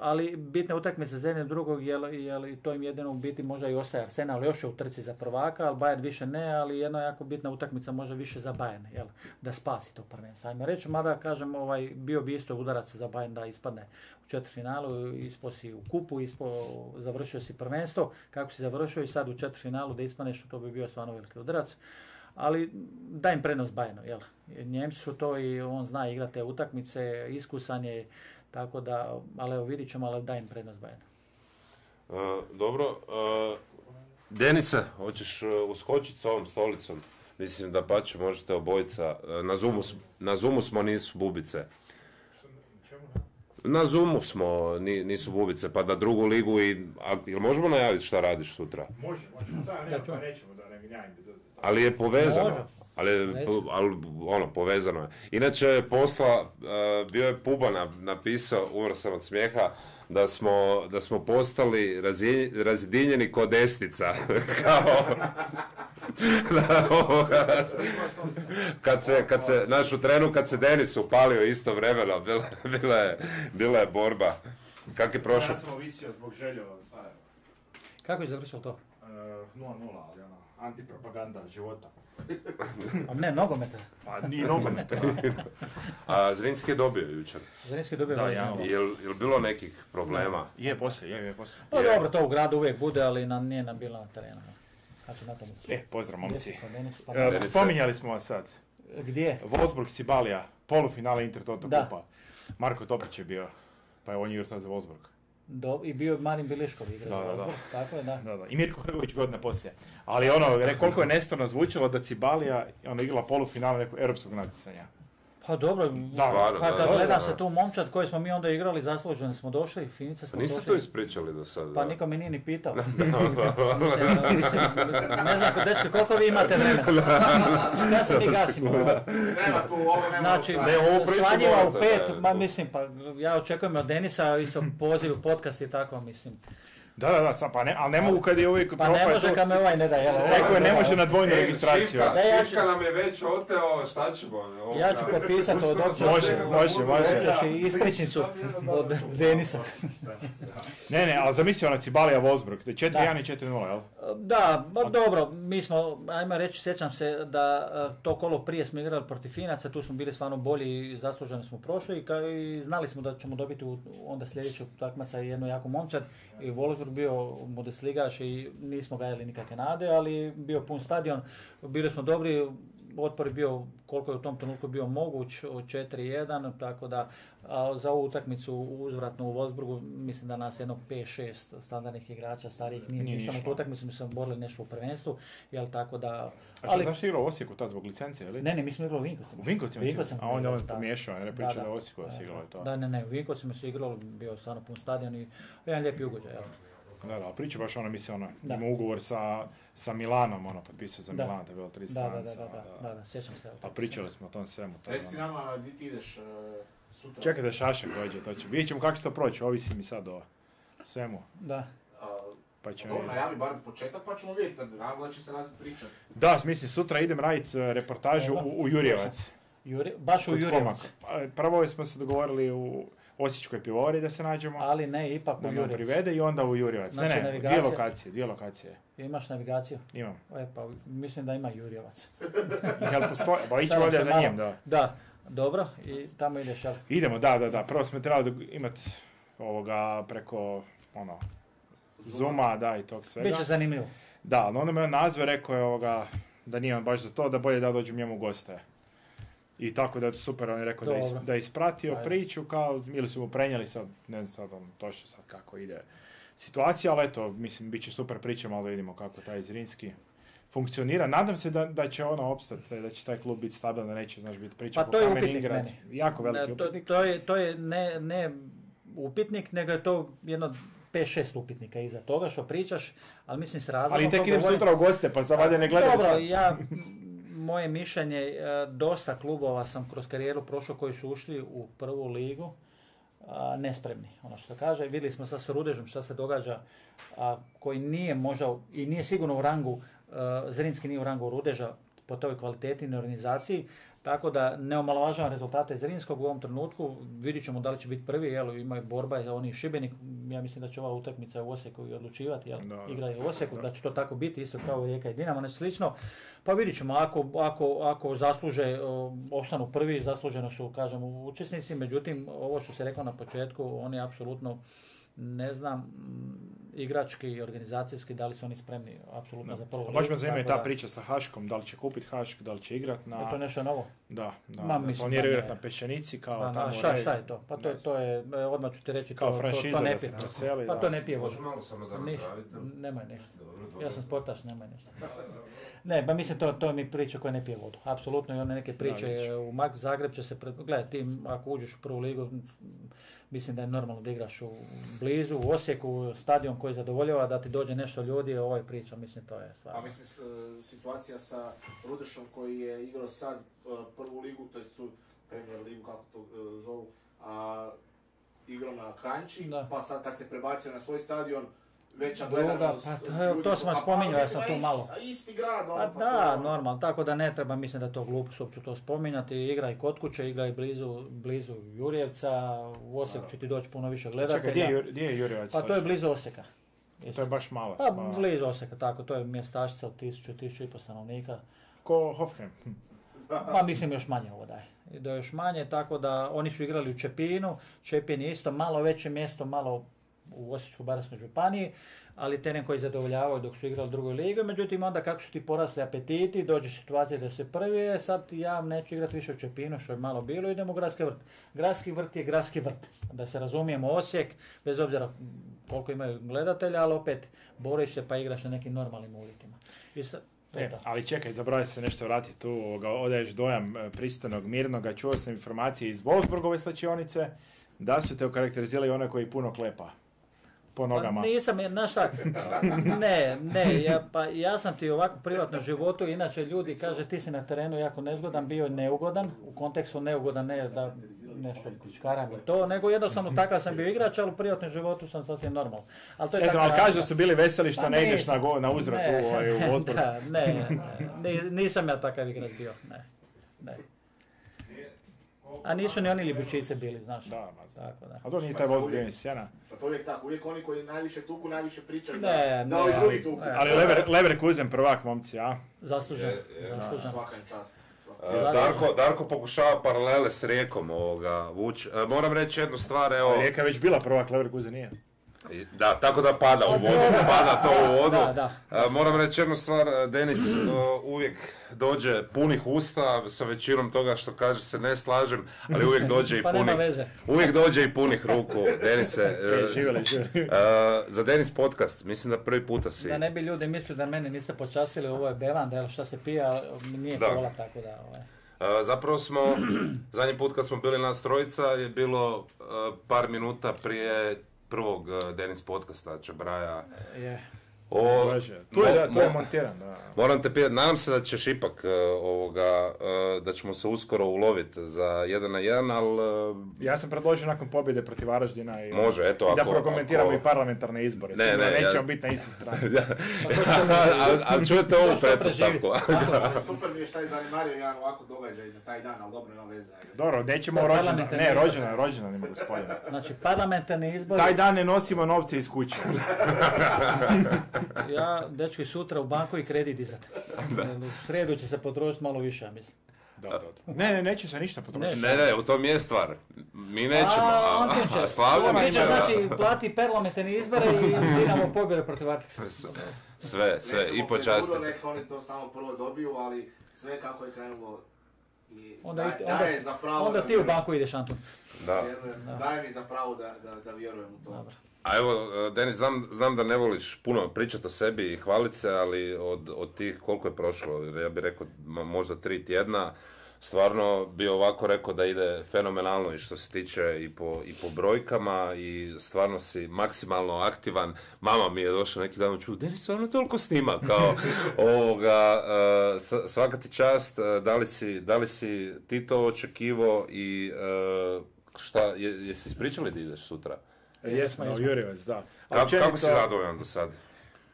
S2: ali bitne utakmice za jednog drugog, jel, jel, to im jedino u biti možda i ostaje Arsenal još je u trci za prvaka, ali Bayern više ne, ali jedna jako bitna utakmica može više za Bayern, jel, da spasi to prvenstvo. Ajmo reći, mada kažem, ovaj, bio bi isto udarac za Bayern da ispadne u četvrtfinalu, ispo si u kupu, ispo, završio si prvenstvo, kako si završio i sad u četvrtfinalu da ispaneš, to bi bio stvarno veliki udarac ali daj im prednost Bajenu, jel? Njemci su to i on zna igrati te utakmice, iskusan je, tako da, ali evo vidit ćemo, ali daj im prednost Bajenu.
S1: Uh, dobro, uh, Denisa, hoćeš uh, uskočiti s ovom stolicom? Mislim da pa će možete obojica, uh, na Zoomu, na Zoomu smo, nisu bubice. Na Zoomu smo, nisu bubice, pa da drugu ligu i, a, jel možemo najaviti šta radiš sutra?
S3: Može, može, da, ne, pa nećemo, da, ne
S4: veze.
S1: Ali je povezano.
S2: Može.
S1: Ali, je ali, ono, povezano je. Inače, posla, e, bio je Puba na- napisao, umro sam od smijeha, da smo, da smo postali razi- razjedinjeni kod desnica. Kao... Da, ovoga, kad se, kad se, naš u trenu kad se Denis upalio isto vremeno, bila, bila, je, bila je borba. Kak je prošao?
S4: Ja sam ovisio zbog želje od Sarajeva.
S2: Kako je završilo to?
S4: E, 0-0, ali ono, antipropaganda života.
S2: A ne, nogometa.
S4: Pa ni nogomet.
S1: A Zrinski je dobio jučer.
S2: Zrinski dobio
S4: Da, ja.
S1: Jel, jel bilo nekih problema?
S4: Je poslije, je, je poslije.
S2: Pa
S1: Je.
S2: dobro, to u gradu uvijek bude, ali na, nije nam bila na terenu. Znači, na tome
S4: E, pozdrav momci.
S2: Pa Denis,
S4: E. Spominjali smo vas sad.
S2: Gdje?
S4: Wolfsburg Sibalija, polufinale Inter Toto. Kupa. Marko Topić je bio, pa je on je igrao za Wolfsburg.
S2: Do, I bio je Marin Biliškov igra.
S4: Da, da, da.
S2: Tako je, da.
S4: Da, da. I Mirko Hrgović godina poslije. Ali ono, koliko je nestorno zvučalo da Cibalija ono, igrala polufinale nekog europskog natjecanja.
S2: Pa dobro,
S1: Stvarno,
S2: pa
S1: da,
S2: kad
S1: da,
S2: gledam
S1: da.
S2: se tu momčad koji smo mi onda igrali, zasluženi smo došli, Finica
S1: Pa
S2: smo
S1: niste
S2: došli.
S1: to ispričali do sada?
S2: Pa niko me nije ni pitao. Ne znam, kod dečke, koliko vi imate vremena? Ja se mi gasimo.
S3: Nema tu, ovo nema
S2: Znači,
S1: Ne, priču
S2: svanjiva u pet,
S1: da,
S2: ma mislim, pa ja očekujem od Denisa isto poziv u podcast i tako, mislim.
S4: Da, da, da, sam, pa ne, ali ne mogu kad je uvijek
S2: Pa ne može
S4: tu-
S2: kad me ovaj ne da, jel?
S4: Rekao je ne može na dvojnu registraciju.
S1: Šipka,
S2: ja ću-
S1: nam je već oteo, šta ćemo? Ovo,
S2: Ja ću potpisati od opće.
S4: Može, može, može.
S2: Ispričnicu od Denisa.
S4: Ne, ne, ali zamisli ona Cibalija je 4-1 i 4-0, jel?
S2: Da, ba dobro, mi smo, ajmo reći, sjećam se da e, to kolo prije smo igrali protiv Finaca, tu smo bili stvarno bolji i zasluženo smo prošli i, ka- i znali smo da ćemo dobiti u, onda sljedećeg takmaca jednu jako momčad i Wolfsburg bio Bundesligaš i nismo gajali nikakve nade, ali bio pun stadion, bili smo dobri, otpor je bio koliko je u tom trenutku bio moguć, od 4-1, tako da a za ovu utakmicu uzvratnu u Wolfsburgu mislim da nas jedno 5-6 standardnih igrača starijih nije,
S4: Nije
S2: ništa na tu
S4: išlo.
S2: utakmicu, mi smo borili nešto u prvenstvu, jel tako da...
S4: A što, je igrao u Osijeku tad zbog licence, ili?
S2: ne, ne, mi smo igrali u Vinkovcima.
S4: U Vinkovcima
S2: Vinkovcima?
S4: A onda on
S2: da.
S4: pomiješao, ne pričao da u Osijeku da
S2: Da,
S4: i to.
S2: Da, ne, ne, u Vinkovcima su igrali, bio stvarno pun stadion i jedan lijepi ugođaj, jel?
S4: Da, da, ali priča baš ono, mislim, ono,
S2: Da.
S4: ima ugovor sa, sa Milanom, ono, potpisao za
S2: Da.
S4: Milan, to je bilo tri
S2: Da, da, da, da, da, da, da, sjećam se.
S4: A pričali smo o tom svemu. To,
S3: Reci
S4: ono.
S3: nama, di ti ideš e, sutra?
S4: Čekaj da Šašak dođe, to će. Vidjet ćemo kako će to proći, ovisi mi sad o svemu.
S2: Da,
S4: Pa
S3: pa
S4: ćemo
S3: dobro,
S4: vidjeti.
S3: najavi barem početak pa ćemo vidjeti, naravno da će se razviti priča.
S4: Da, mislim, sutra idem raditi e, reportažu u, u Jurjevac.
S2: Juri, baš u Jurjevac.
S4: Pa, Prvo smo se dogovorili u Osječkoj pivori da se nađemo,
S2: ali ne, ipak u
S4: da
S2: Jurjevac.
S4: privede i onda u Jurjevac.
S2: Znači,
S4: ne, ne, dvije
S2: navigacija-
S4: lokacije, dvije lokacije.
S2: Imaš navigaciju?
S4: Imam.
S2: E, pa mislim da ima Jurjevac.
S4: Jel postoje? Pa iću ovdje za njim, da.
S2: Da, dobro, i tamo ideš, jel?
S4: Idemo, da, da, da. Prvo smo trebali imati ovoga preko, ono, Zuma, da, i tog svega.
S2: Biće zanimljivo.
S4: Da, ali onda me on nazvao, rekao je ovoga, da nije on baš za to, da bolje da dođem njemu u goste. I tako da je super, on je rekao da je, is- da je ispratio
S2: Ajde.
S4: priču, kao, ili su mu prenijeli sad, ne znam sad on točno sad kako ide situacija, ali eto, mislim, bit će super priča, malo da vidimo kako taj Zrinski funkcionira. Nadam se da, da će ono opstati, da će taj klub biti stabilan, da neće, znaš, biti priča
S2: Pa to je upitnik meni.
S4: Jako veliki
S2: to,
S4: upitnik.
S2: to je, to je ne, ne upitnik, nego je to jedno 5-6 upitnika iza toga što pričaš, ali mislim s razlogom...
S4: Ali tek idem
S2: govorim.
S4: sutra u goste, pa sad valjda ne gledaju
S2: Dobro,
S4: sad.
S2: ja, moje mišljenje, e, dosta klubova sam kroz karijeru prošao koji su ušli u prvu ligu a, nespremni, ono što kaže. Vidjeli smo sad sa Rudežom šta se događa, koji nije možda i nije sigurno u rangu, e, Zrinski nije u rangu Rudeža po toj kvaliteti i organizaciji, tako da ne omalovažavam rezultate Zrinskog u ovom trenutku, vidit ćemo da li će biti prvi, jel, ima borba, oni Šibenik, ja mislim da će ova utakmica u Osijeku i odlučivati, jel,
S4: Da.
S2: igra je u Osijeku,
S4: Da.
S2: da će to tako biti, isto kao Rijeka i Dinamo, nešto slično. Pa vidit ćemo, ako, ako, ako zasluže, ostanu prvi, zasluženo su, kažem, učesnici, međutim, ovo što se rekao na početku, oni apsolutno, ne znam, mm, igrački i organizacijski, da li su oni spremni apsolutno za prvu
S4: A Baš me zanima ta
S2: da-
S4: priča sa Haškom, da li će kupiti Hašk, da li će igrat na...
S2: Je to nešto novo?
S4: Da, da.
S2: Ma,
S4: da
S2: mislim
S4: planiraju
S2: da
S4: igrat
S2: ne.
S4: na Pešćenici kao
S2: Pa,
S4: tamo
S2: šta, šta je to? Pa to,
S4: Ne
S2: je- to je, e, odmah ću ti reći,
S4: Kao
S2: to, to,
S4: franšiza
S2: to ne
S4: da se
S2: pije.
S4: preseli,
S2: Pa
S4: da.
S2: to ne pije
S1: Može
S2: vodu.
S1: malo samo za
S2: Ništa,
S1: nazdraviti?
S2: nemoj ništa.
S1: Dobro, dobro.
S2: Ja sam sportaš, nemoj ništa. Ne, ba mislim to, to je mi priča koja ne pije vodu. Apsolutno i one neke priče u Mag Zagreb će se, pred... gledaj ti ako uđeš u prvu ligu, mislim da je normalno da igraš u blizu, u Osijeku, stadion koji zadovoljava, da ti dođe nešto ljudi, ovo je priča, mislim to je
S3: A
S2: stvarno.
S3: mislim, situacija sa Rudešom koji je igrao sad e, prvu ligu, to su Premier ligu, kako to e, zovu, a igrao na Kranjči,
S2: Da.
S3: pa sad kad se prebacio na svoj stadion, veća
S2: Druga,
S3: gledanost.
S2: pa to-
S3: ljudi
S2: to sam
S3: a
S2: ja sam tu malo.
S3: isti grad, ono,
S2: Pa
S3: pa
S2: da,
S3: to-
S2: normalno, tako da ne treba, mislim da je to glupost uopće to spominjati. Igra i kod kuće, igra i blizu, blizu Jurjevca, u Osijeku će ti doći puno više
S4: Čekaj, gdje je,
S2: gledatelja.
S4: Jur- gdje je Jurjevac?
S2: Pa to je blizu Osijeka.
S4: To je baš malo.
S2: Pa
S4: malo.
S2: blizu Osijeka, tako, to je mjestašca od tisuću, tisuću i po stanovnika.
S4: Ko Hofheim. Hm.
S2: Pa mislim još manje ovo daje. I Da još manje, tako da oni su igrali u Čepinu. Čepin je isto malo veće mjesto, malo u Osječko-baranjskoj županiji, ali teren koji zadovoljavaju dok su igrali u drugoj ligi. Međutim, onda kako su ti porasli apetiti, dođe situacija da se prvi je, sad ja neću igrati više u Čepinu, što je malo bilo, idemo u Gradski vrt. Gradski vrt je Gradski vrt. Da se razumijemo, Osijek, bez obzira koliko imaju gledatelja, ali opet boriš se pa igraš na nekim normalnim uvjetima. I sad,
S4: E, ali čekaj, zaboravio se nešto vratiti tu, odaješ dojam e, pristojnog, mirnoga, čuo sam informacije iz Wolfsburgove slačionice, da su te okarakterizirali one koji puno klepa po nogama.
S2: Pa nisam, znaš šta, ne, ne, ja, pa ja sam ti ovako u privatnom životu, inače ljudi kaže ti si na terenu jako nezgodan, bio je neugodan, u kontekstu neugodan ne da nešto pičkaram i to, nego jednostavno takav sam bio igrač, ali u privatnom životu sam sasvim normalan. Ali to je
S4: Ne znam, ali kaže da su bili veseli što
S2: Pa
S4: ne ideš na, go, na uzvrat
S2: Ne,
S4: u, ovaj, u Wolfsburg.
S2: da, ne, ne, ni- nisam ja takav igrač bio, ne, ne. A nisu ni oni libučice bili, znaš.
S4: Da, ma znam.
S2: Tako da.
S4: A to nije taj Wolfsburg je sjena.
S3: Pa to je uvijek tako, uvijek oni koji najviše tuku, najviše pričaju
S2: Ne,
S3: da, da ovi
S2: ne,
S3: drugi
S2: ali-
S3: tuku.
S2: ne.
S4: Ali Lever, Leverkusen prvak, momci, a?
S2: Zaslužen, zaslužen.
S3: Svaka im čast.
S1: E, Darko, Darko pokušava paralele s Rijekom ovoga vuć. E, Moram reći jednu stvar, evo,
S4: Rijeka je već bila prvak, Leverkusen nije.
S1: Da, tako da pada u vodu, pada to u vodu.
S2: Da, da.
S1: Moram reći jednu stvar, e, Denis e, uvijek dođe punih usta, sa većinom toga što kaže se ne slažem, ali uvijek dođe i
S2: Pa
S1: punih, uvijek dođe i punih ruku, Denise. e,
S4: živjeli, živjeli.
S1: za Denis podcast, mislim da prvi puta si.
S2: Da ne bi ljudi mislili da mene niste počastili, ovo je bevanda, jel šta se pije, a nije
S1: Da.
S2: kola, tako da... Ovaj.
S1: E, Zapravo smo, zadnji put kad smo bili nas trojica je bilo par minuta prije prvog e, Denis podcasta Čebraja.
S2: Je.
S1: O,
S4: Bože, Tu je, da, tu je
S1: mo-
S4: montiran, da.
S1: Moram te pitati, nadam se da ćeš ipak e, ovoga, e, da ćemo se uskoro uloviti za jedan na jedan, ali e,
S4: Ja sam predložio nakon pobjede protiv Varaždina i
S1: Može, eto,
S4: i da
S1: ako-
S4: prokomentiramo
S1: ako-
S4: i parlamentarne izbore.
S1: Ne,
S4: Sigurno
S1: ne, ja-
S4: nećemo biti na istoj strani.
S1: ali, ali čujete ovu
S2: To što
S1: pretpostavku.
S3: Super mi je šta je zanemario jedan ovako događaj na taj dan, ali dobro, nema veze.
S4: Dobro, nećemo
S2: Da,
S4: rođena,
S2: parlamentarne
S4: ne,
S2: izbore.
S4: rođena, rođena nema gospodina.
S2: Znači, parlamentarni izbori,
S4: Taj dan ne nosimo novce iz kuće.
S2: Ja, dečki, sutra u banku i kredit dizat. U sredu će se potrošiti malo više, ja mislim.
S4: Da, da, da. Ne, ne, neće se ništa potrošiti.
S1: Ne, ne, u tom je stvar. Mi nećemo,
S2: A,
S1: a,
S2: on ti će.
S1: a Slavlja
S2: On ti će,
S1: neće.
S2: znači, plati parlamentarne izbore i Dinamo pobjede protiv Artiksa.
S1: Sve, sve,
S3: Nećemo
S1: i počasti.
S3: preturo, Nek oni to samo prvo dobiju, ali sve kako je krenulo i
S2: Onda,
S3: daj-
S2: onda,
S3: za pravo
S2: onda
S3: da
S2: ti u banku ideš, Antun.
S1: Da.
S3: Vjerujem, Daje mi za pravo da, da, da vjerujem u to.
S2: Dobro.
S1: A evo, e, Denis, znam, znam da ne voliš puno pričati o sebi i hvalit se, ali od, od tih koliko je prošlo, ja bih rekao možda tri tjedna, stvarno bi ovako rekao da ide fenomenalno i što se tiče i po, i po brojkama i stvarno si maksimalno aktivan. Mama mi je došla neki dan ču, Denis stvarno toliko snima kao ovoga, e, svaka ti čast, e, da li si, da li si ti to očekivo i šta, je, jesi ispričali da ideš sutra?
S4: Jesmo,
S2: jesmo.
S4: Jurjevac, da.
S1: Kako, kako
S4: općenito-
S1: si zadovoljan do sad?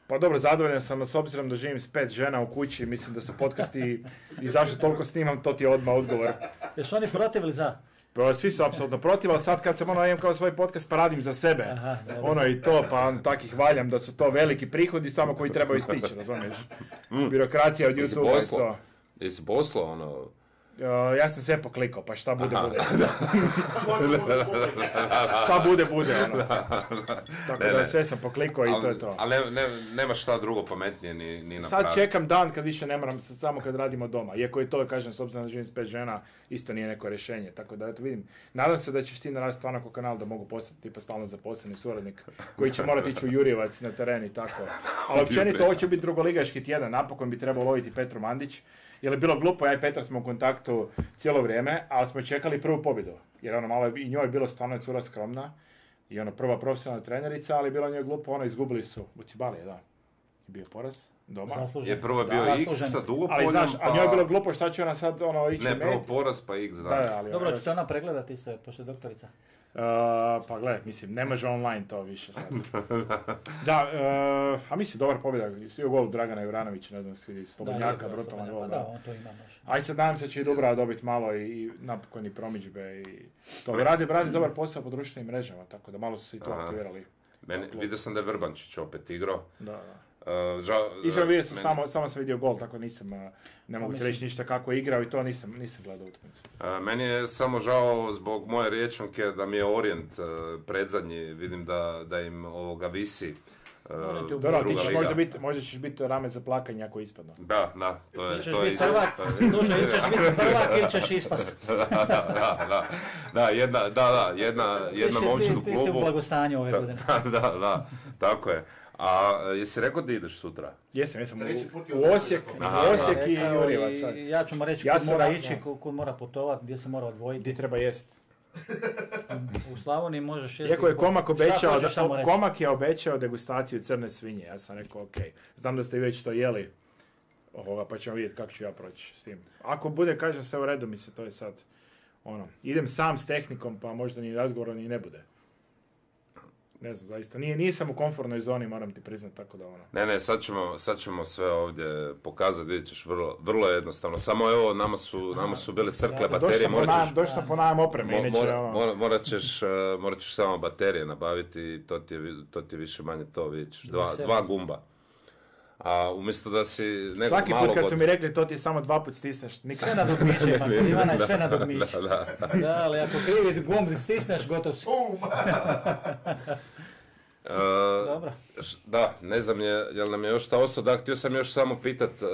S4: Pa dobro, zadovoljan sam s obzirom da živim s pet žena u kući, mislim da su podcasti i zašto toliko snimam, to ti je odmah odgovor.
S2: Jesu oni protiv ili za?
S4: Pa, Svi su apsolutno protiv, ali sad kad sam ono imam kao svoj podcast pa radim za sebe.
S2: Aha, dobro.
S4: ono i to, pa takih valjam da su to veliki prihodi samo koji trebaju stići, razumiješ? Birokracija od YouTube-a i to.
S1: Jesi poslao ono...
S4: Uh, ja sam sve poklikao, pa šta bude, bude. Šta bude, bude, ono. Tako
S1: Ne,
S4: da
S1: ne.
S4: sve sam poklikao i to je to.
S1: Ali ne, ne, nema šta drugo pametnije ni, ni
S4: Sad
S1: napraviti.
S4: čekam dan kad više ne moram, sad samo kad radimo doma. Iako i to, kažem, s obzirom da živim s pet žena, isto nije neko rješenje. Tako da, eto vidim. Nadam se da ćeš ti naraviti stvarno ko kanal da mogu postati tipa stalno zaposleni suradnik koji će morati ići u Jurjevac na teren i tako. Ali općenito ovo će biti drugoligaški tjedan, napokon bi trebao loviti Petru Mandić. Jer je bilo glupo, ja i Petar smo u kontaktu cijelo vrijeme, ali smo čekali prvu pobjedu. Jer ono malo je, i njoj je bilo stvarno je cura skromna. I ono prva profesionalna trenerica, ali bilo njoj glupo, ono izgubili su u Cibalije, da. Je bio poraz doma.
S2: Zaslužen.
S1: Je prvo bio
S2: Da.
S1: X
S2: Zaslužen.
S1: sa dugopoljom,
S4: Ali znaš,
S1: pa...
S4: a njoj je bilo glupo šta će ona sad ono ići
S1: Ne, prvo poraz pa X, da.
S4: Da, da, ali
S2: Dobro,
S4: ono,
S2: ćete ona pregledati isto, poslije doktorica.
S4: Uh, pa gle, mislim, ne može online to više sad. da, uh, a mislim, dobar pobjeda. Svi u gol Dragana Juranovića, ne znam, svi Slobodnjaka, brutalan
S2: da,
S4: gol.
S2: Pa
S4: da.
S2: on to ima baš.
S4: Aj sad nadam se će i Dubrava dobiti malo i, i napokon i promičbe i to. I radi, radi dobar posao po društvenim mrežama, tako da malo su se i to
S1: Aha.
S4: aktivirali.
S1: Meni, vidio sam da je Vrbančić opet igrao.
S4: Da, da.
S1: Uh, žao,
S4: Iskreno vidio sam
S1: meni-
S4: samo, samo sam vidio gol, tako nisam, uh, ne mogu ti
S2: mislim-
S4: reći ništa kako je igrao i to nisam, nisam gledao utakmicu.
S1: A, Meni je samo žao zbog moje riječanke da mi je Orient uh, predzadnji, vidim da, da im ovoga visi. uh,
S4: Dobro, ti ćeš možda biti, možda ćeš biti rame za plakanje ako ispadnu.
S1: Da, da, to je, to je isto.
S2: prvak, slušaj, ili ćeš biti prvak ili ćeš ispast.
S1: da, da, da, da, jedna, da, da, jedna, jedna momčad
S2: ti-
S1: u
S2: Ti si u
S1: klubu.
S2: blagostanju ove godine.
S1: da, da, da, tako je. A jesi rekao da ideš sutra?
S4: Jesam, jesam
S3: Treći put je
S4: u, u Osijek,
S1: Aha,
S4: u Osijek i Jurjevac sad.
S2: Ja ću mu reći
S4: Ja
S2: kud
S4: sam
S2: mora ići, kud, kud mora putovati, gdje se mora odvojiti.
S4: Gdje treba jest.
S2: U Slavoniji možeš jesti.
S4: Iako je Komak obećao, da? Komak je obećao degustaciju crne svinje. Ja sam rekao, ok, znam da ste vi već to jeli, ovoga, pa ćemo vidjeti kako ću ja proći s tim. Ako bude, kažem sve u redu, mi se to je sad, ono, idem sam s tehnikom, pa možda ni razgovora ni ne bude. Ne znam, zaista, nije, nisam u komfortnoj zoni, moram ti priznati, tako da ono.
S1: Ne, ne, sad ćemo, sad ćemo sve ovdje pokazati, vidjet ćeš vrlo, vrlo jednostavno. Samo evo, nama su, nama su bile crkle
S2: Da,
S1: baterije,
S4: sam,
S1: morat ćeš,
S4: došao sam po najam opreme,
S1: mo-
S4: inače,
S1: mora-
S4: ono,
S1: mora- morat ćeš, eh, morat ćeš samo baterije nabaviti i to ti je, to ti je više manje to, vidjet ćeš, dva, dva gumba. A umjesto da si nekog
S4: Svaki put kad
S1: od-
S4: su mi rekli to ti je samo dva put stisneš, nikad.
S2: Sve na dugmiće, pa kod Ivana je sve na dugmiće.
S1: Da, da.
S2: Da, ali ako krivi gumb stisneš, gotov si.
S1: Eh,
S2: Dobro.
S1: Da, ne znam je, jel nam je još šta ostao, da, htio sam još samo pitat, e,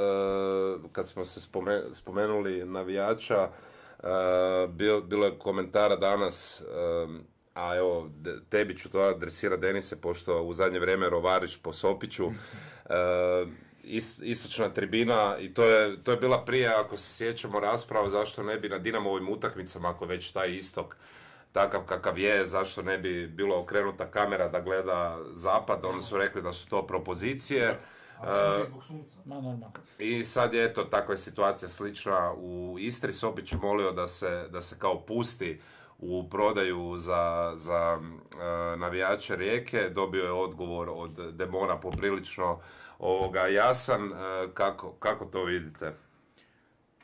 S1: kad smo se spome- spomenuli navijača, e, bio, bilo je komentara danas, e, a evo, tebi ću to adresira Denise, pošto u zadnje vrijeme rovariš po Sopiću, e, is- istočna tribina i to je, to je bila prije, ako se sjećamo rasprava, zašto ne bi na Dinamovim utakmicama, ako već taj istok, takav kakav je, zašto ne bi bilo okrenuta kamera da gleda zapad, oni su rekli da su to propozicije.
S2: Normalno.
S1: I sad je eto, takva je situacija slična u Istri. Sopić je molio da se, da se kao pusti u prodaju za, za e, navijače Rijeke. Dobio je odgovor od Demona poprilično ovoga jasan. E, kako, kako to vidite?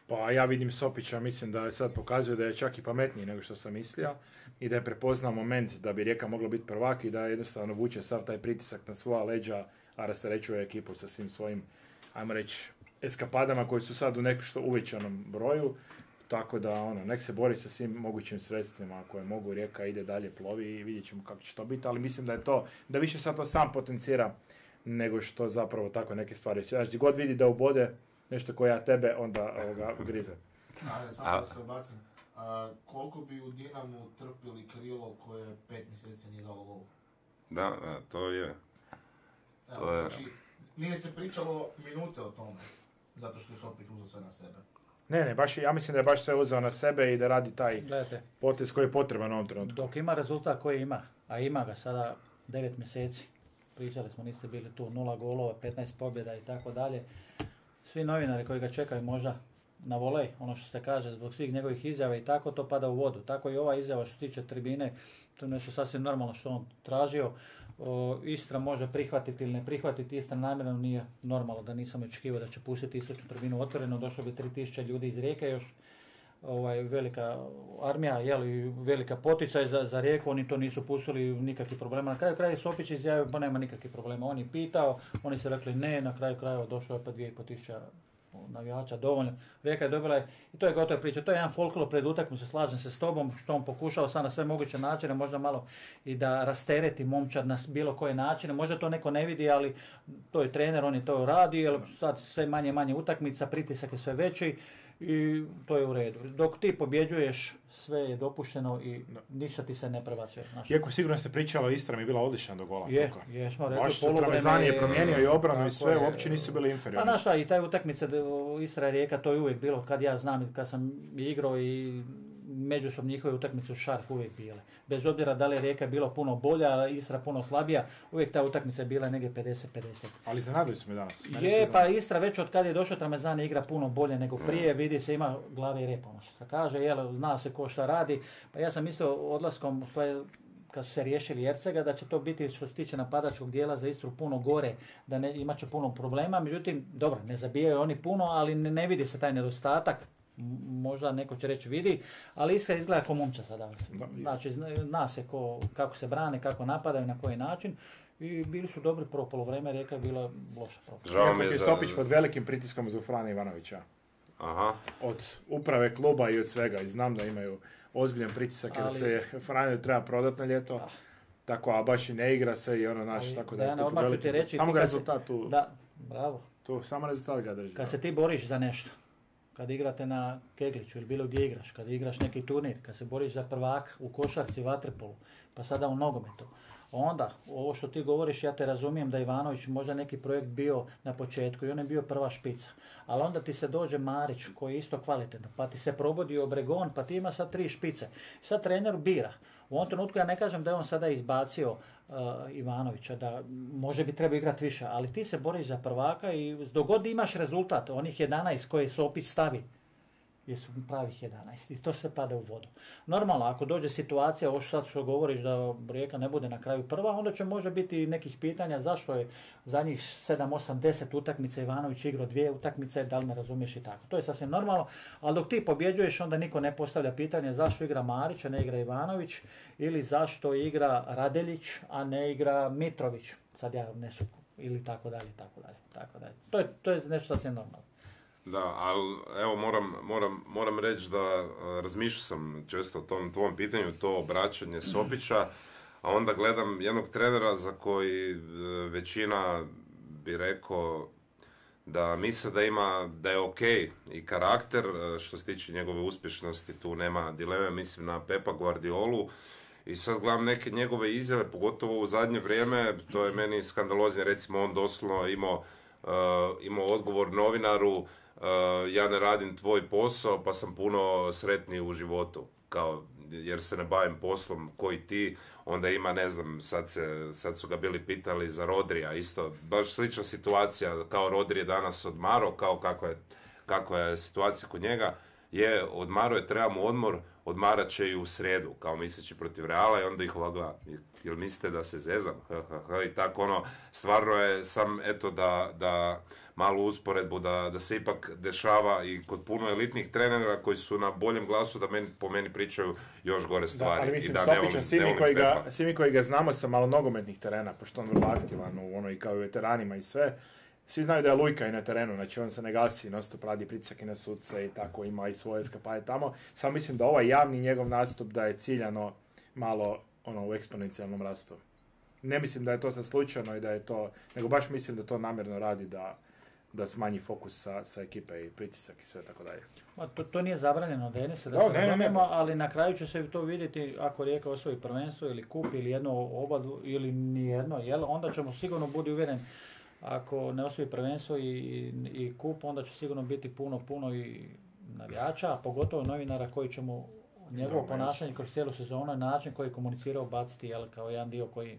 S4: Pa ja vidim Sopića, mislim da je sad pokazuje da je čak i pametniji nego što sam mislio i da je prepoznao moment da bi Rijeka mogla biti prvak i da jednostavno vuče sav taj pritisak na svoja leđa, a rasterećuje ekipu sa svim svojim, ajmo reći, eskapadama koji su sad u nešto uvećanom broju. Tako da, ono, nek se bori sa svim mogućim sredstvima koje mogu, Rijeka ide dalje, plovi i vidjet ćemo kako će to biti, ali mislim da je to, da više sad to sam potencira nego što zapravo tako neke stvari. Znači, god vidi da ubode nešto koje ja tebe, onda ovoga, grize.
S3: A, samo da se obacim. A, koliko bi u Dinamu trpili krilo koje pet mjeseci nije dalo gol?
S1: Da, da, to je.
S3: Evo,
S1: To je-
S3: znači, nije se pričalo minute o tome, zato što je Sopić uzeo sve na sebe.
S4: Ne, ne, baš, ja mislim da je baš sve uzeo na sebe i da radi taj
S2: Gledajte,
S4: potez koji je potreban u ovom trenutku.
S2: dok ima rezultat koji ima, a ima ga sada 9 mjeseci, pričali smo, niste bili tu, nula golova, 15 pobjeda i tako dalje. Svi novinari koji ga čekaju možda na volej, ono što se kaže, zbog svih njegovih izjava i tako, to pada u vodu. Tako i ova izjava što tiče tribine, to je nešto sasvim normalno što on tražio. Istra može prihvatiti ili ne prihvatiti, Istra namjerno nije normalno da nisam očekivao da će pustiti istočnu tribinu otvoreno, došlo bi 3000 ljudi iz Rijeke još, ovaj, velika armija, jeli, velika poticaj za, za rijeku, oni to nisu pustili nikakvih problema. Na kraju kraja Sopić izjavio pa nema nikakvih problema. On je pitao, oni su rekli ne, na kraju krajeva došlo je pa 2500 navijača dovoljno. Rijeka je dobila i to je gotova priča. To je jedan folklor pred utakmicu, slažem se s tobom, što on pokušao sad na sve moguće načine, možda malo i da rastereti momčad na bilo koje načine. Možda to neko ne vidi, ali to je trener, on je to radi, jer sad sve manje manje utakmica, pritisak je sve veći i to je u redu. Dok ti pobjeđuješ, sve je dopušteno i ništa ti se ne prebacuje. znaš.
S4: Iako sigurno ste pričali, Istra mi je bila odlična do gola.
S2: Je,
S4: Fuka.
S2: jesmo rekli,
S4: Baš Tromezani je
S2: je-
S4: promijenio i obranu i sve,
S2: je.
S4: uopće nisu bili
S2: Pa
S4: inferiorni.
S2: znaš šta, i taj utakmica da, Istra Rijeka, to je uvijek bilo, kad ja znam, kad sam igrao i međusobno njihove utakmice u šarf uvijek bile. Bez obzira da li je Rijeka bilo puno bolja, Istra puno slabija, uvijek ta utakmica je bila negdje 50-50.
S4: Ali iznenadili su me danas. Su
S2: Je, pa Istra već od kad je došao Tramezan igra puno bolje nego prije, vidi se ima glave i rep, ono što se kaže, jel, zna se ko šta radi. Pa ja sam mislio odlaskom, to je kad su se riješili Ercega, da će to biti što se tiče napadačkog dijela za Istru puno gore, da ne, imat će puno problema. Međutim, dobro, ne zabijaju oni puno, ali ne, ne vidi se taj nedostatak. Možda neko će reći vidi, ali Istra izgleda kao momča sada.
S4: Da,
S2: Znači, zna, se ko, kako se brane, kako napadaju, na koji način. I bili su dobri prvo polovreme, Rijeka je bila loša prvo.
S1: Žao
S4: Iako
S1: mi je
S4: ti je
S1: za...
S4: Stopić pod velikim pritiskom za Frana Ivanovića.
S1: Aha.
S4: Od uprave kluba i od svega. I znam da imaju ozbiljan pritisak jer
S2: Ali-
S4: se Franju treba prodat na ljeto.
S2: Ah.
S4: Tako, a baš i ne igra se i ono naš,
S2: Ali,
S4: tako da je to pod
S2: odmah ću ti
S4: velikim
S2: reći,
S4: Samo ga rezultat tu,
S2: Da, bravo.
S4: tu, samo rezultat ga drži.
S2: Kad se ti boriš za nešto, kad igrate na Kegliću ili bilo gdje igraš, kad igraš neki turnir, kad se boriš za prvaka u košarci, vaterpolu, pa sada u nogometu, onda ovo što ti govoriš, ja te razumijem da Ivanović možda neki projekt bio na početku i on je bio prva špica. Ali onda ti se dođe Marić koji je isto kvalitetan, pa ti se probodi Obregon, pa ti ima sad tri špice. Sad trener bira. U ovom trenutku ja ne kažem da je on sada izbacio Ivanovića, da može bi trebao igrati više, ali ti se boriš za prvaka i dok god imaš rezultat, onih 11 koje Sopić stavi, jesu pravih 11 i to se pada u vodu. Normalno, ako dođe situacija, ovo sad što govoriš da Rijeka ne bude na kraju prva, onda će može biti nekih pitanja zašto je zadnjih 7, 8, 10 utakmica Ivanović igrao dvije utakmice, da li me razumiješ i tako. To je sasvim normalno, ali dok ti pobjeđuješ, onda niko ne postavlja pitanje zašto igra Marić, a ne igra Ivanović, ili zašto igra Radeljić, a ne igra Mitrović. Sad ja ne su ili tako dalje, tako dalje, tako dalje. To je, to je nešto sasvim normalno.
S1: Da, ali evo moram, moram, moram reći da e, razmišljao sam često o tom tvom pitanju, to obraćanje Sopića, a onda gledam jednog trenera za koji e, većina bi rekao da misle da ima, da je ok i karakter, e, što se tiče njegove uspješnosti, tu nema dileme, mislim na Pepa Guardiolu, i sad gledam neke njegove izjave, pogotovo u zadnje vrijeme, to je meni skandaloznije, recimo on doslovno imao, uh, imao odgovor novinaru, uh, ja ne radim tvoj posao, pa sam puno sretniji u životu, kao jer se ne bavim poslom koji ti, onda ima, ne znam, sad, se, sad su ga bili pitali za Rodrija, isto, baš slična situacija, kao Rodri je danas odmaro, kao kakva je, kakva je situacija kod njega, je, odmaro je, treba mu odmor, odmarat će i u sredu, kao misleći protiv Reala i onda ih ova gleda, jel mislite da se zezam? I tako ono, stvarno je sam, eto, da, da malu usporedbu, da, da se ipak dešava i kod puno elitnih trenera koji su na boljem glasu da meni, po meni pričaju još gore
S4: Da,
S1: stvari.
S4: ali
S1: I
S4: mislim,
S1: da, ne
S4: Sopića,
S1: volim-
S4: svi, mi koji ga,
S1: Pepa.
S4: svi mi koji ga znamo sa malo nogometnih terena, pošto on vrlo aktivan u ono i kao i veteranima i sve, svi znaju da je lujka i na terenu, znači on se ne gasi, non stop radi pritisak i na sudce i tako ima i svoje eskapaje tamo. Samo mislim da ovaj javni njegov nastup da je ciljano malo ono u eksponencijalnom rastu. Ne mislim da je to sad slučajno i da je to, nego baš mislim da to namjerno radi da, da smanji fokus sa, sa ekipe i pritisak i sve tako dalje.
S2: Ma, to, to nije zabranjeno Denise, da
S4: Da,
S2: se
S4: ne, ne, ne.
S2: razumijemo, ali na kraju će se to vidjeti ako Rijeka osvoji prvenstvo ili kup ili jedno oba ili nijedno, jel? onda ćemo sigurno budi uvjeren ako ne osvoji prvenstvo i, i kup, onda će sigurno biti puno, puno i navijača, a pogotovo novinara koji ćemo njegovo ponašanje kroz cijelu sezonu i način koji je komunicirao baciti jel, kao jedan dio koji,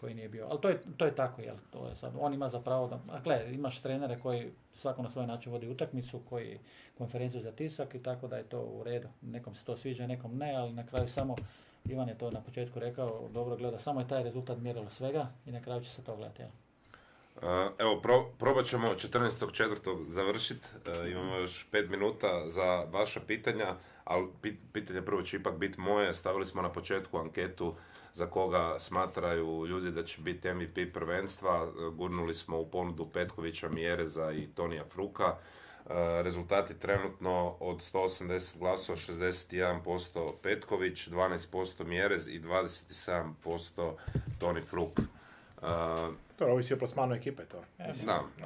S2: koji nije bio. Ali to je, to je tako, jel? To je sad, on ima za pravo da... A gle, imaš trenere koji svako na svoj način vodi utakmicu, koji konferenciju za tisak i tako da je to u redu. Nekom se to sviđa, nekom ne, ali na kraju samo Ivan je to na početku rekao, dobro gleda, samo je taj rezultat mjerilo svega i na kraju će se to gledati. Jel?
S1: Uh, Evo, pro, probat ćemo 14.4. završiti. imamo još 5 minuta za vaša pitanja, ali pit, pitanje prvo će ipak biti moje. Stavili smo na početku anketu za koga smatraju ljudi da će biti MVP prvenstva. Gurnuli smo u ponudu Petkovića, Mjereza i Tonija Fruka. Uh, rezultati trenutno od 180 glasova, 61% Petković, 12% Mjerez i 27% Toni Fruk.
S4: To ovisi o plasmanu ekipe to.
S2: E.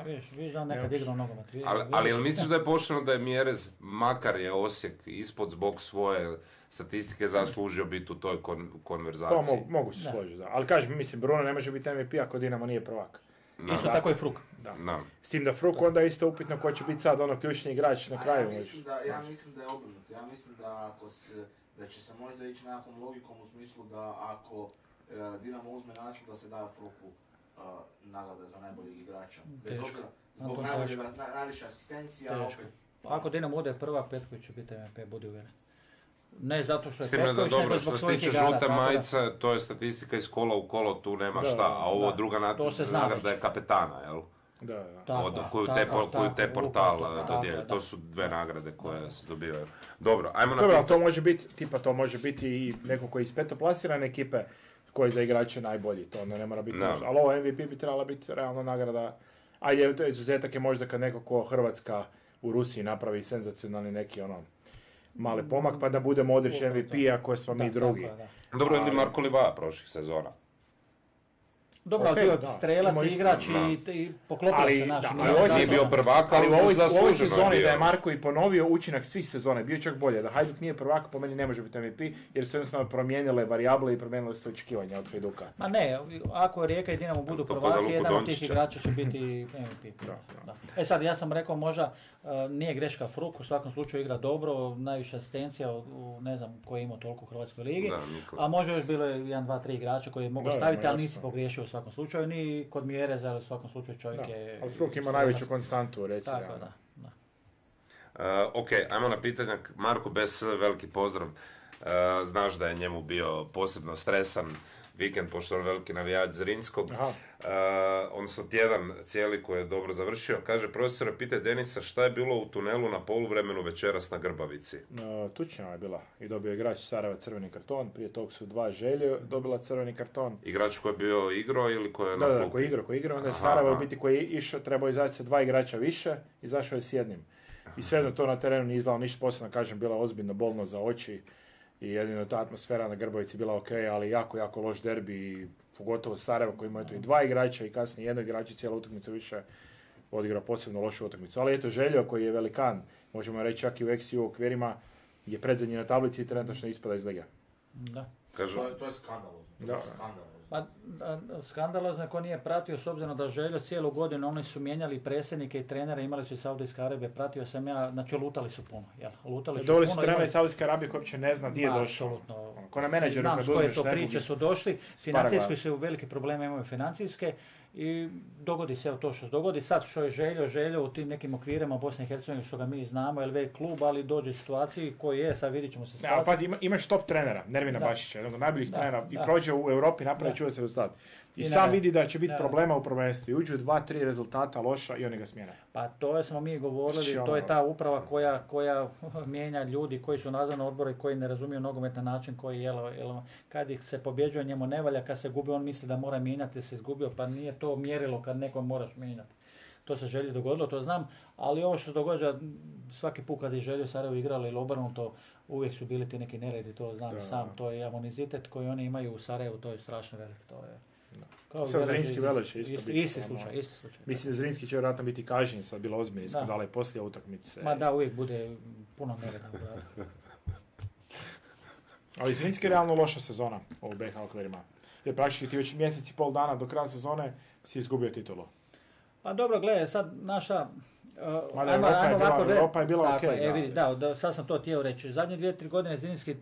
S2: Vidiš, vidiš da on nekad igrao nogomet.
S1: ali, ali jel misliš da je pošteno da je Mjerez, makar je Osijek ispod zbog svoje statistike, zaslužio biti u toj kon-
S4: To
S1: konverzaciji?
S4: mogu, mogu se složiti, da. Ali kažem, mislim, Bruno ne može biti MVP ako Dinamo nije prvak.
S1: Da,
S2: Isto tako i Fruk.
S4: Da.
S1: da.
S4: S tim da Fruk onda je isto upitno ko će biti sad ono ključni igrač na
S3: A
S4: kraju.
S3: Ja mislim, da, ja mislim da je obrnuto. Ja mislim da ako se, da će se možda ići nekakvom logikom u smislu da ako e, Dinamo uzme naslov da se da Fruku e, nagrada za najboljeg igrača. Bez obzira, zbog najboljeg, na, najviše asistencija,
S2: Teško.
S3: opet.
S2: Ako Dinamo bude prva, Petković će biti MVP, budi uvjeren. Ne zato što je
S1: da
S2: Petković,
S1: dobro,
S2: zbog
S1: što se tiče
S2: tako da-
S1: majice, to je statistika iz kola u kolo, tu nema
S4: Da,
S1: šta, a ovo
S2: da.
S1: druga nat-
S2: To se zna
S1: nagrada
S2: već.
S1: je kapetana, jel?
S4: Da, da.
S2: Tako,
S1: Od,
S2: je,
S1: koju,
S2: tako,
S1: te, por- koju
S2: tako,
S1: te portal
S2: to, tako,
S1: dodijeli.
S2: da.
S1: To su dve nagrade koje se dobivaju. Dobro, ajmo na
S4: Dobro, to može biti, tipa to može biti i neko koji iz petoplasirane ekipe koji je za igrače najbolji, to onda ne mora biti
S1: Da.
S4: nužno. Ali ovo MVP bi trebala biti realno nagrada, ajde, to je izuzetak je možda kad neko ko Hrvatska u Rusiji napravi senzacionalni neki ono mali pomak, pa da bude Modrić
S2: Upravo
S4: MVP,
S2: to.
S4: ako smo mi drugi.
S2: je.
S1: Dobro,
S4: Ali-
S1: Marko Livaja prošlih sezona.
S2: Dobro, ali
S4: Ok,
S2: bio
S4: da.
S2: strelac igrač
S1: da.
S2: i, i poklopilo
S4: Ali,
S2: se naš.
S4: da, ali ovo je-
S2: zasluženo.
S1: Nije bio prvak,
S4: Ali u ovoj, u ovoj
S1: zasluženo
S4: sezoni da je Marko i ponovio učinak svih sezona, bio je čak bolje. Da Hajduk nije prvak, po meni ne može biti MVP, jer su jednostavno promijenile varijable i promijenile su očekivanja od Hajduka.
S2: Ma ne, ako Rijeka i Dinamo budu
S1: za
S2: prvaci, jedan od tih igrača će biti MVP.
S4: Da,
S2: Da. E sad, ja sam rekao možda nije greška Fruk, u svakom slučaju igra dobro, najviše asistencija u, u ne znam koji je imao toliko u Hrvatskoj ligi.
S1: Da.
S2: A može još bilo je 1, 2, 3 igrača koji je mogao
S4: Da,
S2: staviti, ali nisi pogriješio u svakom slučaju, ni kod Mjereza, ali u svakom slučaju čovjek
S4: Da.
S2: je...
S4: Ali Fruk ima najveću konstantu, recimo.
S2: Tako, da. da.
S1: Uh, ok, ajmo na pitanja. Marko Bes, veliki pozdrav. Uh, znaš da je njemu bio posebno stresan vikend, pošto je on veliki navijač Zrinskog.
S4: Aha.
S1: Uh, odnosno tjedan cijeli koji je dobro završio. Kaže, profesore, pitaj Denisa šta je bilo u tunelu na poluvremenu večeras na Grbavici.
S4: Uh, tučnjava je bila i dobio je igrač Sarajeva crveni karton, prije tog su dva želje dobila crveni karton.
S1: Igrač koji je bio igro ili koji je
S4: Da,
S1: na
S4: da,
S1: klupi?
S4: koji je igrao, koji je igrao, onda je Sarajevo u biti koji je išao, trebao izaći sa dva igrača više, izašao je s jednim. I svejedno to na terenu nije izdalo ništa posebno, kažem, bila ozbiljno bolno za oči i jedino ta atmosfera na Grbovici bila ok, ali jako, jako loš derbi i pogotovo Sarajevo koji ima eto i dva igrača i kasnije jednog igrača cijelu utakmicu više odigrao posebno lošu utakmicu. Ali eto Željo koji je velikan, možemo reći čak i u XU okvirima, je predzadnji na tablici i trenutno ispada iz lige.
S2: da.
S1: Kažu,
S3: To je, to je skandalozno. To
S4: Da.
S3: je skandalozno.
S2: Pa, da, da, skandalozno je ko nije pratio, s obzirom da Željo cijelu godinu, oni su mijenjali predsjednike i trenere, imali su i Saudijske Arabije, pratio sam ja, znači lutali su puno, jel? Lutali su
S4: Doveli su
S2: puno,
S4: iz Saudijske Arabije koji uopće ne zna gdje je došao.
S2: apsolutno.
S4: Ko na menadžeru kad uzmeš
S2: to priče su došli, financijski su velike probleme imaju financijske i dogodi se evo to što se dogodi. Sad što je željo, željo u tim nekim okvirima Bosne i Hercegovine što ga mi znamo, LV klub, ali dođe situaciji koji je, sad vidit ćemo se spasiti.
S4: pazi, ima, imaš top trenera, Nermina
S2: Da.
S4: Bašića, jednog od najboljih
S2: Da,
S4: trenera i prođe u Europi, napravi čuda se rezultat. I,
S2: I
S4: sam
S2: ne,
S4: vidi da će biti problema u prvenstvu. I uđu dva, tri rezultata loša i oni ga smjene.
S2: Pa to je smo mi govorili, to je ta uprava koja, koja mijenja ljudi koji su nadzorni odbori i koji ne razumiju nogomet na način koji je, kad ih se pobjeđuje njemu ne valja, kad se gubi on misli da mora mijenjati, se izgubio, pa nije to mjerilo kad neko moraš mijenjati. To se želji dogodilo, to znam, ali ovo što se događa svaki put kad je želio Sarajevo igrali ili obrnuto, uvijek su bili ti neki neredi, to znam
S4: Da,
S2: sam, to je amonizitet koji oni imaju u Sarajevu, to je strašno velik, to je... Kao
S4: Sad
S2: Veleš
S4: Zrinski
S2: i-
S4: će isto
S2: isti,
S4: biti
S2: isti
S4: stvarno-
S2: slučaj, isti slučaj.
S4: Mislim da Zrinski će vjerojatno biti kažnjen, sad bilo ozbiljni
S2: Da.
S4: skandale poslije utakmice.
S2: Ma da, uvijek bude puno nereda.
S4: Ali Zrinski je realno loša sezona u BH okvirima. Jer praktički ti već mjesec i pol dana do kraja sezone si izgubio titulu.
S2: Pa dobro, gledaj, sad, naša... Uh,
S4: Mada Europa je bila- Europa je bila
S2: tako
S4: okej,
S2: je,
S4: da.
S2: vidi, da, da, sad sam to htio reći. Zadnje dvije, tri godine Zrinski m,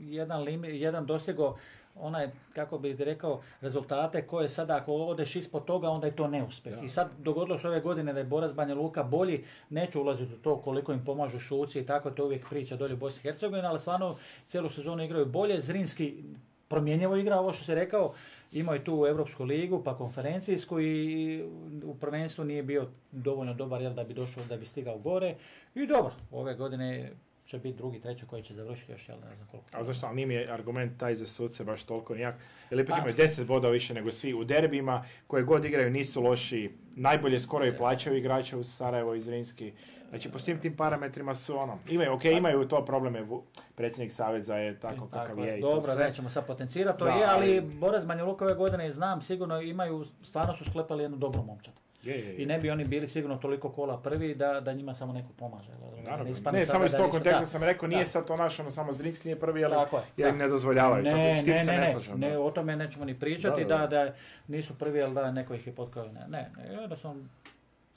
S2: jedan, limi, jedan dostigao onaj, kako bih rekao, rezultate koje sada ako odeš ispod toga, onda je to neuspjeh.
S4: Da.
S2: I sad dogodilo se ove godine da je Boras Banja Luka bolji, neću ulaziti u to koliko im pomažu suci i tako, to uvijek priča dolje u Bosni i Hercegovini, ali stvarno cijelu sezonu igraju bolje. Zrinski promjenjivo igra, ovo što se rekao, imao je tu Europsku ligu, pa konferencijsku i u prvenstvu nije bio dovoljno dobar jel, da bi došao, da bi stigao gore. I dobro, ove godine će biti drugi, treći koji će završiti još, jel ne znam koliko.
S4: A zašto, ali nije mi je argument taj za suce baš toliko nijak. Jer ipak
S2: Pa.
S4: imaju 10 bodova više nego svi u derbima, koje god igraju nisu loši, najbolje skoro i plaćaju igrača u Sarajevo iz Rinski. Znači po svim tim parametrima su ono, imaju, ok, imaju to probleme, predsjednik Saveza je tako kakav
S2: Tako
S4: je i to
S2: Dobro,
S4: sve.
S2: nećemo sad potencirati, to
S4: Da,
S2: je, ali
S4: ali-
S2: Boras Banja Luka ove godine znam, sigurno imaju, stvarno su sklepali jednu dobru momčad.
S4: Je, je, je.
S2: I ne bi oni bili sigurno toliko kola prvi da, da njima samo neko pomaže.
S4: Naravno. Ne,
S2: sada
S4: samo iz tog konteksta
S2: da.
S4: sam rekao, nije
S2: Da.
S4: sad to naš, ono, samo Zrinski nije prvi, ali
S2: Tako je,
S4: jer im ne dozvoljavaju. to,
S2: Ne,
S4: s tim
S2: ne,
S4: se
S2: ne, ne,
S4: slažem,
S2: ne, o tome nećemo ni pričati,
S4: Da,
S2: da,
S4: da,
S2: da, nisu prvi, ali da neko ih je potkao. Ne, ne, ne, da su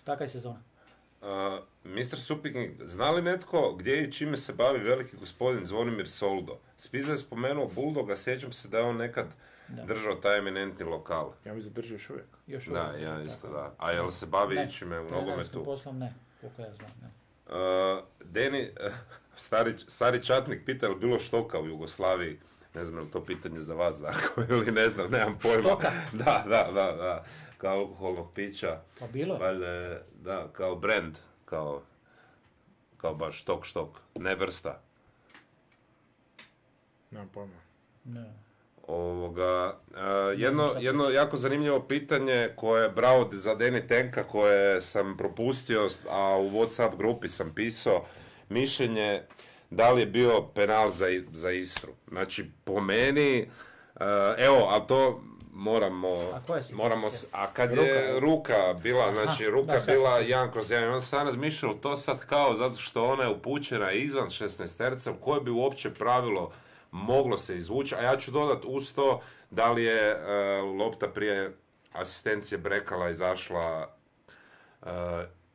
S2: taka je sezona.
S1: Uh, Mr. Supik, zna li netko gdje i čime se bavi veliki gospodin Zvonimir Soldo? Spiza je spomenuo Bulldoga, sjećam se da je on nekad
S2: Da.
S1: držao taj eminentni lokal.
S4: Ja mi zadržio još uvijek.
S2: Još
S1: Da,
S2: uvijek,
S1: ja
S2: tako
S1: isto da. A jel se bavi
S2: Ne,
S1: ičime u nogometu?
S2: poslom ne, koliko ja znam. Ne.
S1: Uh, Deni, stari, stari čatnik pita je li bilo štoka u Jugoslaviji? Ne znam je li to pitanje za vas, Darko, ili ne znam, nemam pojma.
S2: Štoka?
S1: Da, da, da, da. Kao alkoholnog pića.
S2: Pa bilo.
S1: Valjda je, da, kao brand, kao, kao baš štok, štok, ne vrsta.
S4: Nemam pojma.
S2: Ne.
S1: Ovoga, e, jedno, jedno jako zanimljivo pitanje koje je bravo za Deni Tenka koje sam propustio, a u Whatsapp grupi sam pisao mišljenje da li je bio penal za, za Istru. Znači, po meni, e, evo, a to moramo,
S2: A je
S1: moramo, a kad je ruka bila, znači ruka
S2: da,
S1: bila jedan kroz jedan, onda sam razmišljao to sad kao zato što ona je upućena izvan 16 terca, koje bi uopće pravilo moglo se izvući, a ja ću dodat uz to da li je e, lopta prije asistencije Brekala izašla e,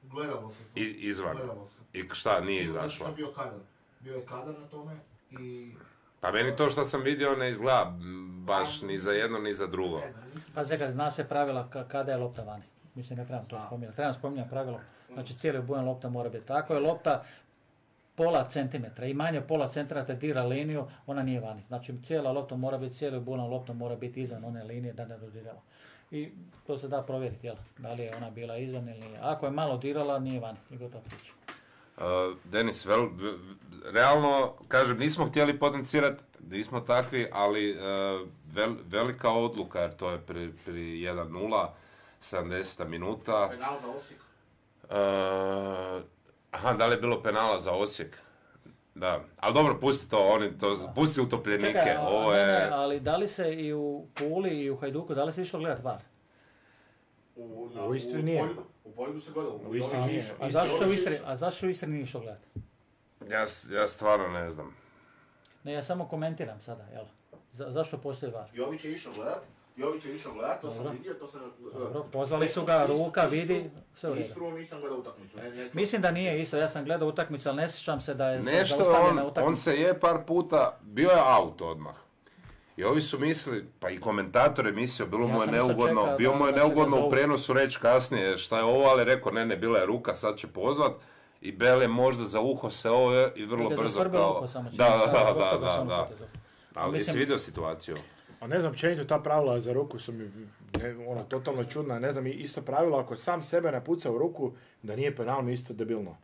S3: Gledalo se to.
S1: i, izvan.
S3: Se.
S1: I šta nije
S3: Sigurno
S1: izašla?
S3: bio kadar. Bio je kadar na tome i...
S1: Pa meni to što sam vidio ne izgleda baš ni za jedno ni za drugo.
S2: Pa čekaj, zna se pravila ka- kada je lopta vani. Mislim, ne trebam to spominjati. Trebam spominjati pravilo. Znači, cijeli obujen lopta mora biti tako. je lopta pola centimetra i manje pola centimetra dira liniju, ona nije vani. Znači, cijela lopta mora biti, cijeli obujen lopta mora biti izvan one linije da ne dodirala. I to se da provjeriti, jel? Da li je ona bila izvan ili nije. Ako je malo dirala, nije vani. I gotovo priča.
S1: Uh, Denis, vel, v- v- realno, kažem, nismo htjeli potencirati, nismo takvi, ali uh, vel- velika odluka, jer to je pri, pri 1-0, 70 minuta.
S3: Penal za Osijek.
S1: Uh, aha, da li je bilo penala za Osijek? Da, ali dobro, pusti to, oni to, pusti utopljenike,
S2: Čekaj,
S1: ovo
S2: ne, ne,
S1: je...
S2: ali da li se i u Puli i u Hajduku, da li se išlo gledati VAR?
S3: U,
S4: U Istri nije.
S3: U Poljudu se gledalo.
S4: U Istri nije.
S2: A zašto se u Istri, a zašto u Istri nije išlo gledati?
S1: Ja, ja stvarno ne znam.
S2: Ne, ja samo komentiram sada, jel? Za, zašto postoji VAR?
S3: Jović je išao gledat. Jović je išao gledat, to sam vidio, to sam...
S2: Dobro, pozvali su ga, ruka, vidi, sve u redu.
S3: Istru nisam gledao utakmicu. Ne,
S2: Mislim da nije isto, ja sam gledao utakmicu, ali ne sjećam se da je
S1: Nešto
S2: zaustavljena
S1: on, on se je par puta, bio je out odmah. I ovi su mislili, pa i komentator emisije, bilo
S2: Ja
S1: mu je neugodno,
S2: čekao
S1: bio mu je neugodno u
S2: zovu.
S1: prijenosu reći kasnije šta je ovo, ali rekao ne, ne, bila je ruka, sad će pozvat. I Bele možda za uho se ovo i vrlo brzo kao...
S2: uho samo čini
S1: Da, da, da, da, da. Ali jesi vidio situaciju?
S4: A ne znam, općenito ta pravila za ruku su mi ne, ono, totalno čudna. Ne znam, i isto pravilo, ako sam sebe napuca u ruku, da nije penal mi je isto debilno.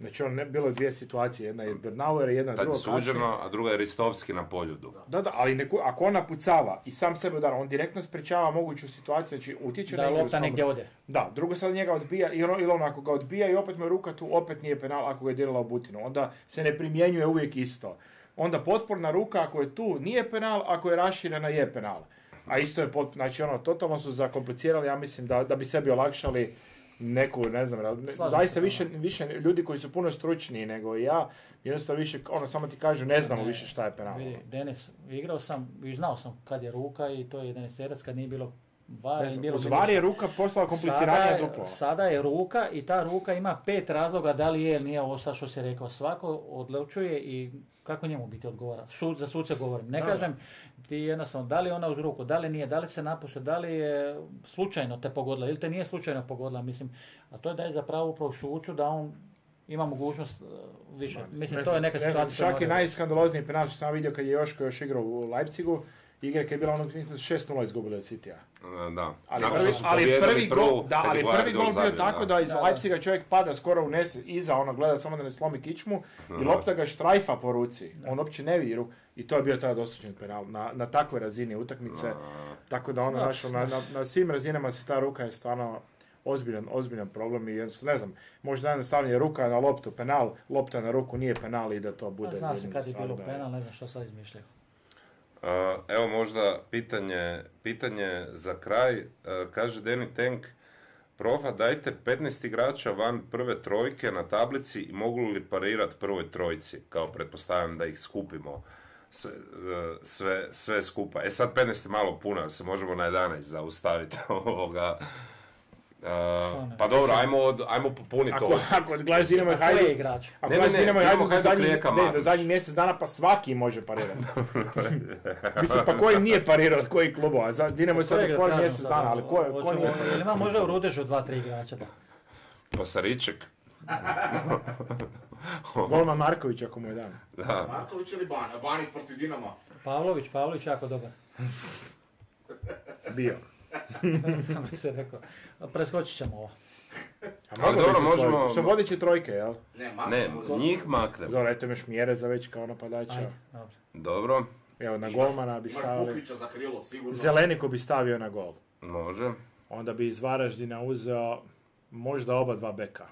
S4: Znači, ono, ne, bilo je dvije situacije. Jedna je Bernauer, jedna
S1: Tad
S4: druga
S1: je suđeno, a druga je Ristovski na poljudu.
S4: Da, da, ali neku, ako on napucava i sam sebe udara, on direktno sprečava moguću situaciju, znači utječe
S2: Da lopta negdje ode.
S4: Da, drugo sad njega odbija, ili on, ili on ako ga odbija i opet mu je ruka tu, opet nije penal ako ga je dirala u butinu. Onda se ne primjenjuje uvijek isto. Onda potporna ruka ako je tu nije penal, ako je raširena je penal. A isto je pot, znači ono, totalno su zakomplicirali, ja mislim da, da bi sebi olakšali neku, ne znam, ne- zaista više, više ljudi koji su puno stručniji nego ja, jednostavno više, ono, samo ti kažu ne znamo
S2: Ne,
S4: više šta je penal.
S2: Vidi, Denis, igrao sam i znao sam kad je ruka i to je Deniserac kad nije bilo Bilo
S4: uz var je
S2: šta.
S4: ruka postala kompliciranija
S2: je-
S4: duplo.
S2: Sada je ruka i ta ruka ima pet razloga da li je ili nije ovo sad što si rekao. Svako odlučuje i kako njemu biti odgovara. Sud, za suce govorim. Ne
S4: Da.
S2: kažem ti jednostavno da li je ona uz ruku, da li nije, da li se napustio, da li je slučajno te pogodila ili te nije slučajno pogodila. Mislim, a to je da je zapravo upravo sucu da on ima mogućnost uh, više. Mislim, to je neka situacija.
S4: Čak i najskandalozniji penal što sam vidio kad je Joško još igrao u Leipzigu, igre kad je bila ono, mislim, 6-0 izgubili od City-a.
S1: Da.
S4: Ali prvi, ali prvi gol, da, ali prvi gol bio tako da iz. Leipziga čovjek pada skoro unese iza ono gleda samo da ne slomi kičmu i lopta ga štrajfa po ruci. On uopće ne vidi ruku i to je bio tada dosuđen penal na, na takvoj razini utakmice. Tako da ono
S2: Da.
S4: našo, na, na, na svim razinama se ta ruka je stvarno ozbiljan, ozbiljan problem i jednostavno, ne znam, možda najjednostavnije ruka na loptu, penal, lopta na ruku nije penal i da to bude.
S2: Zna se kad je bilo penal, ne znam što sad izmišljaju.
S1: Evo možda pitanje, pitanje za kraj. E, Kaže Danny Tank, Profa, dajte 15 igrača van prve trojke na tablici i mogu li parirati prvoj trojci? Kao pretpostavljam da ih skupimo sve, e, sve, sve skupa. E sad 15 je malo puno, se možemo na 11 zaustaviti ovoga. E, pa dobro, ajmo, od, ajmo popuniti
S4: Ako,
S1: ovo.
S4: ako gledaš Dinamo i
S2: A koji je
S4: Hajduk,
S2: igrač?
S4: ako
S1: Ne, ne,
S4: Dinamo i Hajduk do zadnjih, ne, do mjesec dana pa svaki može parirati. Mislim, pa koji nije parirao od kojih klubova? Za Dinamo je sad
S2: kažem
S4: mjesec dana, ali ko, ko nije parirao?
S2: ima možda u Rudežu dva, tri igrača da.
S1: Pasariček.
S4: Golman Marković ako mu je dan.
S1: Da.
S3: Marković ili Ban? Banik protiv Dinama.
S2: Pavlović, Pavlović jako dobar.
S4: Bio.
S2: Kako se rekao. Preskočit ćemo ovo.
S4: A
S1: Ali
S4: bi
S1: dobro, možemo-.
S4: Što vodiće trojke, jel?
S3: Ne, Marko.
S1: Ne, njih maknem.
S4: Dobro, eto imaš mjere za već kao napadača.
S2: Ajde, dobro.
S1: Dobro,
S4: Evo, na
S3: Imaš-
S4: golmana bi
S3: Imaš
S4: stavili.
S3: Bukvića za krilo, sigurno.
S4: Zeleniku bi stavio na gol.
S1: može.
S4: Onda bi iz Varaždina uzeo možda oba dva beka.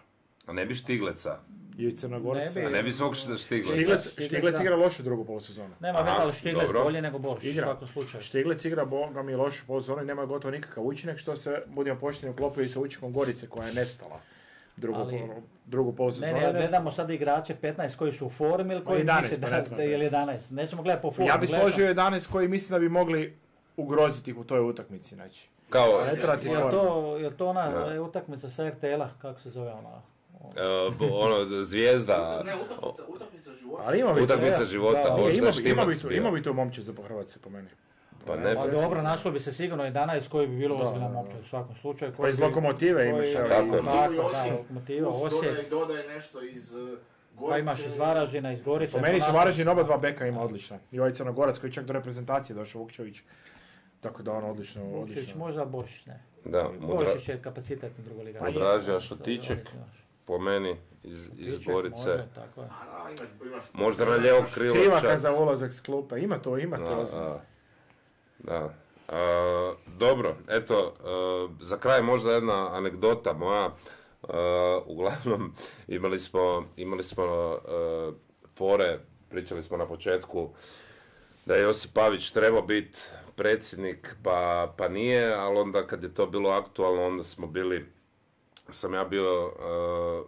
S1: A ne bi Štigleca.
S4: I Crnogorca.
S2: Ne
S1: A
S2: bi.
S1: ne bi svog Štigleca.
S4: Štiglec,
S2: Štiglec,
S4: Štiglec igra lošu drugu polusezonu.
S2: Nema veze, ali Štiglec
S1: dobro.
S2: bolje nego Borš, u
S4: Igra.
S2: svakom slučaju.
S4: Štiglec igra boga mi lošu polusezonu i nema gotovo nikakav učinak što se, budemo pošteni, uklopio i sa učinkom Gorice koja je nestala. Drugu,
S2: Ali-
S4: polu- drugu polusezonu.
S2: Ne, ne,
S4: Ne,
S2: gledamo sad igrače 15 koji su u formi ili koji
S4: 11
S2: misle da, ili 11. Nećemo gledati po formi.
S4: Ja bi složio 11 koji mislim da bi mogli ugroziti ih u toj utakmici. Znači.
S1: Kao,
S4: Ne
S2: Jel
S4: forma.
S2: to, jel to ona
S1: Da.
S2: e, utakmica sa RTL-a, kako se zove ona?
S1: E, bo- ono, zvijezda.
S3: Ne, utakmica, utakmica života.
S4: Ali ima bi
S1: Utakmica života,
S2: da,
S1: možda
S4: ima, bi, ima, bi tu, ima bi tu momče za po Hrvatske po meni.
S1: Pa ne
S2: Pa dobro, našlo bi se sigurno 11 koji bi bilo ozbiljna
S4: da.
S2: momčad u svakom slučaju.
S4: Pa
S2: koji
S4: iz
S2: bi-
S4: lokomotive imaš.
S2: koji-
S1: Tako
S4: i-
S1: je.
S2: Tako, da, lokomotiva, Osijek.
S3: Dodaje, dodaje nešto iz uh, Gorice.
S2: Pa imaš iz Varaždina, iz Gorice.
S4: Po meni su
S2: Ponavljam
S4: Varaždin oba dva beka ima odlična. I ovaj Crnogorac koji je čak do reprezentacije došao Vukčević. Tako da on odlično,
S2: Vukčević,
S4: odlično.
S2: možda Bošić, ne.
S1: Da,
S2: Bošić je kapacitetni drugoligaš.
S1: Šotiček.
S2: Šotiček,
S1: po meni iz, iz Gorice.
S2: tako je.
S3: A, imaš, imaš,
S1: Možda na lijevog krila
S4: Krivaka za ulazak s klupe. Ima to, ima to.
S1: Da, a, da. A, dobro, eto, a, za kraj možda jedna anegdota moja. A, uglavnom, imali smo, imali smo a, fore, pričali smo na početku da je Josip Pavić trebao biti predsjednik, pa, pa nije, ali onda kad je to bilo aktualno, onda smo bili, sam ja bio uh,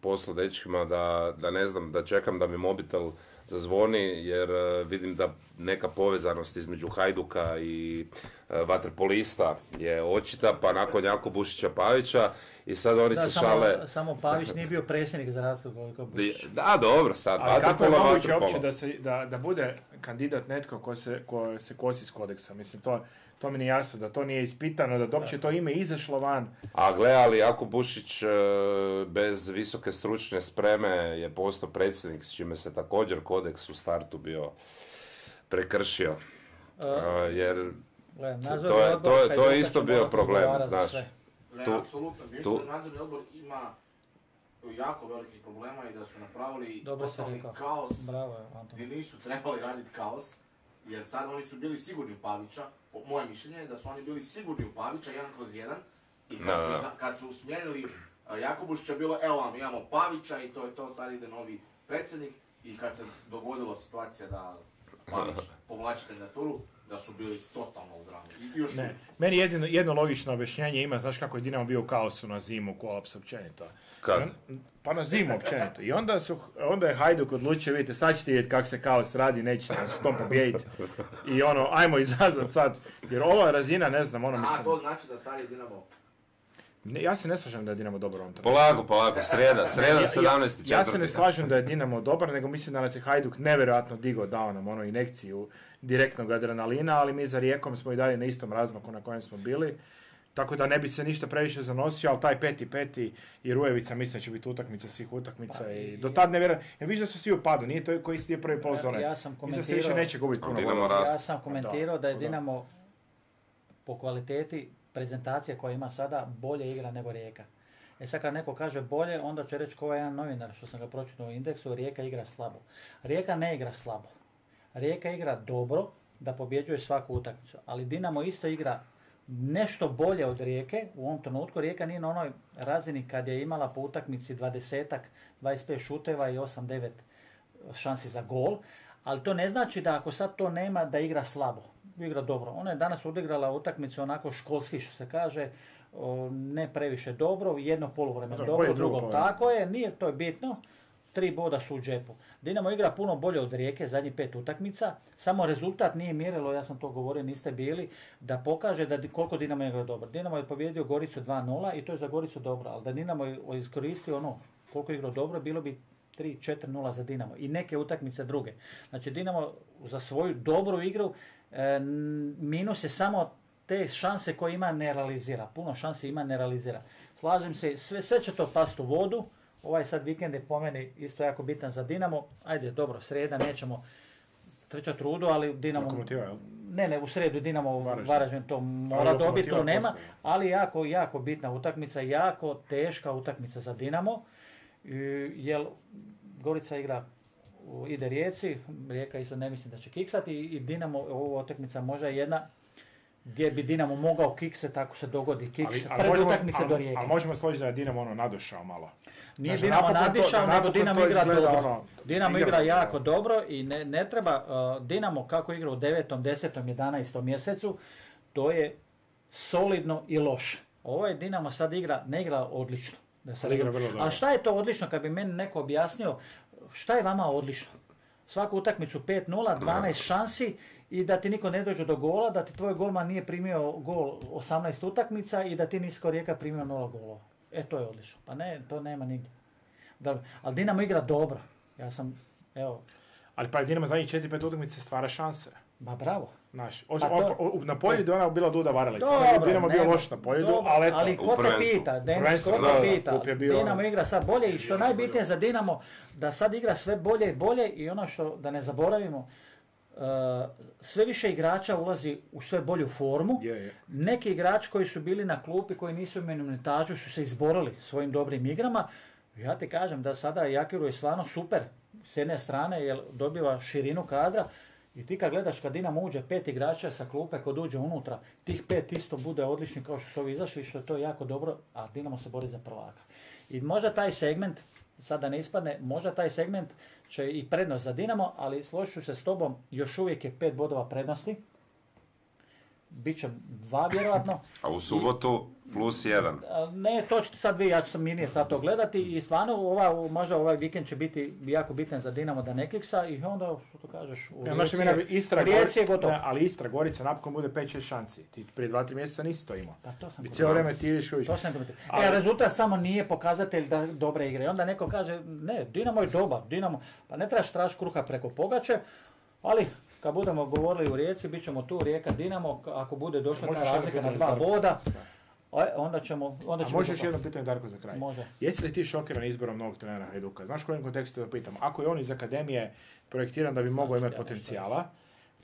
S1: poslu dečkima da, da ne znam, da čekam da mi mobitel zazvoni, jer uh, vidim da neka povezanost između Hajduka i uh, Vaterpolista je očita, pa nakon Jako Bušića Pavića i sad oni
S2: Da,
S1: se
S2: samo,
S1: šale...
S2: samo Pavić nije bio predsjednik za razliku koliko.
S1: Da, dobro, sad,
S4: Ali kako je moguće uopće da, se, da, da bude kandidat netko ko se, ko se kosi s kodeksom? Mislim, to, to mi nije jasno, da to nije ispitano, da uopće to ime izašlo van.
S1: A gle, ali Jako Bušić e, bez visoke stručne spreme je postao predsjednik, s čime se također kodeks u startu bio prekršio.
S2: E,
S1: jer
S2: gledam,
S1: to- je- to je- to je isto bio problem, znaš.
S2: sve.
S3: Ne,
S1: Tu-
S3: apsolutno. Da nadzorni odbor ima jako velikih problema i da su napravili
S2: Dobro
S3: totalni kaos
S2: Bravo,
S3: gdje nisu trebali raditi kaos. Jer sad oni su bili sigurni u Pavića. Po moje mišljenje je da su oni bili sigurni u Pavića, jedan kroz jedan. I kad, su, kad su smijenili Jakubušića, bilo evo vam, imamo Pavića i to je to, sad ide novi predsjednik. I kad se dogodila situacija da Pavić povlači kandidaturu, da su bili totalno u drami. Još
S4: Ne. Meni jedino, jedno logično objašnjenje ima, znaš kako je Dinamo bio u kaosu na zimu, kolaps općenito.
S1: kad?
S4: On- Pa na zimu općenito. I onda, su, onda je Hajduk odlučio, vidite, sad ćete vidjeti kako se kaos radi, nećete nas u tom pobijediti. I ono, ajmo izazvat sad. Jer ova razina, ne znam, ono
S3: A
S4: mislim...
S3: to znači da sad je Dinamo
S4: Ne, ja se ne slažem da je Dinamo dobar u ovom trenutku.
S1: Polako, polako, sreda, sreda
S4: Ja-
S1: 17.
S4: Ja, ja se ne slažem da je Dinamo dobar, nego mislim da nas je Hajduk nevjerojatno digao, dao nam ono injekciju direktnog adrenalina, ali mi za Rijekom smo i dalje na istom razmaku na kojem smo bili. Tako da ne bi se ništa previše zanosio, ali taj peti peti i Rujevica mislim da će biti utakmica svih utakmica
S2: Pa,
S4: i
S2: i-
S4: do tad ne vjerujem. Ja vidiš da su svi u padu, nije to koji je prvi poluzone.
S2: Ja sam
S4: Mislim da se više
S2: komentirao-
S4: neće gubiti puno.
S2: Ja sam komentirao da je. Dinamo po kvaliteti prezentacije koja ima sada bolje igra nego Rijeka. E sad kad neko kaže bolje, onda će reći ko je jedan novinar što sam ga pročitao u indeksu, Rijeka igra slabo. Rijeka ne igra slabo. Rijeka igra dobro da pobjeđuje svaku utakmicu, ali Dinamo isto igra nešto bolje od Rijeke. U ovom trenutku Rijeka nije na onoj razini kad je imala po utakmici 20 25 šuteva i 8-9 šansi za gol, ali to ne znači da ako sad to nema da igra slabo. Igra dobro. Ona je danas odigrala utakmicu onako školski što se kaže, ne previše dobro, jedno poluvreme dobro,
S4: bolje drugo
S2: drugo
S4: poluvreme.
S2: tako je, nije to je bitno. Tri boda su u džepu. Dinamo igra puno bolje od Rijeke, zadnjih pet utakmica. Samo rezultat nije mjerilo, ja sam to govorio, niste bili, da pokaže da koliko Dinamo igra dobro. Dinamo je pobjedio Goricu 2-0 i to je za Goricu dobro, ali da Dinamo je iskoristio ono koliko je igrao dobro, bilo bi 3-4-0 za Dinamo i neke utakmice druge. Znači Dinamo za svoju dobru igru minus je samo te šanse koje ima ne realizira. Puno šanse ima ne realizira. Slažem se, sve, sve će to pasti u vodu. Ovaj sad vikend je po meni isto jako bitan za Dinamo. Ajde, dobro, sreda nećemo trčati rudu, ali Dinamo...
S4: Lokomotiva?
S2: Ne, ne, u sredu Dinamo
S4: Varaždin.
S2: Varaždin to mora dobiti, to nema, ali jako, jako bitna utakmica, jako teška utakmica za Dinamo, I- jer Gorica igra, ide Rijeci, Rijeka isto ne mislim da će kiksati i Dinamo, ova utakmica možda je jedna gdje bi Dinamo mogao kiksati ako se dogodi kiks pred
S4: možemo-
S2: utakmice
S4: ali-
S2: do Rijeke.
S4: Ali možemo složiti da je Dinamo ono nadušao malo.
S2: Nije
S4: Znači,
S2: Dinamo nadišao, nego
S4: napokon
S2: Dinamo igra dobro.
S4: ono,
S2: Dinamo
S4: igra
S2: jako dobro i ne, ne treba, uh, Dinamo kako igra u 9., 10., 11. mjesecu, to je solidno i loše. Ovo je Dinamo sad igra, ne igra odlično. Da se
S4: Ali igra vrlo dobro.
S2: A šta je to odlično, kad bi meni neko objasnio, šta je vama odlično? Svaku utakmicu 5-0, 12 šansi i da ti niko ne dođe do gola, da ti tvoj golman nije primio gol 18 utakmica i da ti nisi ko Rijeka primio 0 golova. E, to je odlično. Pa ne, to nema nigdje. Da, ali Dinamo igra dobro. Ja sam, evo,
S4: Ali pa Dinamo zadnjih 4-5 utakmice stvara šanse.
S2: ma bravo.
S4: Znaš, o-
S2: Pa to-
S4: o- o- na polju je ona bila Duda Varalica. Je Dinamo bio loš na polju,
S2: dobro,
S4: ali eto.
S2: ali ko te pita, Denis, ko te pita, Dinamo
S4: ono-
S2: igra sad bolje i što je najbitnije za Dinamo, da sad igra sve bolje i bolje i ono što, da ne zaboravimo, uh, sve više igrača ulazi u sve bolju formu.
S4: Je, je.
S2: Neki igrači koji su bili na klupi, koji nisu imali minutažu, su se izborili svojim dobrim igrama. Ja ti kažem da sada Jakiru je stvarno super s jedne strane jer dobiva širinu kadra i ti kad gledaš kad Dinamo uđe pet igrača sa klupe kod uđe unutra, tih pet isto bude odlični kao što su ovi izašli, što je to jako dobro, a Dinamo se bori za prvaka. I možda taj segment, sad da ne ispadne, možda taj segment će i prednost za Dinamo, ali složit ću se s tobom, još uvijek je pet bodova prednosti. Biće dva vjerojatno.
S1: A u subotu plus jedan.
S2: Ne, to ćete sad vi, ja ću sam mirnije sad to gledati i stvarno ova, možda ovaj vikend će biti jako bitan za Dinamo da ne kiksa i onda, što to kažeš, u
S4: Ja,
S2: Rijeci
S4: bi Istra,
S2: u Rijeci je gotovo.
S4: Ne, ali Istra, Gorica napokon bude 5-6 šanci. Ti prije 2-3 mjeseca nisi to imao.
S2: Pa to sam
S4: I cijelo vrijeme ti ideš uvijek.
S2: To sam komentirao.
S4: Ali-
S2: E, rezultat samo nije pokazatelj da dobre igre. I onda neko kaže, ne, Dinamo je dobar, Dinamo, pa ne trebaš tražiti kruha preko pogače, ali kad budemo govorili u Rijeci, bit ćemo tu Rijeka Dinamo, ako bude došla ta
S4: Možeš
S2: razlika na dva boda, e, onda ćemo, onda
S4: A
S2: će
S4: može
S2: biti
S4: još
S2: to.
S4: jedno pitanje Darko za kraj.
S2: Može.
S4: Jesi li ti šokiran izborom novog trenera Hajduka? Znaš u kojem kontekstu da pitam? Ako je on iz akademije projektiran da bi mogao
S2: ja
S4: imati potencijala,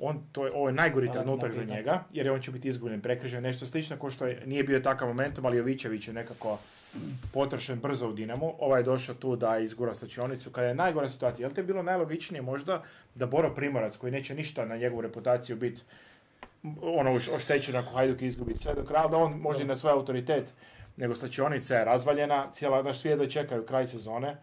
S4: on, to je, ovo je najgori trenutak za njega, jer je on će biti izgubljen prekršaj, nešto slično kao što je, nije bio takav momentum, ali Jovićević je nekako potrošen brzo u Dinamu. Ovaj je došao tu da izgura slačionicu kada je najgora situacija. Jel te bilo najlogičnije možda da Boro Primorac, koji neće ništa na njegovu reputaciju biti ono oš- oštećen ako Hajduk izgubi sve do kraja, da on može i na svoj autoritet, nego slačionica je razvaljena, cijela naš svijet već čekaju kraj sezone.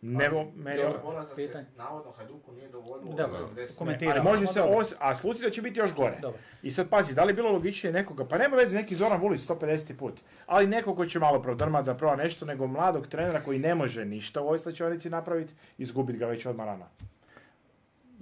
S4: Ne, meni,
S3: se
S2: Pitanje.
S3: navodno Hajduku nije dovoljilo.
S2: Dobro,
S3: 80
S2: komentiramo.
S4: ali može se, os, a sluti da će biti još gore.
S2: Dobro.
S4: I sad pazi, da li je bilo logičnije nekoga, pa nema veze neki Zoran Vulić 150 put, ali nekog ko će malo prodrma da proba nešto, nego mladog trenera koji ne može ništa u ovoj slačionici napraviti, izgubiti ga već odmah rana.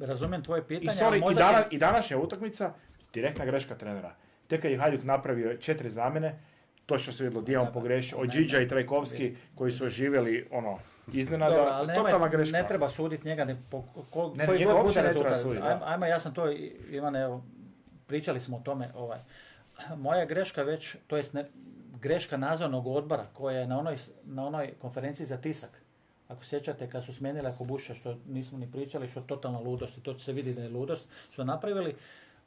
S2: Razumijem tvoje
S4: I,
S2: pitanje,
S4: sorry,
S2: ali
S4: i, dana, i današnja utakmica, direktna greška trenera. Tek kad je Hajduk napravio četiri zamjene, to što se vidjelo gdje je on
S2: Da,
S4: pogrešio, od Điđa i Trajkovski koji su oživjeli ono, iznenada,
S2: Dobro, ali
S4: totalna greška.
S2: ne treba suditi njega ni po ko,
S4: Ne,
S2: koji god bude
S4: ne
S2: rezultat. Ajmo, ajmo, ja sam to, i- Ivane, evo, pričali smo o tome, ovaj. moja greška već, to jest ne, greška nadzornog odbora koja je na onoj, na onoj konferenciji za tisak, ako sjećate kad su smijenili Kobuša, što nismo ni pričali, što je totalna ludost i to će se vidjeti da je ludost, su napravili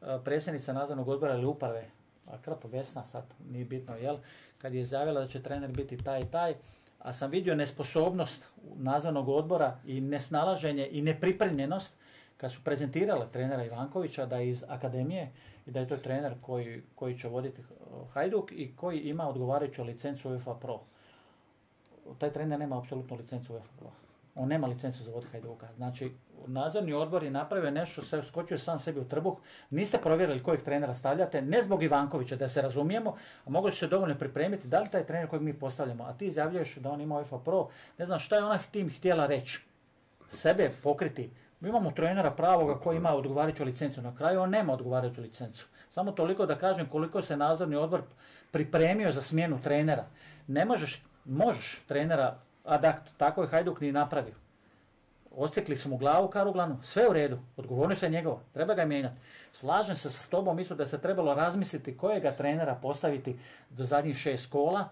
S2: e, predsjednica nadzornog odbora ili uprave, a krpo Vesna sad, nije bitno, jel, kad je izjavila da će trener biti taj i taj, a sam vidio nesposobnost nadzornog odbora i nesnalaženje i nepripremljenost kad su prezentirale trenera Ivankovića da je iz akademije i da je to trener koji, koji će voditi Hajduk i koji ima odgovarajuću licencu UEFA Pro. Taj trener nema apsolutno licencu UEFA Pro. On nema licencu za voditi Hajduka. Znači, nadzorni odbor je napravio nešto, se skočio sam sebi u trbuh. Niste provjerili kojeg trenera stavljate, ne zbog Ivankovića, da se razumijemo, a mogli su se dovoljno pripremiti. Da li taj trener kojeg mi postavljamo, a ti izjavljuješ da on ima UEFA Pro, ne znam šta je ona tim htjela reći. Sebe pokriti. Mi imamo trenera pravoga koji ima odgovarajuću licencu. Na kraju on nema odgovarajuću licencu. Samo toliko da kažem koliko se nadzorni odbor pripremio za smjenu trenera. Ne možeš, možeš trenera, a da, tako je Hajduk ni napravio. Ocekli su mu glavu karuglanu, sve u redu, odgovornost je njegova, treba ga mijenjati. Slažem se s tobom, mislim da se trebalo razmisliti kojega trenera postaviti do zadnjih šest kola.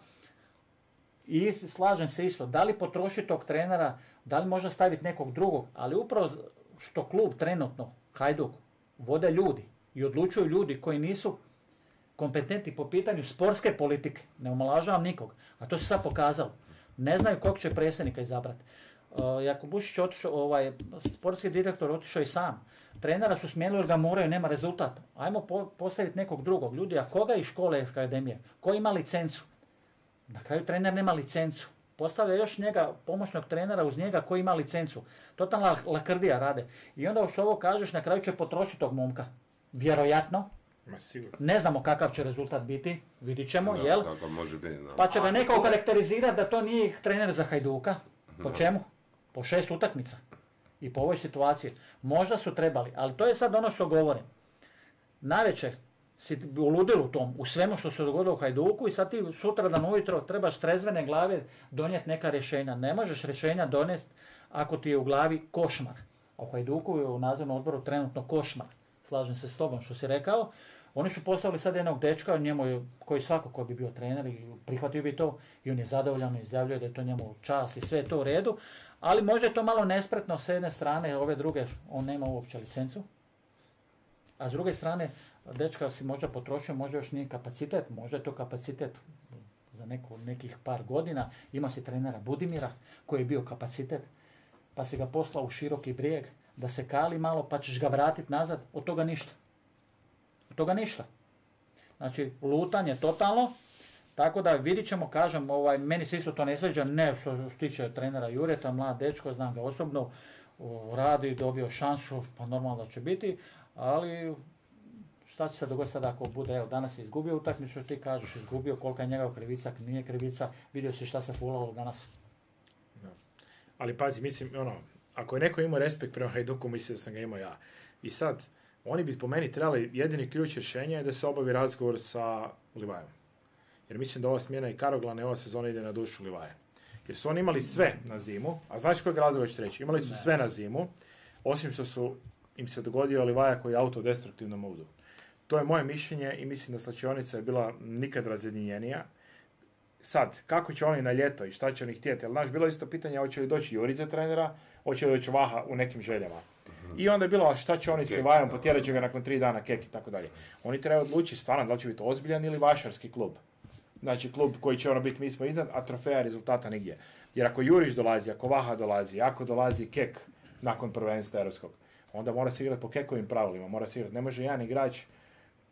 S2: I slažem se isto, da li potrošiti tog trenera, da li možda staviti nekog drugog, ali upravo što klub trenutno, Hajduk, vode ljudi i odlučuju ljudi koji nisu kompetentni po pitanju sportske politike, ne omalažavam nikog, a to se sad pokazalo. Ne znaju kog će predsjednika izabrati. Uh, Jako Bušić otišao, ovaj, sportski direktor otišao i sam. Trenera su smijenili jer ga moraju, nema rezultata. Ajmo postaviti nekog drugog. Ljudi, a koga iz škole iz akademije? Ko ima licencu? Na kraju trener nema licencu. Postavlja još njega, pomoćnog trenera uz njega koji ima licencu. Totalna lakrdija rade. I onda što ovo kažeš, na kraju će potrošiti tog momka. Vjerojatno.
S4: Ma sigurno.
S2: Ne znamo kakav će rezultat biti, vidit ćemo,
S1: Da,
S2: jel?
S1: tako može biti, da.
S2: Pa će ga neko okarakterizirati da to nije trener za Hajduka. Po čemu? Po šest utakmica. I po ovoj situaciji. Možda su trebali, ali to je sad ono što govorim. Najveće si u ludilu tom, u svemu što se dogodilo u Hajduku i sad ti sutra dan ujutro trebaš trezvene glave donijeti neka rješenja. Ne možeš rješenja donijeti ako ti je u glavi košmar. A u Hajduku je u nadzornom odboru trenutno košmar. Slažem se s tobom što si rekao. Oni su postavili sad jednog dečka, njemu je, koji svako ko bi bio trener i prihvatio bi to i on je zadovoljan, izjavljuje da je to njemu čast i sve je to u redu. Ali možda je to malo nespretno s jedne strane, ove druge, on nema uopće licencu. A s druge strane, dečka si možda potrošio, možda još nije kapacitet, možda je to kapacitet za neko, nekih par godina. Ima si trenera Budimira koji je bio kapacitet, pa si ga poslao u široki brijeg da se kali malo pa ćeš ga vratiti nazad, od toga ništa. Toga ništa. Znači, lutanje totalno, tako da vidit ćemo, kažem, ovaj, meni se isto to ne sviđa, ne što se tiče trenera Jureta, mlad dečko, znam ga osobno, radi, dobio šansu, pa normalno će biti, ali šta će se dogoditi sad ako bude, evo danas je izgubio utakmicu, ti kažeš, izgubio, kolika je njegova krivica, nije krivica, vidio si šta se fulalo danas.
S4: Ali pazi, mislim, ono, ako je neko imao respekt prema Hajduku, mislim da sam ga imao ja. I sad, oni bi po meni trebali, jedini ključ rješenja je da se obavi razgovor sa Livajom. Jer mislim da ova smjena i Karoglana i ova sezona ide na dušu Livaje. Jer su oni imali sve na zimu, a znaš kojeg razloga ću reći? Imali su sve na zimu, osim što su im se dogodio Livaja koji je autodestruktivnom modu. To je moje mišljenje i mislim da slačionica je bila nikad razjedinjenija. Sad, kako će oni na ljeto i šta će oni htjeti? Jer, znaš, bilo je isto pitanje hoće li doći Jurić za trenera, hoće li doći Vaha u nekim željama. I onda je bilo, a šta će oni s Livajom, potjerat će ga nakon tri dana kek i tako dalje. Oni trebaju odlučiti stvarno da li će biti ozbiljan ili vašarski klub. Znači klub koji će ono biti mi smo iznad, a trofeja rezultata nigdje. Jer ako Jurić dolazi, ako Vaha dolazi, ako dolazi Kek nakon prvenstva europskog, onda mora se igrati po Kekovim pravilima, mora se igrati. Ne može jedan igrač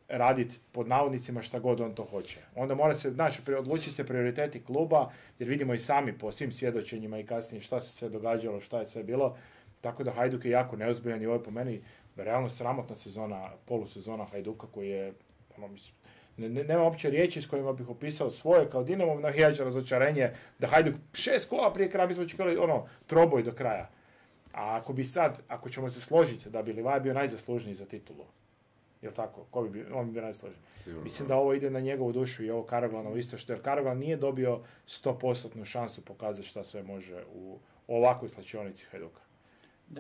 S4: raditi pod navodnicima šta god on to hoće. Onda mora se, znači, odlučiti se prioriteti kluba, jer vidimo i sami po svim svjedočenjima i kasnije šta se sve događalo, šta je sve bilo. Tako da Hajduk je jako neozbiljan i ovo je po meni realno sramotna sezona, polusezona Hajduka koji je, ono, mislim, ne, ne, nema uopće riječi s kojima bih opisao svoje kao Dinamo navijač razočarenje da Hajduk šest kola prije kraja, mi smo očekivali ono, troboj do kraja. A ako bi sad, ako ćemo se složiti da bi Livaj bio najzaslužniji za titulu, jel tako? Ko bi bio, on bi bio najzaslužniji.
S1: Sigurno.
S4: Mislim da ovo ide na njegovu dušu i ovo Karaglanovo isto što jer Karaglan nije dobio 100% šansu pokazati šta sve može u ovakvoj slačionici Hajduka.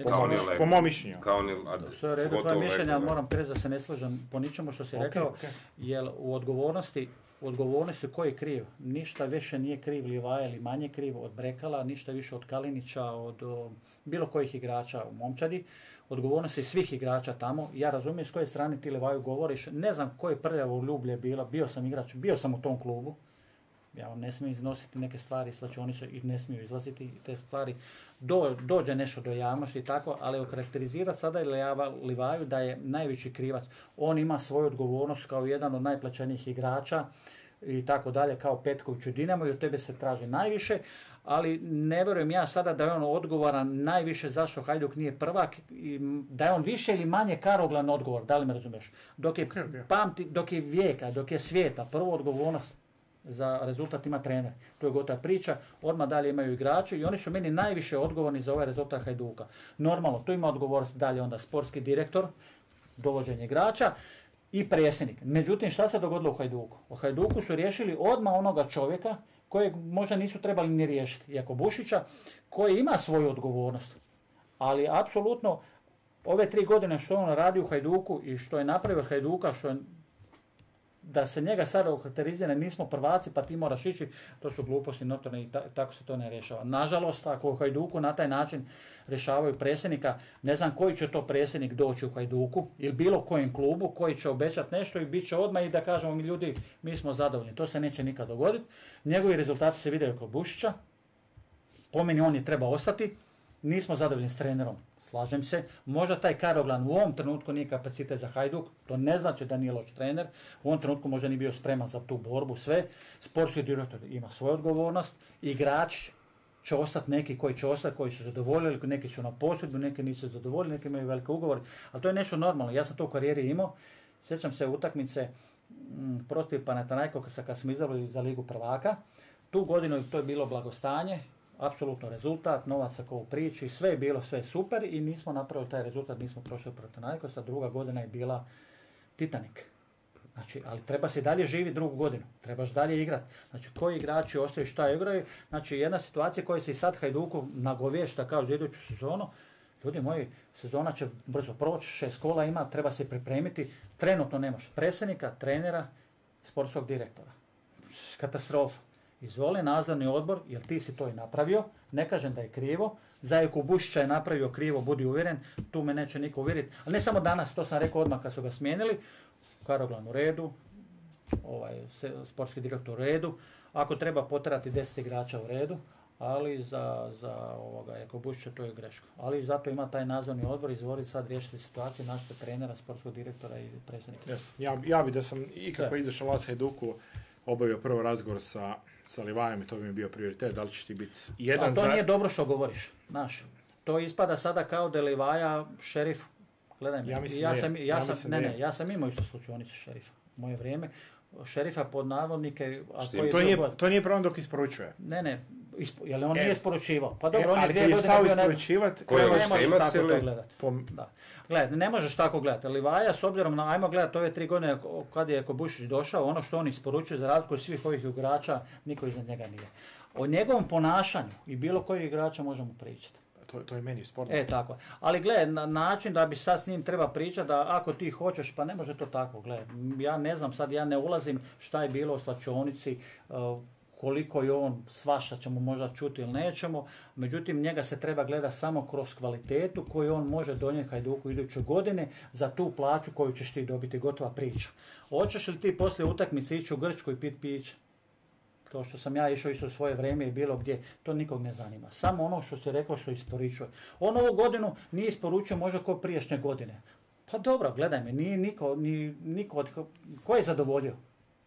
S4: Po,
S1: Kao
S4: mom-
S1: ni
S4: po mom mišljenju.
S1: Kao ni, a,
S2: Sve u redu, tvoje mišljenje, ali moram priznati da se ne slažem po ničemu što si
S4: Ok,
S2: rekao, jer u odgovornosti, u odgovornosti ko je kriv? Ništa više nije kriv Livaja ili manje kriv od Brekala, ništa više od Kalinića, od o, bilo kojih igrača u momčadi. Odgovornost je svih igrača tamo. Ja razumijem s koje strane ti Livaju govoriš. Ne znam koje prljavo ljublje bila. Bio sam igrač, bio sam u tom klubu. Ja vam ne smijem iznositi neke stvari, slačionice i ne smiju izlaziti te stvari. Do, dođe nešto do javnosti i tako, ali okarakterizirati sada Lijava- Livaju da je najveći krivac. On ima svoju odgovornost kao jedan od najplaćenijih igrača i tako dalje, kao Petković u Dinamo i od tebe se traži najviše, ali ne vjerujem ja sada da je on odgovoran najviše zašto Hajduk nije prvak, i da je on više ili manje karoglan odgovor, da li me razumiješ? Dok je, pamti, dok je vijeka, dok je svijeta, prvo odgovornost za rezultat ima trener. To je gotova priča. Odmah dalje imaju igrači i oni su meni najviše odgovorni za ovaj rezultat Hajduka. Normalno, tu ima odgovornost dalje onda sportski direktor, dovođenje igrača i predsjednik. Međutim, šta se dogodilo u Hajduku? U Hajduku su riješili odmah onoga čovjeka kojeg možda nisu trebali ni riješiti, Jako Bušića, koji ima svoju odgovornost. Ali apsolutno ove tri godine što on radi u Hajduku i što je napravio Hajduka, što je da se njega sada okarakterizira, nismo prvaci pa ti moraš ići, to su gluposti notorne i ta- tako se to ne rješava. Nažalost, ako u Hajduku na taj način rješavaju predsjednika, ne znam koji će to predsjednik doći u Hajduku ili bilo kojem klubu koji će obećati nešto i bit će odmah i da kažemo mi ljudi, mi smo zadovoljni. To se neće nikad dogoditi. Njegovi rezultati se vide kod Bušića, po meni on je treba ostati. Nismo zadovoljni s trenerom, slažem se. Možda taj Karoglan u ovom trenutku nije kapacitet za Hajduk, to ne znači da nije loš trener. U ovom trenutku možda nije bio spreman za tu borbu, sve. Sportski direktor ima svoju odgovornost, igrač će ostati neki koji će ostati, koji su zadovoljili, neki su na posudbu, neki nisu zadovoljili, neki imaju velike ugovore, ali to je nešto normalno. Ja sam to u karijeri imao. Sjećam se utakmice m, protiv Panathinaikosa kad smo izabrali za ligu prvaka. Tu godinu to je bilo blagostanje, apsolutno rezultat, novaca ko u priči, sve je bilo, sve je super i nismo napravili taj rezultat, nismo prošli protiv Panathinaikosa, druga godina je bila Titanic. Znači, ali treba se dalje živi drugu godinu, trebaš dalje igrati. Znači, koji igrači ostaju šta igraju. Znači, jedna situacija koja se i sad Hajduku nagovješta kao za iduću sezonu, ljudi moji, sezona će brzo proći, šest kola ima, treba se pripremiti. Trenutno nemaš predsjednika, trenera, sportskog direktora. Katastrofa. Izvoli nadzorni odbor, jer ti si to i napravio, ne kažem da je krivo, Zajko Bušića je napravio krivo, budi uvjeren, tu me neće niko uvjeriti. Ali ne samo danas, to sam rekao odmah kad su ga smijenili, Karoglan u redu, ovaj, se- sportski direktor u redu, ako treba poterati 10 igrača u redu, ali za, za ovoga Jako Bušića to je greška. Ali zato ima taj nadzorni odbor, izvoli sad riješiti situaciju, našte trenera, sportskog direktora i predsjednika.
S4: Jes, Ja, ja bi da sam ikako izašao Las Hajduku obavio prvo razgovor sa, sa Livajem i to bi mi bio prioritet. Da li će ti biti jedan
S2: A to
S4: za...
S2: nije dobro što govoriš, znaš. To ispada sada kao da je Livaja šerif. Gledaj
S4: Ja mislim
S2: ja
S4: je.
S2: sam, ja
S4: Ja
S2: sam,
S4: mislim
S2: ne, ne,
S4: je.
S2: ja sam imao isto slučajnicu šerifa. u Moje vrijeme. Šerifa pod navodnike, a koji je
S4: To
S2: god-
S4: to nije problem dok isporučuje.
S2: Ne, ne, ispo, jel on
S4: E.
S2: nije isporučivao? Pa
S4: E,
S2: dobro, on je dvije godine bio ne...
S4: isporučivat,
S1: Koji je
S2: Ne
S1: loš
S2: možeš tako
S1: ili-
S2: to gledati.
S4: po,
S2: Da. Gledaj, ne možeš tako gledati. Livaja, s obzirom na, ajmo gledati ove tri godine kad je Kobušić došao, ono što on isporučuje za razliku od svih ovih igrača, niko iznad njega nije. O njegovom ponašanju i bilo kojeg igrača možemo pričati.
S4: to, to je meni sporno.
S2: E, tako. Ali gle, na način da bi sad s njim treba pričati da ako ti hoćeš, pa ne može to tako, gle. Ja ne znam, sad ja ne ulazim šta je bilo u slačionici, uh, koliko je on, svašta ćemo možda čuti ili nećemo, međutim njega se treba gledati samo kroz kvalitetu koju on može donijeti Hajduku iduće godine za tu plaću koju ćeš ti dobiti, gotova priča. Hoćeš li ti poslije utakmice ići u Grčku i pit piće? kao što sam ja išao isto u svoje vrijeme i bilo gdje, to nikog ne zanima. Samo ono što se rekao što isporučuje. On ovu godinu nije isporučio možda kao prijašnje godine. Pa dobro, gledaj me, nije niko, ni, niko od, ko je zadovoljio?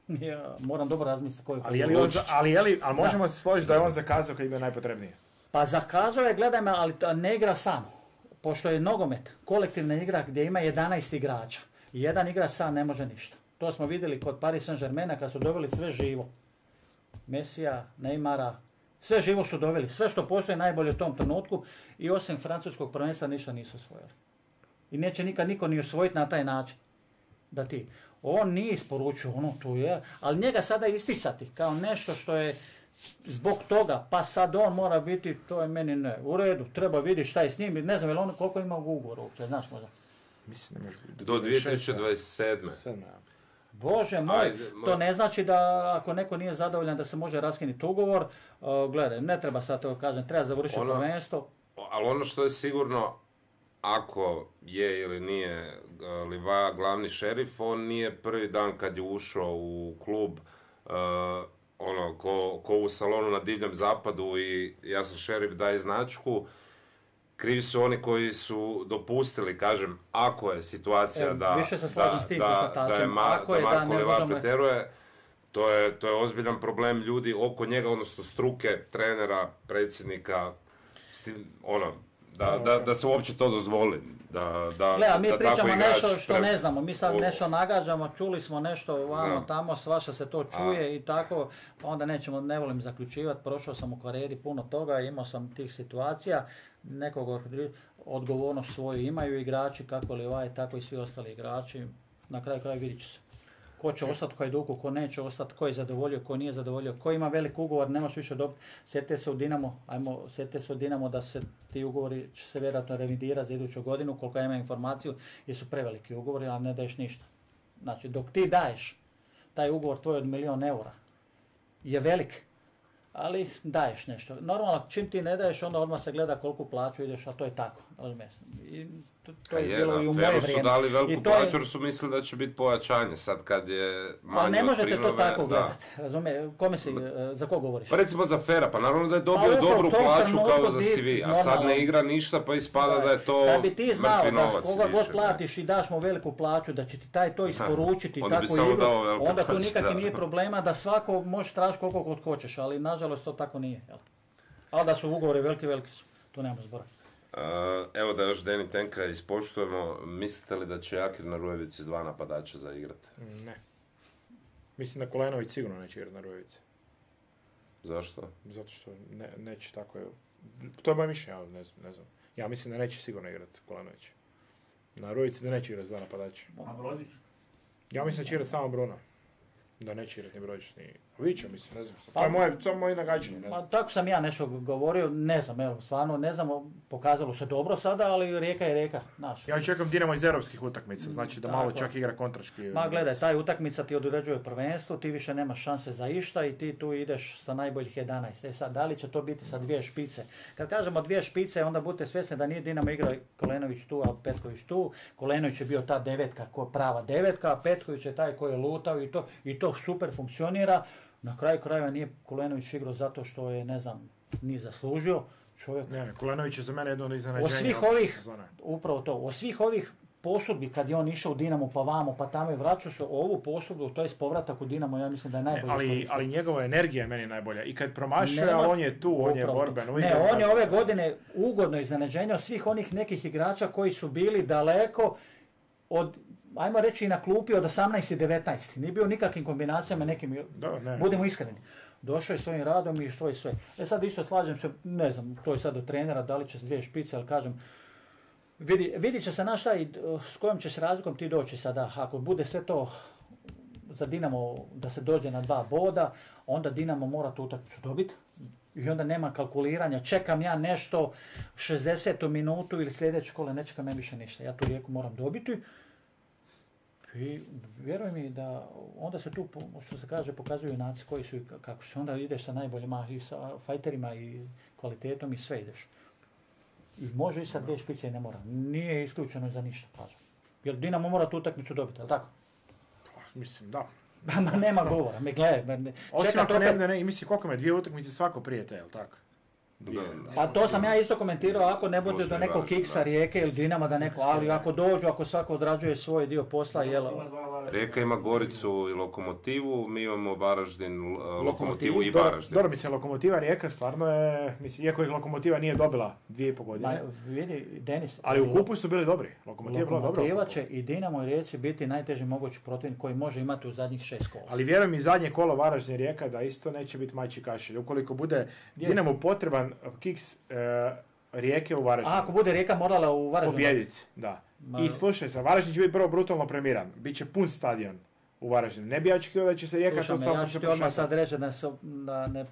S2: Ja moram dobro razmisliti ko je
S4: Ali, je li on, ali, je li, ali možemo se složiti da je on zakazao kad im je najpotrebnije.
S2: Pa zakazao je, gledaj me, ali ne igra sam. Pošto je nogomet, kolektivna igra gdje ima 11 igrača. I jedan igrač sam ne može ništa. To smo vidjeli kod Paris Saint-Germaina kad su doveli sve živo. Mesija, Neymara, sve živo su doveli. Sve što postoji najbolje u tom trenutku i osim francuskog prvenstva ništa nisu osvojili. I neće nikad niko ni osvojiti na taj način. Da ti. On nije isporučio, ono tu je, ali njega sada isticati kao nešto što je zbog toga, pa sad on mora biti, to je meni ne, u redu, treba vidjeti šta je s njim, ne znam je li on koliko ima ugovor uopće, znaš možda.
S4: Mislim, ne može biti.
S1: Do 2027.
S4: Sedme, ja.
S2: Bože moj,
S1: Ajde,
S2: to ne znači da ako neko nije zadovoljan da se može raskinuti ugovor, uh, gledaj, ne treba sad to kažem, treba završiti
S1: Ono-
S2: prvenstvo,
S1: Ali ono što je sigurno, ako je ili nije Livaja glavni šerif, on nije prvi dan kad je ušao u klub uh, ono, ko, ko u salonu na divljem zapadu i ja sam šerif daj značku, krivi su oni koji su dopustili, kažem, ako je situacija
S2: Evo,
S1: da,
S2: više se
S1: da,
S2: s tim
S1: da, da je. Ma,
S2: Ako
S1: da
S2: je da
S1: Marko Livaja
S2: možemo-
S1: pretjeruje, to je, to je ozbiljan problem ljudi oko njega, odnosno struke, trenera, predsjednika, s tim, ono, da, da, da se uopće to dozvoli. Da, da,
S2: a mi
S1: da
S2: pričamo nešto što
S1: treba-
S2: ne znamo, mi sad nešto nagađamo, čuli smo nešto vamo tamo, svaša se to čuje i tako, pa onda nećemo, ne volim zaključivati, prošao sam u karijeri puno toga, imao sam tih situacija, nekog od- odgovornost svoju imaju igrači, kako Livaj, tako i svi ostali igrači, na kraju kraja vidit će se. Ko će ostati u Hajduku, ko neće ostati, ko je zadovoljio, ko nije zadovoljio, ko ima velik ugovor, ne možeš više dobiti. Sjetite se u Dinamo, ajmo, sjetite se u Dinamo da se ti ugovori će se vjerojatno revidirati za iduću godinu, koliko ja imam informaciju, jer su preveliki ugovori, a ne daješ ništa. Znači, dok ti daješ taj ugovor tvoj od milijun eura, je velik, ali daješ nešto. Normalno, čim ti ne daješ, onda odmah se gleda koliko plaću ideš, a to je tako. I to, to je,
S1: je,
S2: bilo i u moje
S1: Feru su
S2: vrijeme.
S1: dali
S2: I
S1: veliku
S2: to
S1: plaću jer su mislili da će biti pojačanje. Sad kad je manje
S2: Pa ne možete to
S1: prinove,
S2: tako
S1: da.
S2: gledati, razumije, kome si, e, za ko govoriš?
S1: Pa recimo za Fera, pa naravno da je dobio
S2: Pa
S1: dobru plaću kao za CV, a sad ne igra ništa pa ispada da je to
S2: Kad bi ti znao da koga god
S1: više,
S2: platiš i daš mu veliku plaću, da će ti taj to isporučiti,
S1: bi
S2: tako igru, onda tu nikakvi
S1: da.
S2: nije problema da svako može tražiti koliko god hoćeš, ali nažalost to tako nije. Jel? Ali da su ugovori veliki, veliki su. Tu nemamo zbora.
S1: Evo da još Deni Tenka ispoštujemo, mislite li da će Jakir Narujević iz dva napadača zaigrat?
S4: Ne. Mislim da Kolenović sigurno neće igrati na Rujevici.
S1: Zašto?
S4: Zato što ne, neće tako... To je moje mišljenje, ali ne znam, ne znam. Ja mislim da neće sigurno igrati Kolenović. Na Rujevici da neće igrati s dva napadača.
S3: A Brodić?
S4: Ja mislim da će igrati samo Bruno. Da neće igrati ni Brodić ni Vića, mislim, ne znam. To
S2: Pa-
S4: je moje, to je moje nagađanje, ne
S2: Pa
S4: znam.
S2: tako sam ja nešto govorio, ne znam, evo, stvarno ne znam, pokazalo se dobro sada, ali rijeka je rijeka, znaš.
S4: Ja čekam Dinamo iz europskih utakmica, znači da malo
S2: Tako.
S4: čak igra kontraški.
S2: Ma gledaj, taj utakmica ti određuje prvenstvo, ti više nemaš šanse za išta i ti tu ideš sa najboljih 11. E sad, da li će to biti sa dvije špice? Kad kažemo dvije špice, onda budete svjesni da nije Dinamo igrao Kolenović tu, a Petković tu. Kolenović je bio ta devetka, prava devetka, a Petković je taj koji je lutao i to, i to super funkcionira. Na kraju krajeva nije Kolenović igrao zato što je, ne znam, nije zaslužio. Čovjek
S4: Ne, ne, Kulenović je za mene jedno od iznenađenja.
S2: od svih ovih, upravo to, od svih ovih posudbi kad je on išao u Dinamo pa vamo pa tamo i vraćao se ovu posudbu, to je povratak u Dinamo, ja mislim da je
S4: Ne,
S2: najbolji
S4: ali, ali njegova energija je meni najbolja. I kad promašuje, on je tu, on je borben.
S2: Ne, on je ove godine ugodno iznenađenje od svih onih nekih igrača koji su bili daleko od, ajmo reći i na klupi od 18 i 19. Nije bio nikakvim kombinacijama nekim,
S4: Da, ne,
S2: budemo iskreni. Došao je svojim radom i svoj sve. E sad isto slažem se, ne znam, to je sad od trenera, da li će s dvije špice, ali kažem, vidi, vidit će se na šta i uh, s kojom ćeš razlikom ti doći sada. Ako bude sve to za Dinamo da se dođe na dva boda, onda Dinamo mora tu utakmicu dobiti. I onda nema kalkuliranja, čekam ja nešto 60. minutu ili sljedeće kole, ne čekam ja više ništa. Ja tu rijeku moram dobiti. I vjeruj mi da onda se tu, što se kaže, pokazuju junaci koji su i kako se onda ideš sa najboljima i sa fajterima i kvalitetom i sve ideš. I može i sa dvije špice i ne mora. Nije isključeno za ništa, kažem. Jer Dinamo mora tu utakmicu dobiti, ali tako?
S4: Mislim, da.
S2: Ma nema govora, mi gledaj, me- me-
S4: Osim ako ne, ne, ne, mislim, koliko me dvije utakmice svako prije te, jel tako?
S1: Da,
S2: Pa to sam ja isto komentirao, ako ne bude do
S1: ne
S2: nekog kiksa rijeke ili Dinama da neko, ali ako dođu, ako svako odrađuje svoj dio posla, jel,
S3: Varaždina.
S1: Rijeka ima Goricu i Lokomotivu, mi imamo Varaždin, uh, Lokomotivu
S2: Lokomotivu,
S1: i
S4: Dobro,
S1: Varaždin.
S4: dobro, mislim, Lokomotiva Rijeka stvarno je, mislim, iako ih Lokomotiva nije dobila dvije i po
S2: ma,
S4: godine,
S2: vidi, Denis,
S4: ali u kupu su bili dobri. Lokomotiva je bila dobra.
S2: Lokomotiva će i Dinamo i Rijeci biti najteži mogući protivnik koji može imati u zadnjih šest kola.
S4: Ali vjerujem i zadnje kolo Varaždin Rijeka da isto neće biti majči kašelj. Ukoliko bude? Dinamo potreban kiks e, Rijeke u Varaždinu.
S2: A ako bude Rijeka morala u Varaždinu,
S4: Pobjediti, da.
S2: Ma-
S4: I slušaj, sa Varaždin će biti prvo brutalno premiran. Biće pun stadion u Varaždinu. Ne bi ja očekivao da će se Rijeka to samo
S2: ja ću ti odmah sad reći da, se- da ne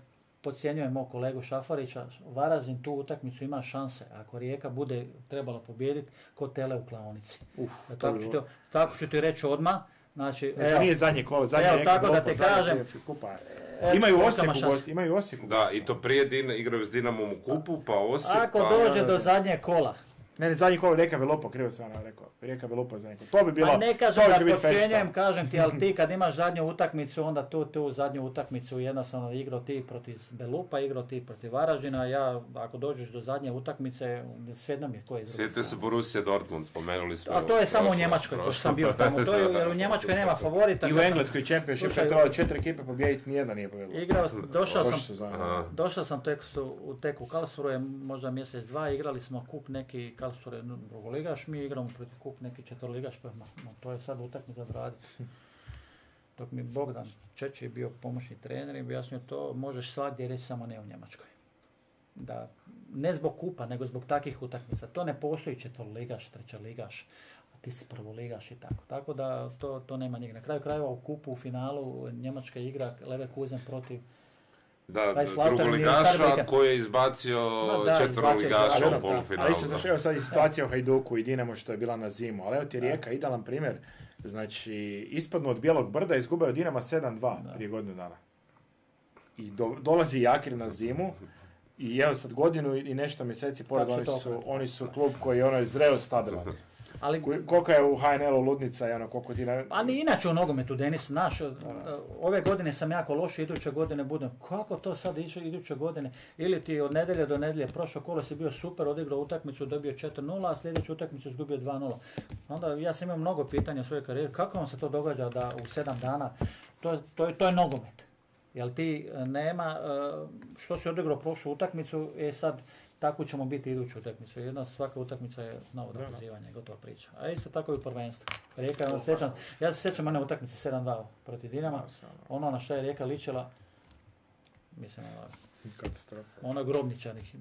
S2: podcjenjujem mog kolegu Šafarića, Varaždin tu utakmicu ima šanse. Ako Rijeka bude trebala pobijediti, ko tele u klaonici.
S4: Uf,
S2: E, tako, ću ti, tako ću ti reći odmah. Znači,
S4: E,
S2: evo,
S4: nije zadnje kolo, zadnje
S2: evo, tako da
S4: zadnje
S2: kažem,
S4: kupa.
S2: eto,
S4: Imaju
S2: kolika
S4: Osijek
S2: ima
S4: u gosti, imaju Osijek u
S1: Da, i to prije Din, igraju s Dinamom u kupu, pa Osijek,
S2: Ako
S1: pa...
S2: dođe
S4: da,
S2: do
S4: da.
S2: zadnjeg kola,
S4: Ne, ne, zadnji kolo Rijeka Velopo, krivo sam vam rekao. Rijeka Velopo zadnji kolo. To bi bilo,
S2: Pa ne kažem
S4: to
S2: da podcjenjujem, kažem ti, ali ti kad imaš zadnju utakmicu, onda tu, tu zadnju utakmicu jednostavno igrao ti protiv Belupa, igrao ti protiv Varaždina, ja ako dođeš do zadnje utakmice, svejedno mi je ko je
S1: Sjetite se. Borussia Dortmund, spomenuli smo.
S2: A to je samo u
S1: prošlo-
S2: Njemačkoj, pošto sam bio tamo, to je, jer u Njemačkoj nema favorita.
S4: I u
S2: kad
S4: Engleskoj Championship je trebalo četiri ekipe pobijediti, nijedna nije pobijedila.
S2: Igrao, došao sam. Došao sam tek, su, u tek u Karlsruhe, možda mjesec, dva, igrali smo kup neki Karlsruhe no, drugoligaš, mi igramo protiv kup neki četvrligaš, pa ma, to je sad utakmica za odraditi. Dok mi Bogdan Čeči bio pomoćni trener i objasnio to, možeš svagdje reći samo ne u Njemačkoj. Da, ne zbog kupa, nego zbog takvih utakmica. To ne postoji četvrligaš, trećaligaš, a ti si prvoligaš i tako. Tako da to, to nema nigdje. Na kraju krajeva u kupu, u finalu, Njemačka igra Leverkusen protiv
S1: Da,
S2: Taj Slaughter
S1: drugo
S2: mi je sad
S1: ligaša
S2: vikend.
S1: koji je izbacio
S2: Ma da,
S1: četvro
S2: izbacio je
S1: ligaša
S2: dva,
S1: u polufinalu.
S4: Ali
S1: da.
S4: znaš, evo sad i situacija u Hajduku i Dinamo što je bila na zimu. Ali evo ti Rijeka, idealan primjer. Znači, ispadnu od Bijelog brda, izgube od Dinama 7-2 prije godinu dana. I do- dolazi Jakir na zimu. I evo sad godinu i nešto mjeseci pored, oni su, oni su klub koji je ono zreo stabilan.
S2: Ali,
S4: Koliko je u HNL-u ludnica i ono koliko ti... Ne...
S2: ali ni inače u nogometu, Denis, znaš, ove godine sam jako loš, iduće godine budem, kako to sad iće iduće godine? Ili ti od nedelje do nedelje, prošlo kolo si bio super, odigrao utakmicu, dobio 4-0, a sljedeću utakmicu izgubio 2-0. Onda ja sam imao mnogo pitanja u svojoj karijeri, kako vam se to događa da u 7 dana, to, to, to je nogomet. Jel ti e, nema, e, što si odigrao prošlu utakmicu, e sad, tako ćemo biti iduću utakmicu. Jedna svaka utakmica je novo dokazivanje, gotova priča. A isto tako i u prvenstvu. Rijeka, ja, sjećam, ja se sjećam one utakmice 7-2 protiv Dinama. Ono na što je Rijeka ličila, mislim, ono,
S4: Katastrofa.
S2: ono grobničanih,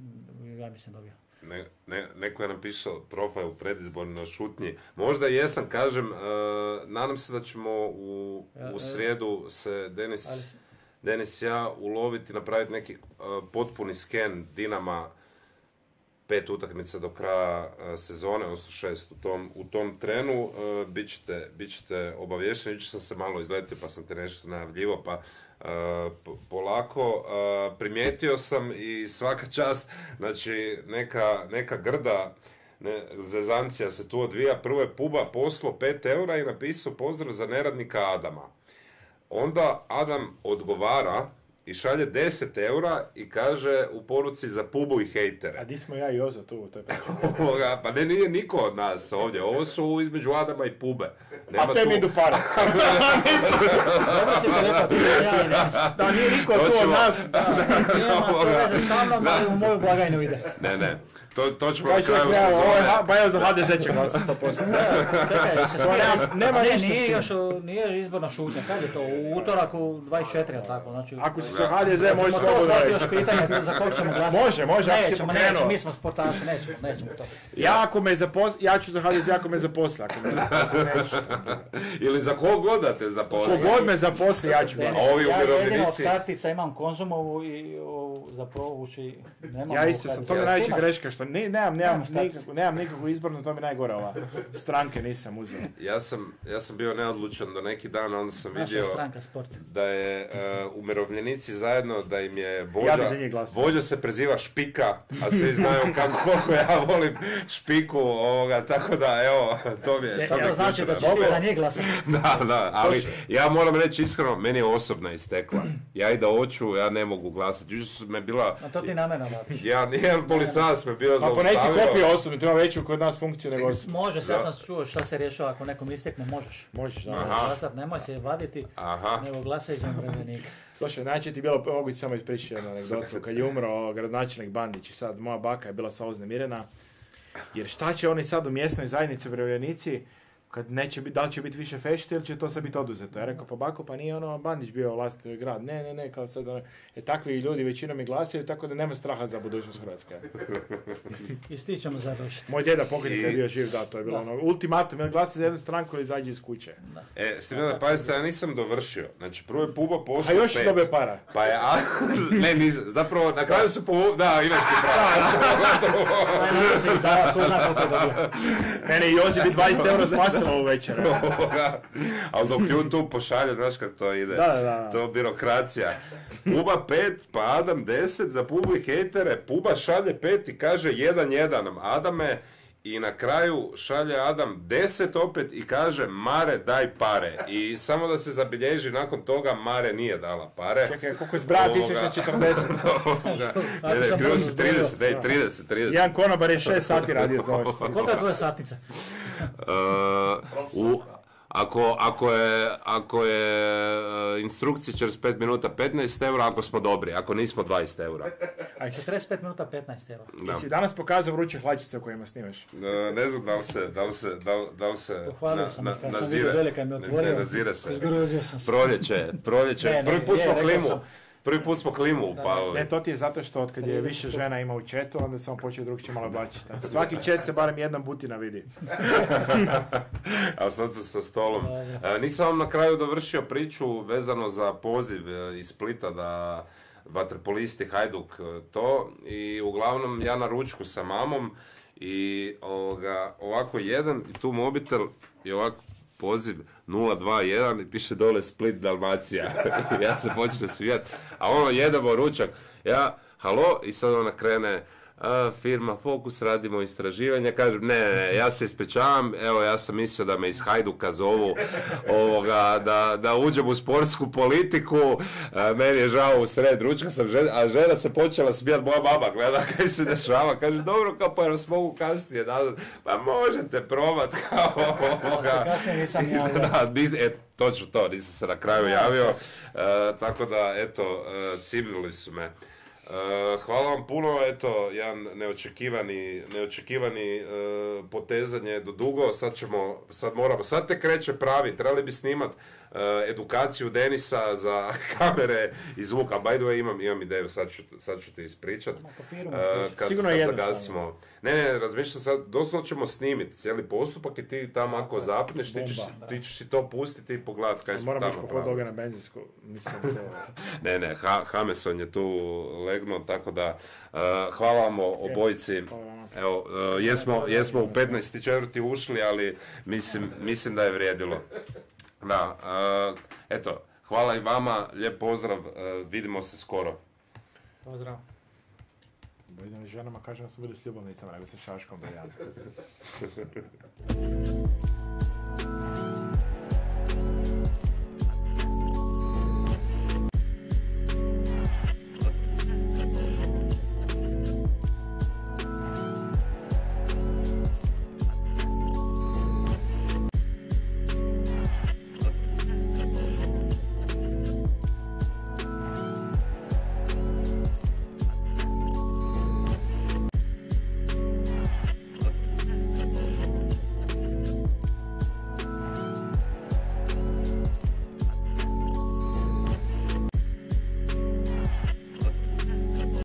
S2: ja mislim dobio.
S1: Ne, ne, neko je napisao profil u predizbornoj šutnji. Možda jesam, kažem, e, nadam se da ćemo u,
S2: Ja,
S1: u
S2: e,
S1: srijedu se Denis,
S2: Ali,
S1: Denis i ja uloviti, napraviti neki e, potpuni sken Dinama pet utakmica do kraja e, sezone, odnosno šest u tom, u tom trenu, e, bit ćete, bit ćete obavješteni. Sam se malo izletio pa sam te nešto najavljivo, pa e, po- polako. Primijetio sam i svaka čast, znači neka, neka grda ne, zezancija se tu odvija. Prvo je Puba poslo 5 eura i napisao pozdrav za neradnika Adama. Onda Adam odgovara i šalje 10 eura i kaže u poruci za Pubu i hejtere.
S4: A di smo ja i Ozo tu u toj
S1: pa ne, nije niko od nas ovdje. Ovo su između Adama i Pube. Nema
S4: A te
S1: tu-
S4: mi idu pare. Da, nije niko
S1: To
S4: tu od nas.
S2: Nema to veze sa mnom, ali u moju blagajnu ide.
S1: Ne, ne. To, to ćemo na kraju
S4: ne, ovo je,
S1: sezone.
S4: ba evo za HDZ će glasati 100%.
S2: Čekaj, se
S4: To nema- nema
S2: ne,
S4: ništa
S2: nije još, u- nije izborna šutnja, kad je to, u utorak u 24, jel tako, znači...
S4: Ako si za HDZ, može slobodno reći.
S2: još pitanje za kog ćemo glasati.
S4: Može, može, ako si
S2: Nećemo,
S4: pokrenuo.
S2: nećemo, mi smo sportaši, nećemo, nećemo to.
S4: Ja ako me zaposli, ja ću za HDZ ako me zaposli, ako me zaposli neću.
S1: Ili za kog god da te zaposli.
S4: Kogod me zaposli, ja ću glasati.
S1: ovi
S2: ja jedino od
S1: umirovljenici-
S2: kartica imam konzumovu i za provući, nemam
S4: Ja
S2: ovu
S4: isto sam, to mi najveća greška, što ne, nemam, nemam, nikakvu, nemam nikakvu izbornu, to mi najgore ova. Stranke nisam uzeo.
S1: Ja sam, ja sam bio neodlučan do neki dan, onda sam
S2: Naša
S1: vidio
S2: stranka sport.
S1: da je e, umirovljenici zajedno, da im je
S4: Ja
S1: vođa,
S4: glasao.
S1: vođa se preziva Špika, a svi znaju kako koliko ja volim Špiku, ovoga, tako da evo, to mi je,
S2: E,
S1: to mi
S2: znači da ćeš ti za njih glasati.
S1: Da, da, ali ja moram reći iskreno, meni je osobna istekla. Ja i da hoću, ja ne mogu glasati. Jučer su me bila,
S2: A to ti namjerno radiš.
S1: ja, jedan policajac me bio
S4: Pa ponesi
S1: zaustavio.
S4: kopiju osobno, to ima veću kod nas funkciju nego osobno.
S2: Može, sad sam čuo šta se rješava ako nekom istekne, možeš.
S4: Možeš, da.
S2: Možeš
S1: Aha.
S2: glasat, nemoj se vaditi,
S1: Aha,
S2: nego glasaj za umirovljenika.
S4: Slušaj, znači ti bilo, mogu ti samo ispričati jednu anegdotu. Kad je umro gradonačelnik Bandić i sad moja baka je bila sva uznemirena. Jer šta će oni sad u mjesnoj zajednici umirovljenici kad neće biti, da li će biti više fešte ili će to sve biti oduzeto. Ja rekao, pa bako, pa nije ono Bandić bio vlastiti grad. Ne, ne, ne, kao sad ono, e, takvi ljudi većinom i glasaju, tako da nema straha za budućnost Hrvatske.
S2: I s ti ćemo završiti.
S4: Moj djeda pokojnik kad je bio živ, da, to je bilo
S2: Da.
S4: ono, ultimatum, ili glasi za jednu stranku ili izađi iz kuće.
S1: E, s time da pazite, ja nisam dovršio. Znači, prvo je Puba
S4: A
S1: poslao
S4: još je
S1: pet.
S4: dobio para.
S1: Pa je, a, ne, nisam, zapravo na kraju su po, da, imaš ti pravo.
S2: Je.
S4: Mene Josip i 20 euro spasilo u večer.
S1: Ali dok YouTube pošalje, znaš kako to ide.
S4: Da, da.
S1: To birokracija. Puba 5, pa Adam 10, za Pubu i hejtere. Puba šalje 5 i kaže 1-1 Adame. I na kraju šalje Adam 10 opet i kaže Mare daj pare. I samo da se zabilježi nakon toga Mare nije dala pare.
S4: Čekaj, koliko je zbraja, ti si
S1: Ovoga.
S4: na 40.
S1: Ovoga.
S2: Ako
S1: Ne, ne,
S2: sam
S1: krivo si
S2: zbrojio.
S1: 30, ej, 30, 30.
S4: Jedan konobar je 6 sati radio za ovo.
S2: Koliko je tvoja satnica?
S1: Uh, u, ako, ako je, ako je uh, instrukcija čez 5 minuta 15 eura, ako smo dobri, ako nismo 20 eura.
S4: Aj,
S2: Sa 45 minuta 15 evo.
S1: Da.
S4: si danas pokazao vruće hlačice u kojima snimaš.
S1: Uh, ne znam da li se, da li se, da li, da li se
S2: Pohvalio sam ih, kad sam
S1: nazire.
S2: vidio velika mi
S1: Ne,
S2: otvorio.
S1: Ne, nazire se.
S2: Zgrozio sam se.
S1: Proljeće, proljeće.
S2: Ne, ne,
S1: prvi put smo klimu,
S2: sam.
S1: Prvi put smo klimu upalili.
S4: Ne, to ti je zato što od kad je
S2: 30
S4: više žena ima u četu, onda sam počeo drugčije malo oblačiti. Svaki čet se barem jednom butina vidi.
S1: A sad sa stolom. E, nisam vam na kraju dovršio priču vezano za poziv e, iz Splita da vaterpolisti Hajduk e, to i uglavnom ja na ručku sa mamom i ovoga, ovako jedan i tu mobitel i ovako poziv 021 i piše dole Split Dalmacija. ja se počnem svijat, a ono jedemo ručak. Ja, halo, i sad ona krene, firma Fokus, radimo istraživanja, kažem, ne, ne, ja se ispričavam, evo, ja sam mislio da me iz Hajduka zovu, ovoga, da, da uđem u sportsku politiku, a, meni je žao u sred ručka sam žena, a žena se počela smijat, moja mama gleda kaj se dešava, kaže, dobro, kao pa vas mogu kasnije nazvat, pa možete probat, kao ovoga. Da, e, točno to, nisam se na kraju javio, E, tako da, eto, e, cimnuli su me. E, hvala vam puno, eto, jedan neočekivani, neočekivani e, potezanje do dugo, sad ćemo, sad moramo, sad te kreće pravi, trebali bi snimat edukaciju Denisa za kamere i zvuka, by the way imam, imam ideju, sad ću, sad ću ti ispričat.
S2: Na papiru mu
S1: E,
S2: pričat.
S1: kad,
S4: Sigurno
S1: kad zagasimo. Ne, ne, razmišljam sad, doslovno ćemo snimiti cijeli postupak i ti tamo ako zapneš, ti ćeš, ti ćeš si to pustiti i pogledat kaj smo
S4: Moram ići
S1: tamo pravili.
S4: toga na benzinsku. Mislim, to...
S1: Ne, ne, ha, Hameson je tu legnuo, tako da uh, hvala vam obojici. Evo, uh, jesmo, jesmo u 15. četvrti ušli, ali mislim, mislim da je vrijedilo. Da, uh, eto, hvala i vama, lijep pozdrav, uh, vidimo se skoro.
S2: Pozdrav.
S4: Da ženama kažem da su bili s ljubavnicama, nego sa šaškom da ja.